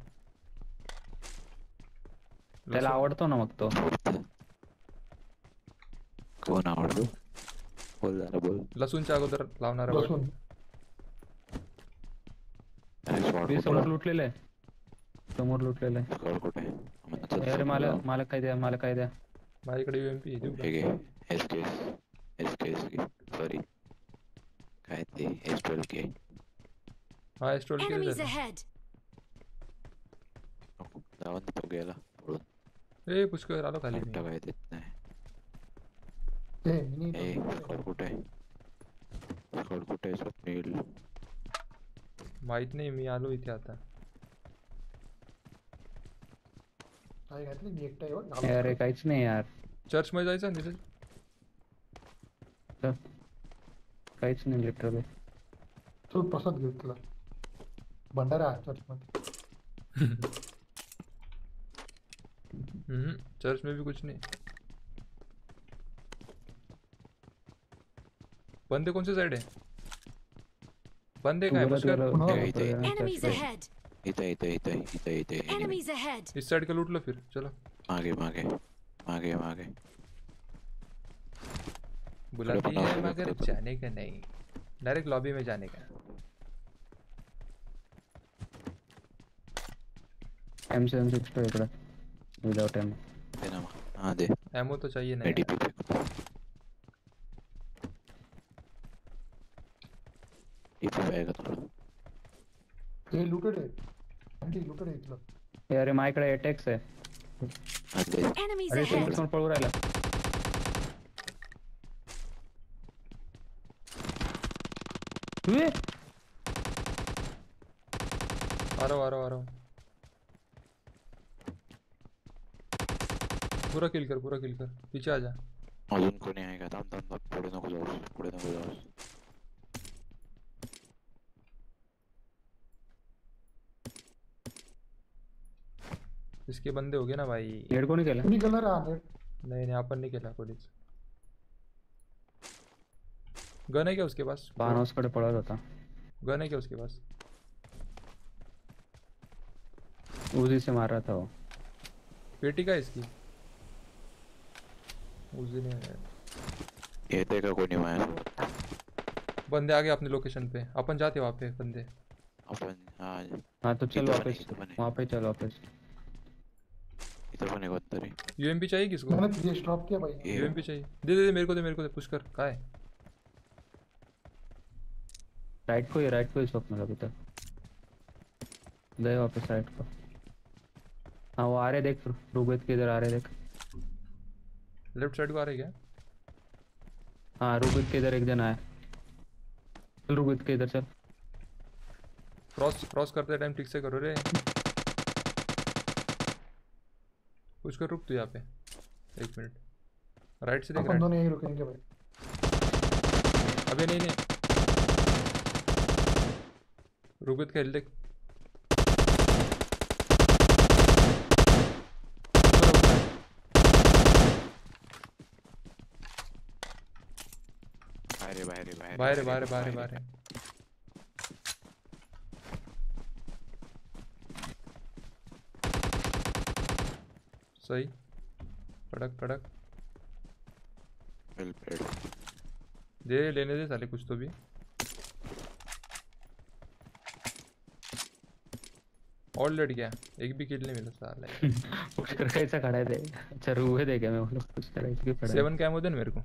त्याला लसूण- आवडतो ना मग तो कोण आवडतो बोल जरा बोल लसूणच्या अगोदर लावणारा word. लसूण काय शॉर्ट मी कुठं समोर लुटलेलं आहे समोर लुटलेलं आहे आहे? अरे समोर मला जाऊ. मला काय द्या मला काय द्या माझ्याकडे युएमपी देऊ का? हे घे एस के एस के एस के सॉरी काय ते? एस ट्वेल्व के हा! जाऊन तो गेला पळून. ए पुष्कर आलो खाली काय देत नाही. मिनी ए कुठे? आहे कुठे? आहे स्वप्नील. माहित नाही मी आलो इथे आता काय घातली मी एकटा येऊन ए, अरे काहीच नाही यार। चर्च मध्ये जायचं काहीच नाही लिटरली चल प्रसाद घेऊ तुला भंडारा चर्च मध्ये हम्म चर्च में भी कुछ नहीं। बंदे कौन से साइड है? बंदे का पुष्कर ए, इथे Enemies इथे इथे इथे इथे enemy. Enemies ahead! इस साइड का लूट लो फिर चलो। मागे मागे मागे मागे। बुलाती है मगर जाने का नहीं। डायरेक्ट लॉबी में जाने का। M seven six two without M दे ना मग. दे। एमओ तो चाहिए नहीं। डीपी फेंकतो डीपी पाहिजे का थोडं। ते लुटेड आहे आंटी लुटेड इथलं अरे माझ्याकडे एटेक्स आहे हा। अरे समोर! समोर पळू राहिला। उए, आ रहा आ रहा आ रहा पूरा किल कर पूरा किल कर। पीछे आ जा। अजून कोणी आहे का थांब थांब पुढे नको जाऊस पुढे नको जाऊस इसके बंदे हो गए ना भाई। हेड कोणी केलं कुणी कलर हा। नेट नहीं नहीं अपन नहीं खेला कोणीच गन है क्या उसके पास? फार्म हाऊस कडे पळत होता गन है क्या उसके पास? उजी से मार रहा था वो। पेटी का है इसकी? उस दिन येते का कोणी माझ्यासोबत बंदे आ गए अपने लोकेशन पे। अपन जाते वहाँ पे बंदे। आपण हा। हाँ तो चल वापस. वहाँ पे चल वापस। इथं पण आहे कोणतरी यूएमपी चाहिए किसको? मैंने थ्री ड्रॉप किया भाई। यूएमपी चाहिए। दे दे दे मेरे को दे मेरे को दे पुश कर। कहाँ है? राइट को ही राइट को ही शॉप में अभी तक। गए वापस राइट को। हाँ वो आ रहे देख रूबेत के इधर आ रहे देख। लेफ़्ट साइड को आ रही क्या? हाँ रूबेत के इधर एक जन आया। चल रूबेत के इधर चल। क्रॉस क्रॉस करते टाइम ठीक से करो रे। पुश कर रुक तू यहाँ पे। एक मिनट। राइट से देख दोनों यहीं रुकेंगे भाई। अबे नहीं नहीं। रुबित का हिल देख। बाहेर बाहर बाहर बाहर है आहे. बाहर है सही। कड़क कड़क दे लेने दे साले कुछ तो भी। और लड़ गया। एक भी किल नहीं मिला साला। पुष्कर कैसा खड़ा है देख। अच्छा रूहे देखे मैं बोला ऐसे क्यों खड़ा है? सेवन कैम दे ना मेरे को।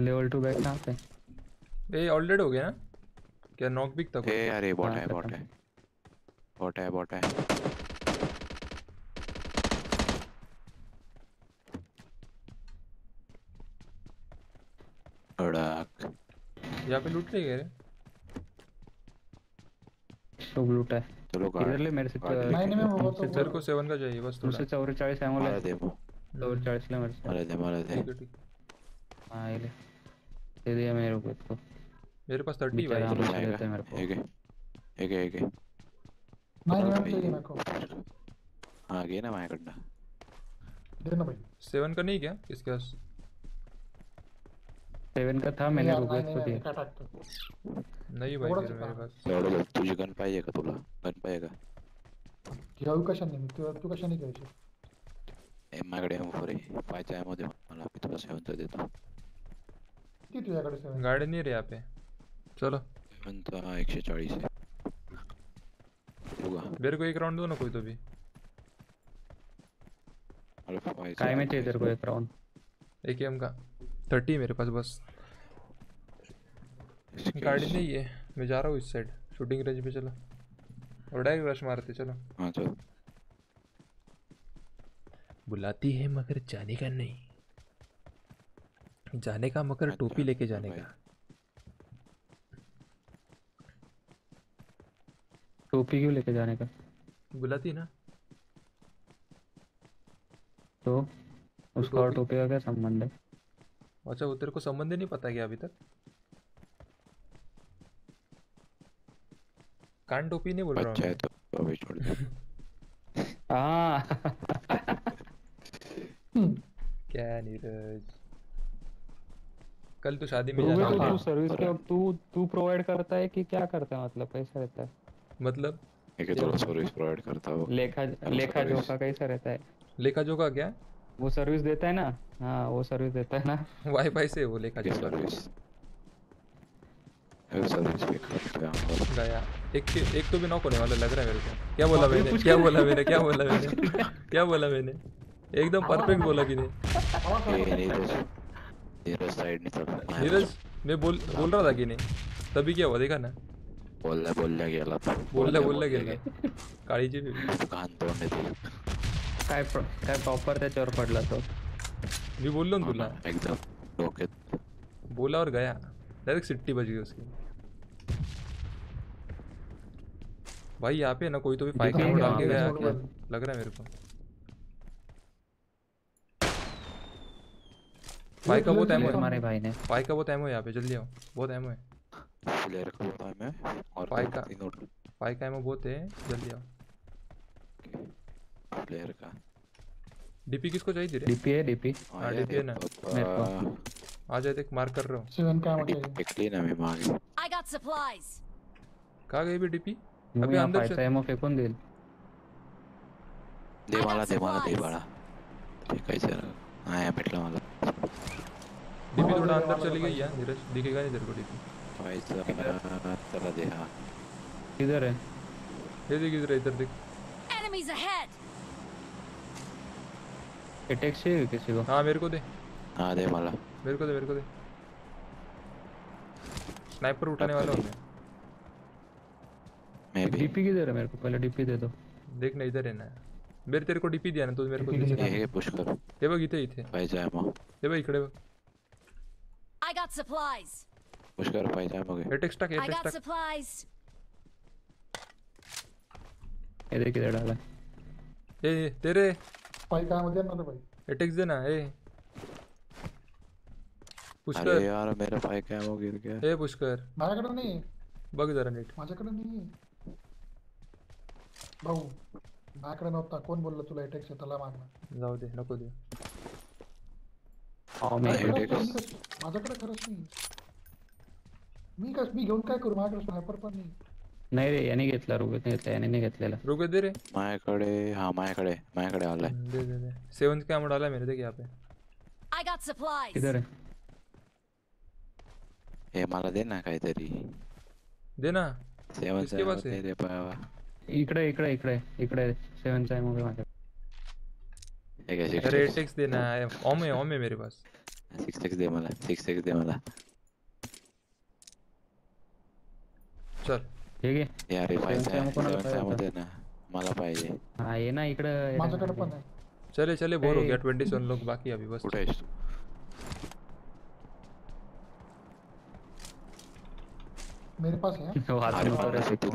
लेवल टू बैग कहाँ पे ए ऑलरेडी हो गया ना? क्या नॉक बिक तक ए अरे बॉट हाँ, आहे बॉट. आहे बॉट आहे बॉट आहे कडक यहाँ पे लूट ले गए रे। तो लूटा है। चलो इधर ले मेरे से तो- नहीं, नहीं, मैं वो तो- तेरे को सेवन का चाहिए बस थोड़ा। तुमसे चौवेचाळीस एमओ मला ले दे मग चौवेचाळीस ले मेरे से। मला दे मला दे। है ये ले। दे दिया मेरे को इसको। मेरे पास थर्टी नीचे भाई। चलो जाएगा हैं मेरे को। एक है एक है एक है मैम चाहिए मेरे को। हा घे ना माझ्याकडनं देना भाई। सेवन का नहीं क्या किसके पास? सेवन का था मैंने नहीं, को नहीं, दिया नहीं भाई फिर मेरे पास। एवढं तुझी गन पाहिजे का तुला? गन पाहिजे का घेऊ कशाने मी तू तू कशाने घ्यायची ए, माझ्याकडे एम फोर आहे पायच्या मध्ये मला मी तुला सेवनचं देतो किती तुझ्याकडे सेवन? गाड़ी नहीं रहे यहाँ पे। चलो। सेवनचा एकशे चाळीस आहे. बघा मेरे को एक राउंड दो ना कोई तो भी। पाहायचं काय आहे, में चाहिए तेरे को एक राउंड एक एम का. थर्टी मेरे पास बस। गाड़ी नहीं है मैं जा रहा हूँ इस साइड शूटिंग रेंज पे चलो। और डायरेक्ट रश मारते चलो। हाँ चल। बुलाती है मगर जाने का नहीं। जाने का मगर अच्छा, टोपी लेके जाने का। टोपी क्यों लेके जाने का? बुलाती ना। तो? उसका और टोपी- टोपी का क्या संबंध है? अच्छा वो तेरे को संबंध ही नहीं पता क्या अभी तक? कान टोपी नहीं बोल रहा हूँ है तो अभी छोड़ दे। हाँ। क्या नीरज कल तो शादी में जाना तो तू सर्विस का तू तू प्रोवाइड करता है कि क्या करता है मतलब कैसा रहता है? मतलब? एक है थोड़ा सर्विस प्रोवाइड करता हो। लेखा लेखा जोखा कैसा रहता है? लेखा जोखा क्या? वो सर्विस देता है ना? हाँ वो सर्विस देता है ना? वाईफाई से वो जोखा सर्विस हैं गया। एक एक तो भी नॉक होने वाला लग रहा है मेरे को। क्या बोला मैंने? क्या बोला मैंने? क्या बोला मैंने? क्या बोला मैंने? एकदम परफेक्ट बोला कि नहीं? नीरज साइड नहीं नीरज मैं बोल बोल रहा था कि नहीं? तभी क्या हुआ? देखा ना? बोलला बोलला गेला तो बोलला बोलला गेला काळीची घाण तोंड ते. काय काय प्रॉपर त्याच्यावर पडला तो. मी बोललो ना तुला. एकदम. डोक्यात बोला और गया. डायरेक्ट सिट्टी बज गई उसकी. भाई यहाँ पे ना कोई तो भी फाइव दिखेगा डाल के गया। लग रहा है मेरे को। फाइव का बहुत एमो है। हमारे भाई ने। फाइव का बहुत एमो है यहाँ पे। जल्दी आओ। बहुत एमो है। प्लेयर का होता है। और फाइव का फाइव का एमो बहुत है। जल्दी आओ। प्लेयर का। डीपी किसको चाहिए रे डीपी है डीपी हाँ डीपी है ना? मेरे को। आ जाए देख मार्क कर रहा हूँ। सेवन का चाहिए टिकली ना मी मागे I got supplies. कहाँ गई भी डीपी अभी अंदर चल एमओ फेकून दे दे मला दे supplies. बाळा ते काय सर हा या भेटला मला डीपी थोड़ा अंदर चली गई है नीरज। दिखेगा नहीं तेरे को डीपी भाई साहब चला दे हाँ। किधर है? ये देख इधर इधर देख। Enemies ahead! अटैक चाहिए किसी को? हाँ मेरे को दे। हाँ दे मला। मेरे को दे मेरे को दे। स्नाइपर उठाने वाला हूँ मैं। डीपी किधर है मेरे को? पहले डीपी दे दो। देख ना इधर है। ना मेरे तेरे को डीपी दिया ना तो मेरे को दे। ये ये पुश कर। हे बघ इथे इथे भाई जामो हे। बघ इकडे बघ I got supplies! पुश कर भाई जामो के एटेक्स टाक एटेक्स टाक supplies! ये देख किधर डाला। ए, तेरे। भाई काय मध्ये ना भाई? एटेक्स दे ना ए। पुश अरे यार मेरा भाई क्या हो गिर गया। ए पुश कर। माझ्याकडे नाही? बघ जरा नेट नीट माझ्याकडे नाही? भाऊ माझ्याकडे नव्हता कोण बोललं तुला अटॅक्स त्याला मागणं जाऊ दे नको दे। माझ्याकडे खरंच नाही। मी कस मी घेऊन काय करू? माझ्याकडे स्नायपर पण नाही। नाही रे याने घेतला रुगत नाही घेतला याने नाही घेतलेला. रुके दे रे. माझ्याकडे हा माझ्याकडे माझ्याकडे आलाय दे दे दे. सेवन कैम डाला है मेरे देख यहाँ पे. I got supplies! किधर है? मला दे ना काहीतरी. दे ना. सेवन किसके पास सेवन है? दे रे बाबा. इकडे इकडे इकडे इकडे सेवन चा मोबाईल माझ्या अरे सिक्स एटेक्स देना है ऑम है ऑम है मेरे पास. सिक्स सिक्स दे मला सिक्स सिक्स दे मला. चल. ठीक आहे यार हे भाई Seven seven कोणाला सेवन पाहिजे ना मला पाहिजे हा ये ना इकडे माझ्याकडे पण आहे चले चले बोर हो गया ट्वेंटी सेवन लोग बाकी अभी बस कुठे आहेस तू मेरे पास है? तू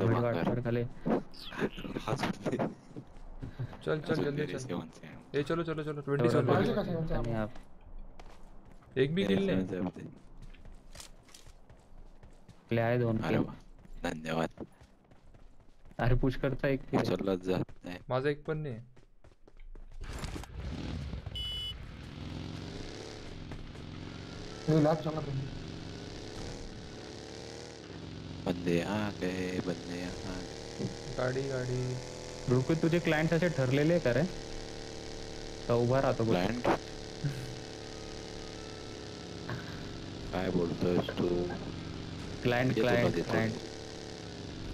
चल चल जल्दी चल। ए चलो चलो चलो ट्वेंटी सेवन पाहिजे लोग का आप। एक भी किल दे आपले आहे दोन धन्यवाद. अरे पुश करता एक उचललाच जात नाही. माझा एक पण नाही. बंदे आ गए बंदे आ गए. गाडी गाडी. रुको तुझे क्लायंट असे ठरलेले का रे? का उभा राहतो क्लायंट काय बोलतोयस तू? क्लायंट क्लायंट क्लायंट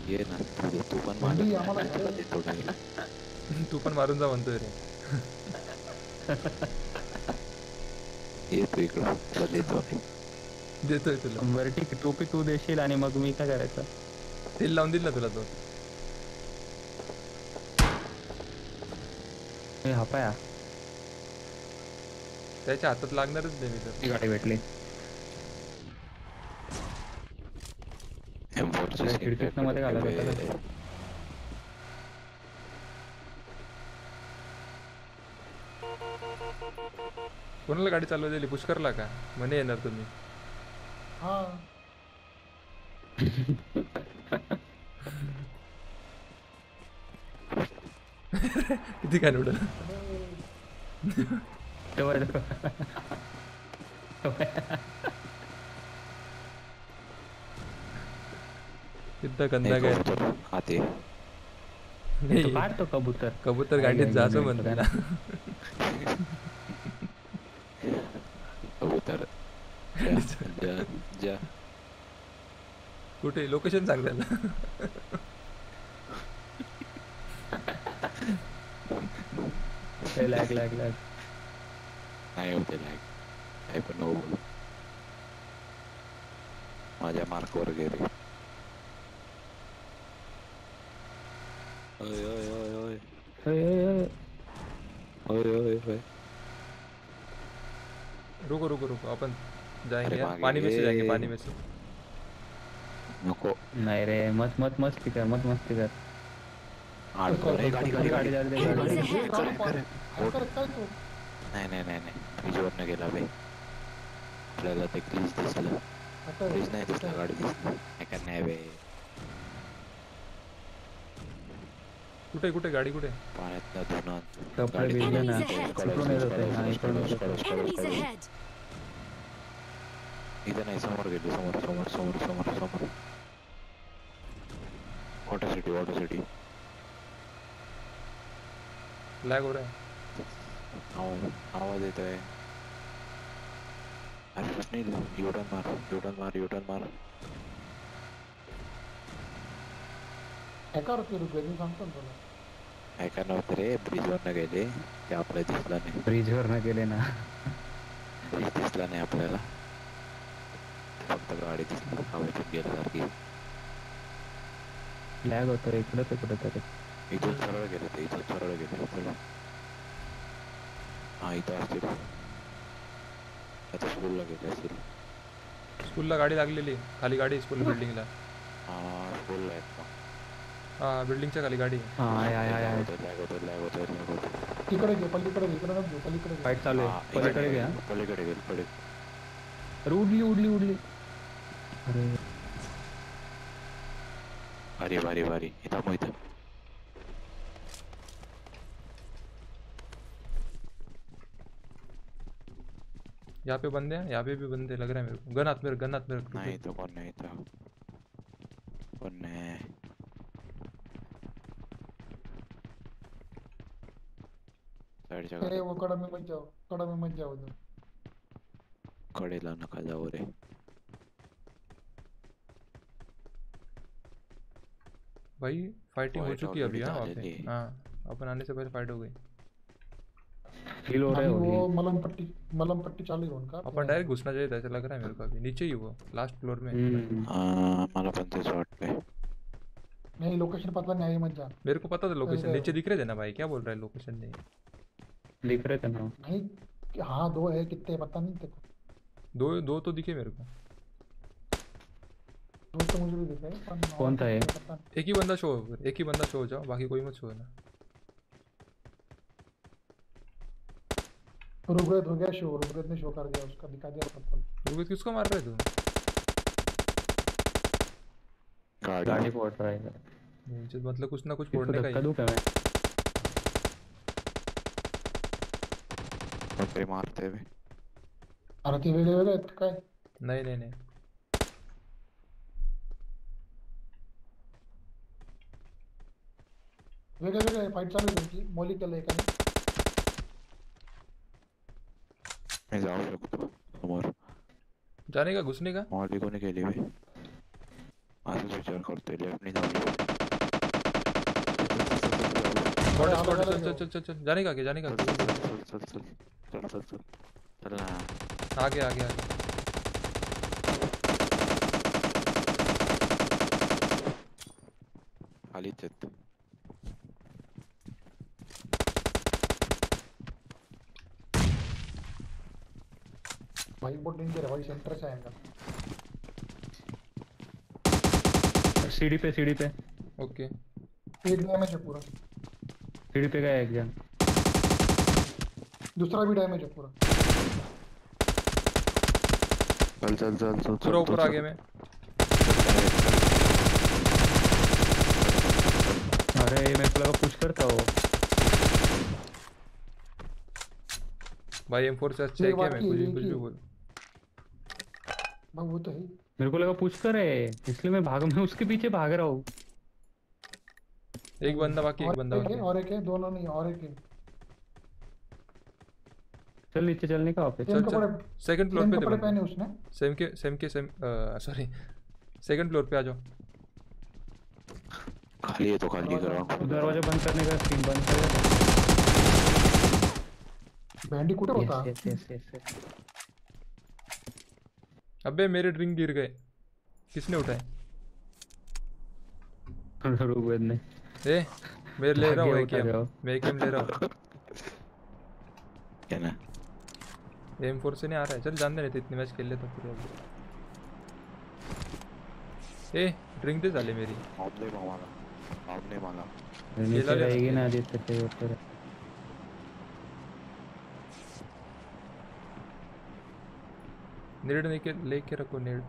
ये ना तू तू पण घरी- देतो. तू पण मारून जा म्हणतोय रे. ये तू इकडं. तुला देतो. देतोय तुला. बरं ठीक आहे. टोपी तू देशील आणि मग मी काय करायचं? तेल लावून दिल ना तुला तो. हे हापाया. त्याच्या हातात लागणारच नाही मी तर. ती गाडी भेटली. खिडकीतनं मध्ये घालत होता कोणाला गाडी चालवू दिली? पुष्करला का? म्हणे येणार तुम्ही. किती काय उडलं कितना गंदा कबूतर आते तो काढतो कबूतर। कबूतर आई, गाडीत जायचं आई, ना कबूतर। जा जा कुठे? लोकेशन सांग त्याला. लॅग लॅग लॅग नाही होते लाईक काही पण माझ्या मार्कवर गेले. ओय ओय ओय ओय ओय ओय ओय रुको रुको रुको अपन जाएँगे यार, पानी में से जाएँगे पानी में से। नको नाही रे मत मत मस्ती कर मत मस्ती कर। आडकर ए, गाडी गाडी गाडी गाडी गाडी गाडी। तू नाही नाही नाही नाही ब्रिजवरनं गेला बे आपल्याला ते क्रीज दिसलं क्रीज नाही दिसलं गाडी दिसली नाही का नाही बे कुठे कुठे? गाडी कुठे? पाण्यात कपडे गाडी भिजले ना. इकडून येत होते हा इकडून! इथं नाही समोर गेली समोर समोर समोर समोर. समोर water city water city lag हो रहा है आवाज़ आवाज़ येत आहे अरे कुछ नहीं यू टर्न मार यू टर्न मार यू टर्न मार. हॅकर होते ऋग्वेद मी सांगतो ना तुला. ऐका नव्हतं रे ब्रिजवरनं गेले ते आपल्याला दिसला नाही. ब्रिजवर न गेले ना. ब्रिज दिसला नाही आपल्याला. फक्त गाडी दिसली हवेतून गेल्यासारखी. लॅग होतो रे इकडे ते कुठे तरी. इथून सरळ गेले ते इथून सरळ गेले. चला. हा इथं असतील. आता स्कूलला गेले असतील. स्कूलला गाडी लागलेली खाली गाडी स्कूल बिल्डिंगला हा स्कूलला आहेत का? बिल्डिंगच्या खाली गाडी आहे. हा आहे आहे आहे आहे लॅग होतं लॅग होतं लॅग होतं तिकडे घे पलीकडे घे इकडे नको घेऊ पलीकडे घे फाईट चालू हा, आहे पलीकडे घ्या पलीकडे गेल पलीकडे अरे उडली उडली उडली अरे भारी भारी भारी इथं मग इथं यहाँ पे बंदे हैं यहाँ पे भी बंदे लग रहे हैं मेरे को गन हाथ मेरे गन हाथ मेरे को नाही इथं कोण नाही इथं कोण नाही साईडच्या अरे वो कड़ा में मत जाओ कड़ा में मत जाओ उधर कडेला नका जाऊ रे भाई फाइटिंग हो चुकी है अभी हाँ पे हाँ अपन आने से पहले फाइट हो गई किल हो रहा है वो मलम पट्टी मलम पट्टी चालू आहे उनका अपन डायरेक्ट घुसना चाहिए था ऐसा लग रहा है मेरे को अभी नीचे ही वो लास्ट फ्लोर में हा, मला पण तेच वाटतंय नहीं लोकेशन पता नहीं आई मत जा मेरे को पता था लोकेशन नीचे दिख रहे थे ना भाई क्या बोल रहा है लोकेशन नहीं दिख रहे थे ना। नहीं हाँ दो है कितने पता नहीं तेरे को। दो दो तो दिखे मेरे को। दो तो मुझे भी दिखे कौन था ये? एक ही बंदा शो हो एक ही बंदा शो हो जाओ बाकी कोई मत शो होना रुग्वेद हो गया शो रुग्वेद ने शो कर दिया उसका दिखा दिया पत्थर रुको किसको मार रहे तू गाडी। गाड़ी फोड़ रहा है। मतलब कुछ ना कुछ फोड़ने का धक्का ही। दूँ क्या मैं? कोणतरी मारते बे. अरे ते वेगळे आहेत काय नहीं नहीं नहीं वेगळे वेगळे फाईट चालू त्यांची मोली केलं एकाने मी जाऊ शकतो समोर जाने का घुसने का मॉली कोणी केली बे असंच विचार करतोय जाऊ अलग चल। चल चल चल जाने का जाने का चल चल चल चल चल चल। चल आगे आगे आगे। hallettet. भाई बहुत डेंजर है भाई सेंटर से आएगा सीढ़ी पे सीढ़ी पे। ओके एक डैमेज है पूरा। सीढ़ी पे गया एक जन। दूसरा भी डैमेज है पूरा। चल चल चल चल पूरा ऊपर आगे में। अरे मेरे को लगा पुश करता हो भाई एम फोर से अच्छा है क्या मैं कुछ भी कुछ भी बोल। भाई वो तो है। मेरे को लगा पुश करे इसलिए मैं भाग मैं उसके पीछे भाग रहा हूँ। एक बंदा बाकी एक और बंदा एक और एक है दोनों नहीं और एक है। चल नीचे चलने का वापस चल, चल। सेकंड फ्लोर पे कपड़े पहने उसने। सेम के सेम के सेम सॉरी सेकंड फ्लोर पे आ जाओ। खाली आहे तो खाली तो दरवाज़ा बंद करने का स्क्रीन बंद कर भेंडी कुठे होता? यस यस यस यस अबे मेरे ड्रिंक गिर गए। किसने उठाए? ने। ए मैं ले रहा हूँ भाग्य एक उठा मैं एक ले रहा हूँ। है ना? एम फोर से नहीं आ रहा है। चल जान दे नहीं तो इतने मैच खेल लेता पूरे अभी। ए ड्रिंक दे साले मेरी। आपने मामाला आपने मला नीचे रहेगी ना आदित्य ते ऊपर नेड लेके लेके रखो नेड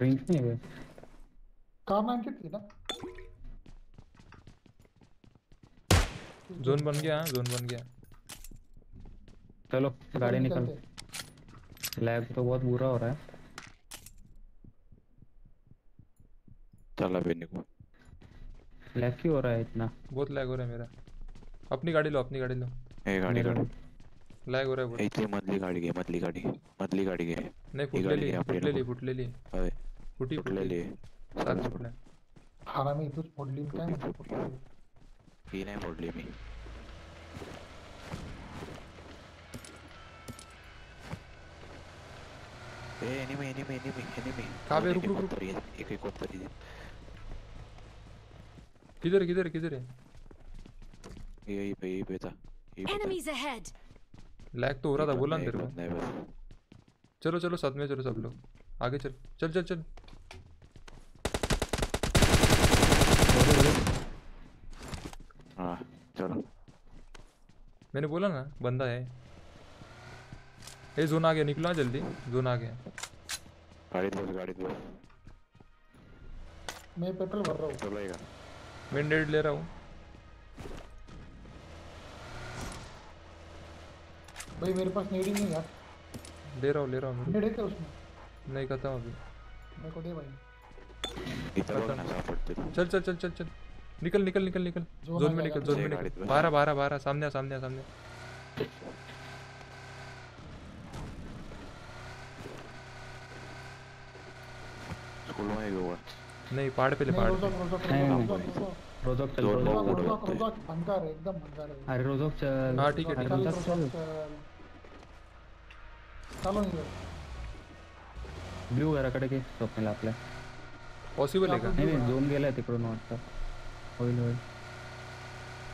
ड्रिंक नहीं है कार नाम की थी ना जोन बन गया हाँ जोन बन गया चलो गाड़ी निकल। लैग तो बहुत बुरा हो रहा है। चला बे निघू लैग क्यों हो रहा है इतना? बहुत लैग हो रहा है मेरा। अपनी गाड़ी लो अपनी गाड़ी लो। हे गाडी काढ लैग हो रहा है बहुत। इथली मधली गाडी घे मधली गाडी मधली गाडी घे नाही ही गाडी फुटलेली घे आपली फुटलेली नको. फुटलेली। होय फुटी फुटलेली आहे. सात फुटल्या हरामी इथंच फोडली काय. ही नाही फोडली मी. ए एनिमी एनिमी एनिमी एनिमी का बे, रुक, रुक, रुक. एक एक. किधर है, किधर किधर है यही पे यही पे था. ahead! लैग तो हो रहा था बोला बस. चलो चलो साथ में चलो सब लोग. आगे चल चल चल चल। हाँ चलो। मैंने बोला ना बंदा है। ये जोन आ गया निकलो ना जल्दी जोन आ गया। गाड़ी दो गाड़ी दो मैं पेट्रोल भर रहा हूँ। चलेगा मैं डेड ले रहा हूँ। भाई मेरे पास नेडी नहीं यार ले रहा हूँ ले रहा हूँ। नेड है क्या उसमें। नहीं खत्म अभी। मेरे को दे भाई। चल चल चल चल चल। निकल निकल निकल निकल। जोन में निकल जोन में निकल। बारह बारह बारह। सामने आ, सामने आ, सामने? नहीं पहाड़ पे ले पहाड़ रोजक चल रोजक रोजक भंगार है एकदम भंगार है। अरे रोजक चल हाँ, ठीक है, ठीक है। चल रोजक चल। ब्ल्यू घराकडे घे स्वप्नेला आपल्या पॉसिबल है का नाही नाही झोन गेलाय तिकडून वाटतं होईल होईल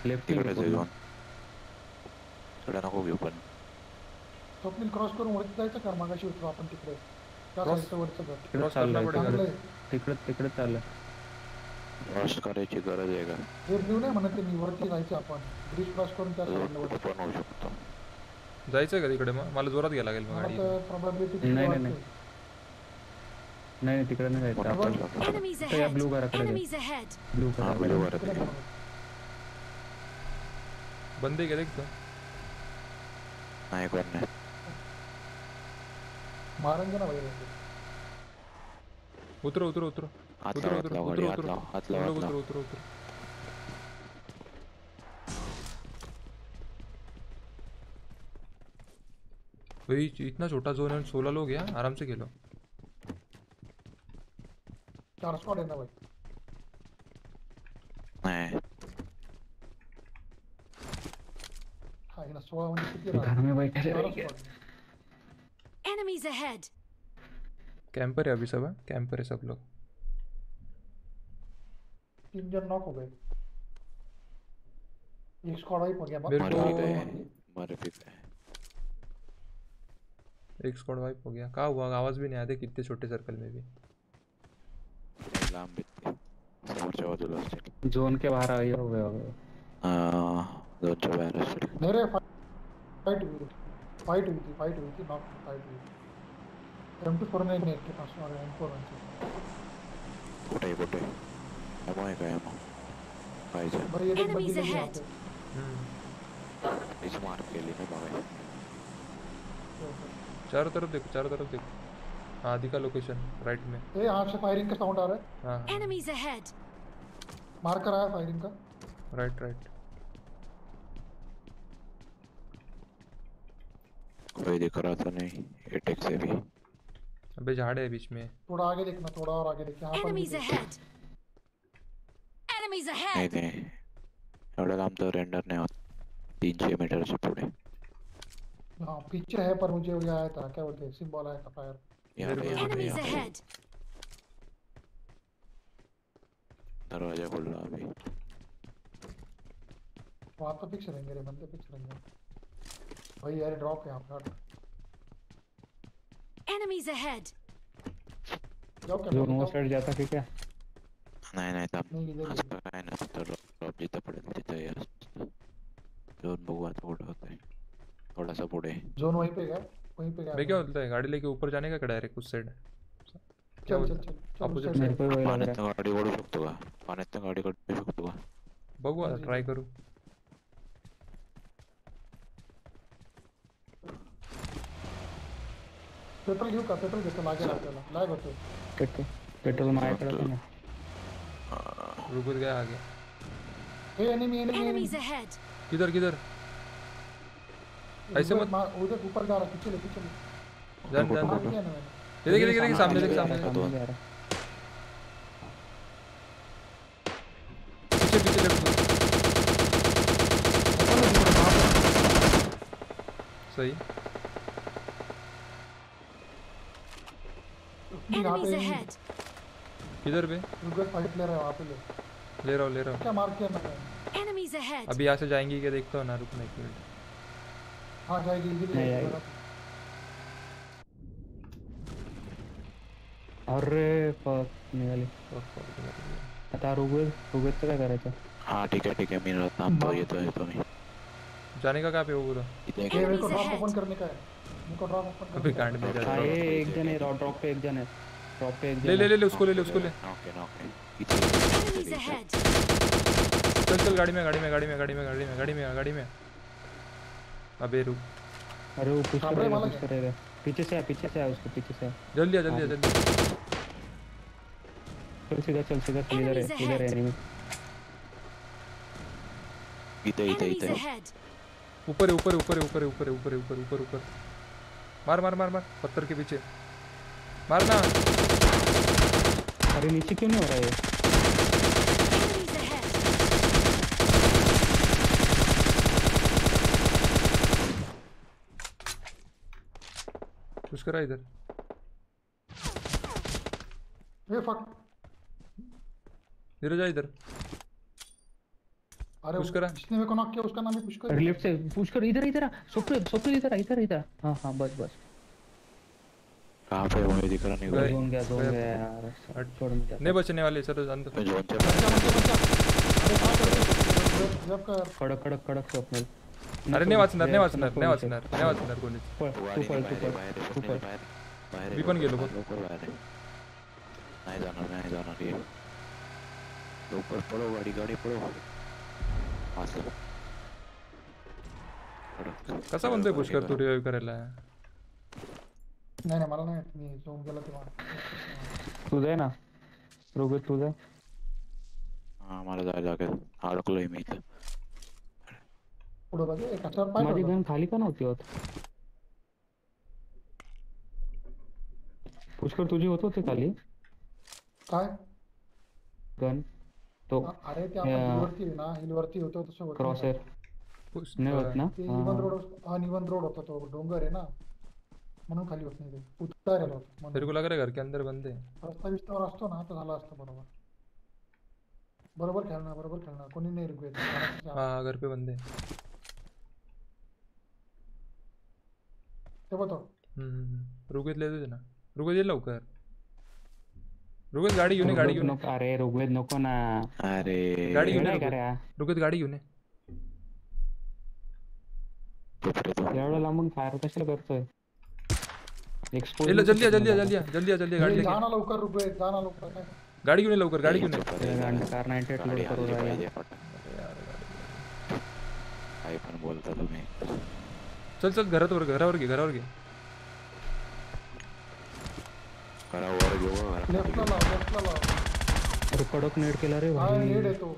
लेफ़्ट तिकडेच आहे थोडा नको घेऊ पण स्वप्नील क्रॉस करून वरती जायचं का मागाशी उतरू आपण तिकडे तिकडे चाललंय आहे तिकडे तिकडे चाललंय क्रॉस करायची गरज आहे का ब्ल्यू नाही? म्हणत मी वरती जायचं आपण ब्रिज क्रॉस करून त्या साईडला पण होऊ शकतो जायचं का तिकडे? मग मला जोरात घ्यायला लागेल मग गाडी नाही, नाही, नाही. नाही नाही तिकडे नाही जायचं आपण Enemies तर या ahead! ब्लू घराकडे! ब्लू हा घराकडे बंदे क्या देख तो। नाही कोण नाही। मारेंगे ना भाई। उतरो उतरो उतरो। उतरो उतरो उतरो उतरो उतरो। लाव उतरो उतरो भाई इतना छोटा जोन है सोलह लोग हैं आराम से खेलो। चार स्क्वाड आहे ना भाई नाही हा हे ना सोळा म्हणजे किती घर में बैठे रह. Enemies ahead! कैंपर है अभी सब है कैंपर है सब लोग तीन जन नॉक हो गए एक स्क्वाड वाइप हो गया मेरे मर को- मर भी गए एक स्क्वाड वाइप हो गया। कहाँ हुआ? आवाज़ भी नहीं आया। देख इतने छोटे सर्कल में भी। नाही, लांब येते समोरच्या बाजूला असतील जोन के बाहर आई हो गए हो गए हा, दोनच्या बाहेर असतील मेरे फाइट हुई फाइट हुई थी फाइट हुई थी नॉक फाइट हुई थी। M two four nine eight के पास और एम फोर वन कुठे आहे, कुठे एमो आहे का एमो पाहिजे बरं ये देख Enemies बंदी लगी. यहाँ पे तीच मार्क केली ना बघाय चारों तरफ़ देखो चारों तरफ़ देखो। हाँ दिखा लोकेशन राइट में। ए यहाँ से फायरिंग का साउंड आ रहा है। हाँ हाँ। Enemies ahead! मार्कर आया फायरिंग का। राइट राइट कोई दिख रहा तो नहीं एटेक से भी। अबे झाड़ है बीच में। थोड़ा आगे देखना थोड़ा और आगे देख यहाँ पर भी Enemies देख। ahead! Enemies नाही ahead! नाही एवढं लांब तर रेंडर नाही होत। तीनशे मीटरच्या पुढे हाँ पीछे है पर मुझे ये आया था क्या बोलते हैं? सिंबल आया था फायर यहाँ पे यहाँ पे Enemies यहाँ पे ahead! दरवाज़ा खुल रहा अभी वहाँ तो फिक्स रहेंगे रे बंदे फिक्स रहेंगे भाई यार ड्रॉप यहाँ पे Enemies ahead! जाओ क्या साइड जाता की क्या नाही नाही इधर ही असं काय नसतं ड्रॉप जिथं पडेल तिथं हे असतं दोन बघू आता कुठं होतंय थोडासा पुढे जोन वहीं पे गया वहीं पे मैं क्या बोलता है गाड़ी लेके ऊपर जाने का क्या डायरेक्ट उस साइड वही लग। गाडी ट्राय करू। पेट्रोल घेऊ का? पेट्रोल घेतो आपल्याला होतोय पेट्रोल पेट्रोल माझ्याकडे पण. गया आगे। ए एनिमी एनिमी Enemies किधर किधर? ऐसे मत उधर ऊपर जा रहा पीछे ले पीछे ले। जान जान ये देख देख देख सामने देख सामने। पीछे पीछे लेफ़्ट सही! किधर पे ले रहा है वहाँ पे ले। ले रहा हूँ ले रहा हूँ। क्या मार किया मैंने! अभी यहाँ से जाएँगी क्या? देखता हूँ ना रुकना एक मिनट हाँ जाएगी इधर नहीं ही आएगी। है। अरे फक निघाली आता ऋग्वेद ऋग्वेदचं काय करायचं हाँ ठीक है ठीक है मेरा नाम तो ये तो है तो जाने का कहाँ पे वो पूरा ये मेरे को ड्रॉप ओपन करने का है। मेरे को ड्रॉप ओपन अभी करने का है। कांड में जा रहा ये एक जण आहे ड्रॉप पे एक जण आहे ड्रॉप पे एक ले ले ले ले उसको ले ले उसको ले। Okay okay. चल चल गाड़ी में गाड़ी में गाड़ी में गाड़ी में गाड़ी में गाड़ी में गाड़ी में। अबे रुक। अरे वो पुश सामने करेगा वाला पुश करेगा पीछे से आ पीछे से आ उसके पीछे से जल्दी आ जल्दी आ जल्दी चल सीधा चल सीधा इधर है इधर है एनिमी इधर इधर इधर। ऊपर है ऊपर है ऊपर है ऊपर है ऊपर है ऊपर है ऊपर ऊपर ऊपर मार मार मार मार पत्थर के पीछे। मारना। अरे नीचे क्यों नहीं हो रहा है ये? Enemies ahead! कुछ करा इधर ये फक इधर जा इधर अरे पुश करा। जिसने मेरे को नॉक किया उसका नाम ही पुश कर अरे लेफ़्ट से पुश कर इधर इधर आ स्वप्न स्वप्न इधर आ इधर इधर. हाँ हाँ बस बस कहाँ पे मुझे दिख रहा नहीं जोन गया जोन गया। यार हट। छोड़ मुझे नहीं बचने वाले चलो जान दो मैं जोन से बच्चा बच्चा बच्चा अरे कहाँ कर जब कर अरे नाही वाचणार नाही वाचणार नाही वाचणार नाही वाचणार आहे, मी पण गेलो. नाही जाणार नाही जाणार ये लवकर पळो गाडी गाडी पळो. कसा म्हणतोय पुष्कर तू रिवाईव्ह करायला नाही नाही मला नाही. मी झोन गेला तेव्हा तुझं आहे ना रोगत तुझं हा मला जायला लागेल अडकलोय मी इथं पुढे बघ एक कचरा पाय माझी पडला. गण खाली का नव्हती होत. पुष्कर तुझी होत होते खाली? काय? गण तो अ- अरे ते आपण या. हिलवरती आहे ना हिलवरती होतो तसं होत क्रॉस नाही. पुष- नाही होत ना? ते हा, इवन हा. रोड अनइवन रोड होता तो. डोंगर आहे ना. म्हणून खाली होत नाही ते. उतारेला होत म्हणून. तेरे को लग रहा है घर के अंदर बंद है रस्ता बिस्तावर असतो ना तर झाला असतं बरोबर. बरोबर खेळणार बरोबर खेळणार. कोणी नाही ऋग्वेद हाँ घर पे बंद है ते बघतो हम्म रुगत ले तुझे ना. रुगत ये लवकर. रुगत गाडी घेऊन गाडी घेऊन नको अरे ऋग्वेद नको ना. अरे. गाडी घेऊन ये, नाही का रुगत. रे रुगत गाडी घेऊन तू एवढं लांबून फायर कशाला करतोय? एक्सपोज जल्दी जल्दी जल्दी जल्दी जल्दी गाडी जा लेके ना लवकर ऋग्वेद जा ना लवकर. काय गाडी घेऊन लवकर गाडी घेऊन. कार लोड पाहिजे पण बोलता तुम्ही. चल चल घरात वर घरावर घे घरावर घे. करा वर घेऊ घरामध्ये लेफ्टला घेऊ. लाव लेफ्टला लाव. अरे कडक नेट केला रे भाई. हेड येतो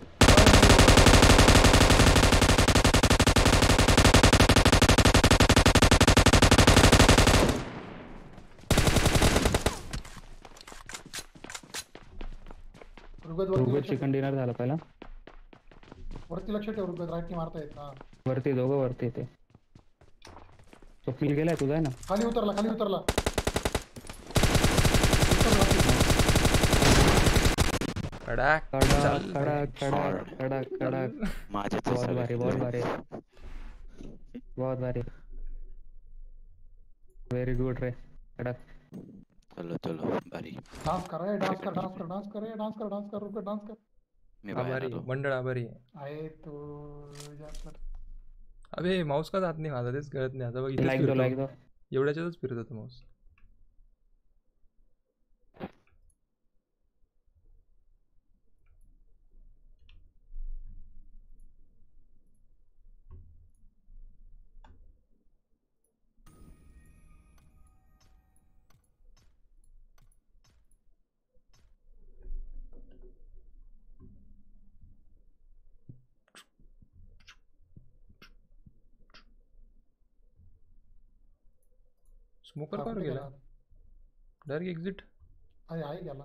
ठेव. चिकन डिनर झालं पहिला. वरती लक्ष ठेव ऋग्वेद राईटनी मारता येत ना वरती दोघं वरती ते स्वप्नील गेलाय तुझा आहे ना। खाली उतरला खाली उतरला. कडाक कडक कडक कडक कडक कडक माझ्याच बहुत सगळे भारी बहुत भारी। बहुत भारी। व्हेरी गुड रे कडक चलो चलो बारी डान्स कर रे डान्स कर डान्स कर डान्स कर रे डान्स कर डान्स कर ऋग्वेद डान्स कर। मी मंडळ आभारी. आहे. आहे तो जास्त अबे माऊस का जात नाही माझा तेच कळत नाही. आता बघ एवढ्याच्यातच फिरत होतो माऊस स्मोकर का आपने गेला. डायरेक्ट एक्झिट अरे आहे गेला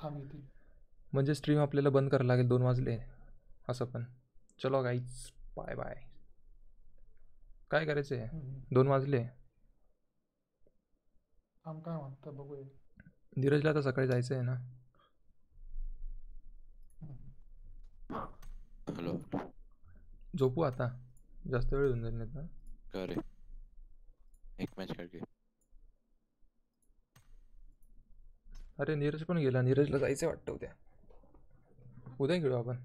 थांब येते म्हणजे स्ट्रीम आपल्याला बंद करायला लागेल दोन वाजले. असं पण. चलो गाईच बाय बाय काय करायचं आहे हम्म. दोन वाजले. थांब काय म्हणतं बघूया. धीरजला आता सकाळी जायचं आहे ना हॅलो. झोपू आता. जास्त वेळ होऊन जाईल नाही तर. का? रे एक मॅच खेळ घे अरे नीरज पण गेला. नीरजला जायचं वाटतं उद्या. उद्या खेळू आपण.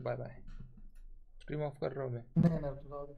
बाय बाय स्ट्रीम ऑफ़ कर रहा हूँ मैं.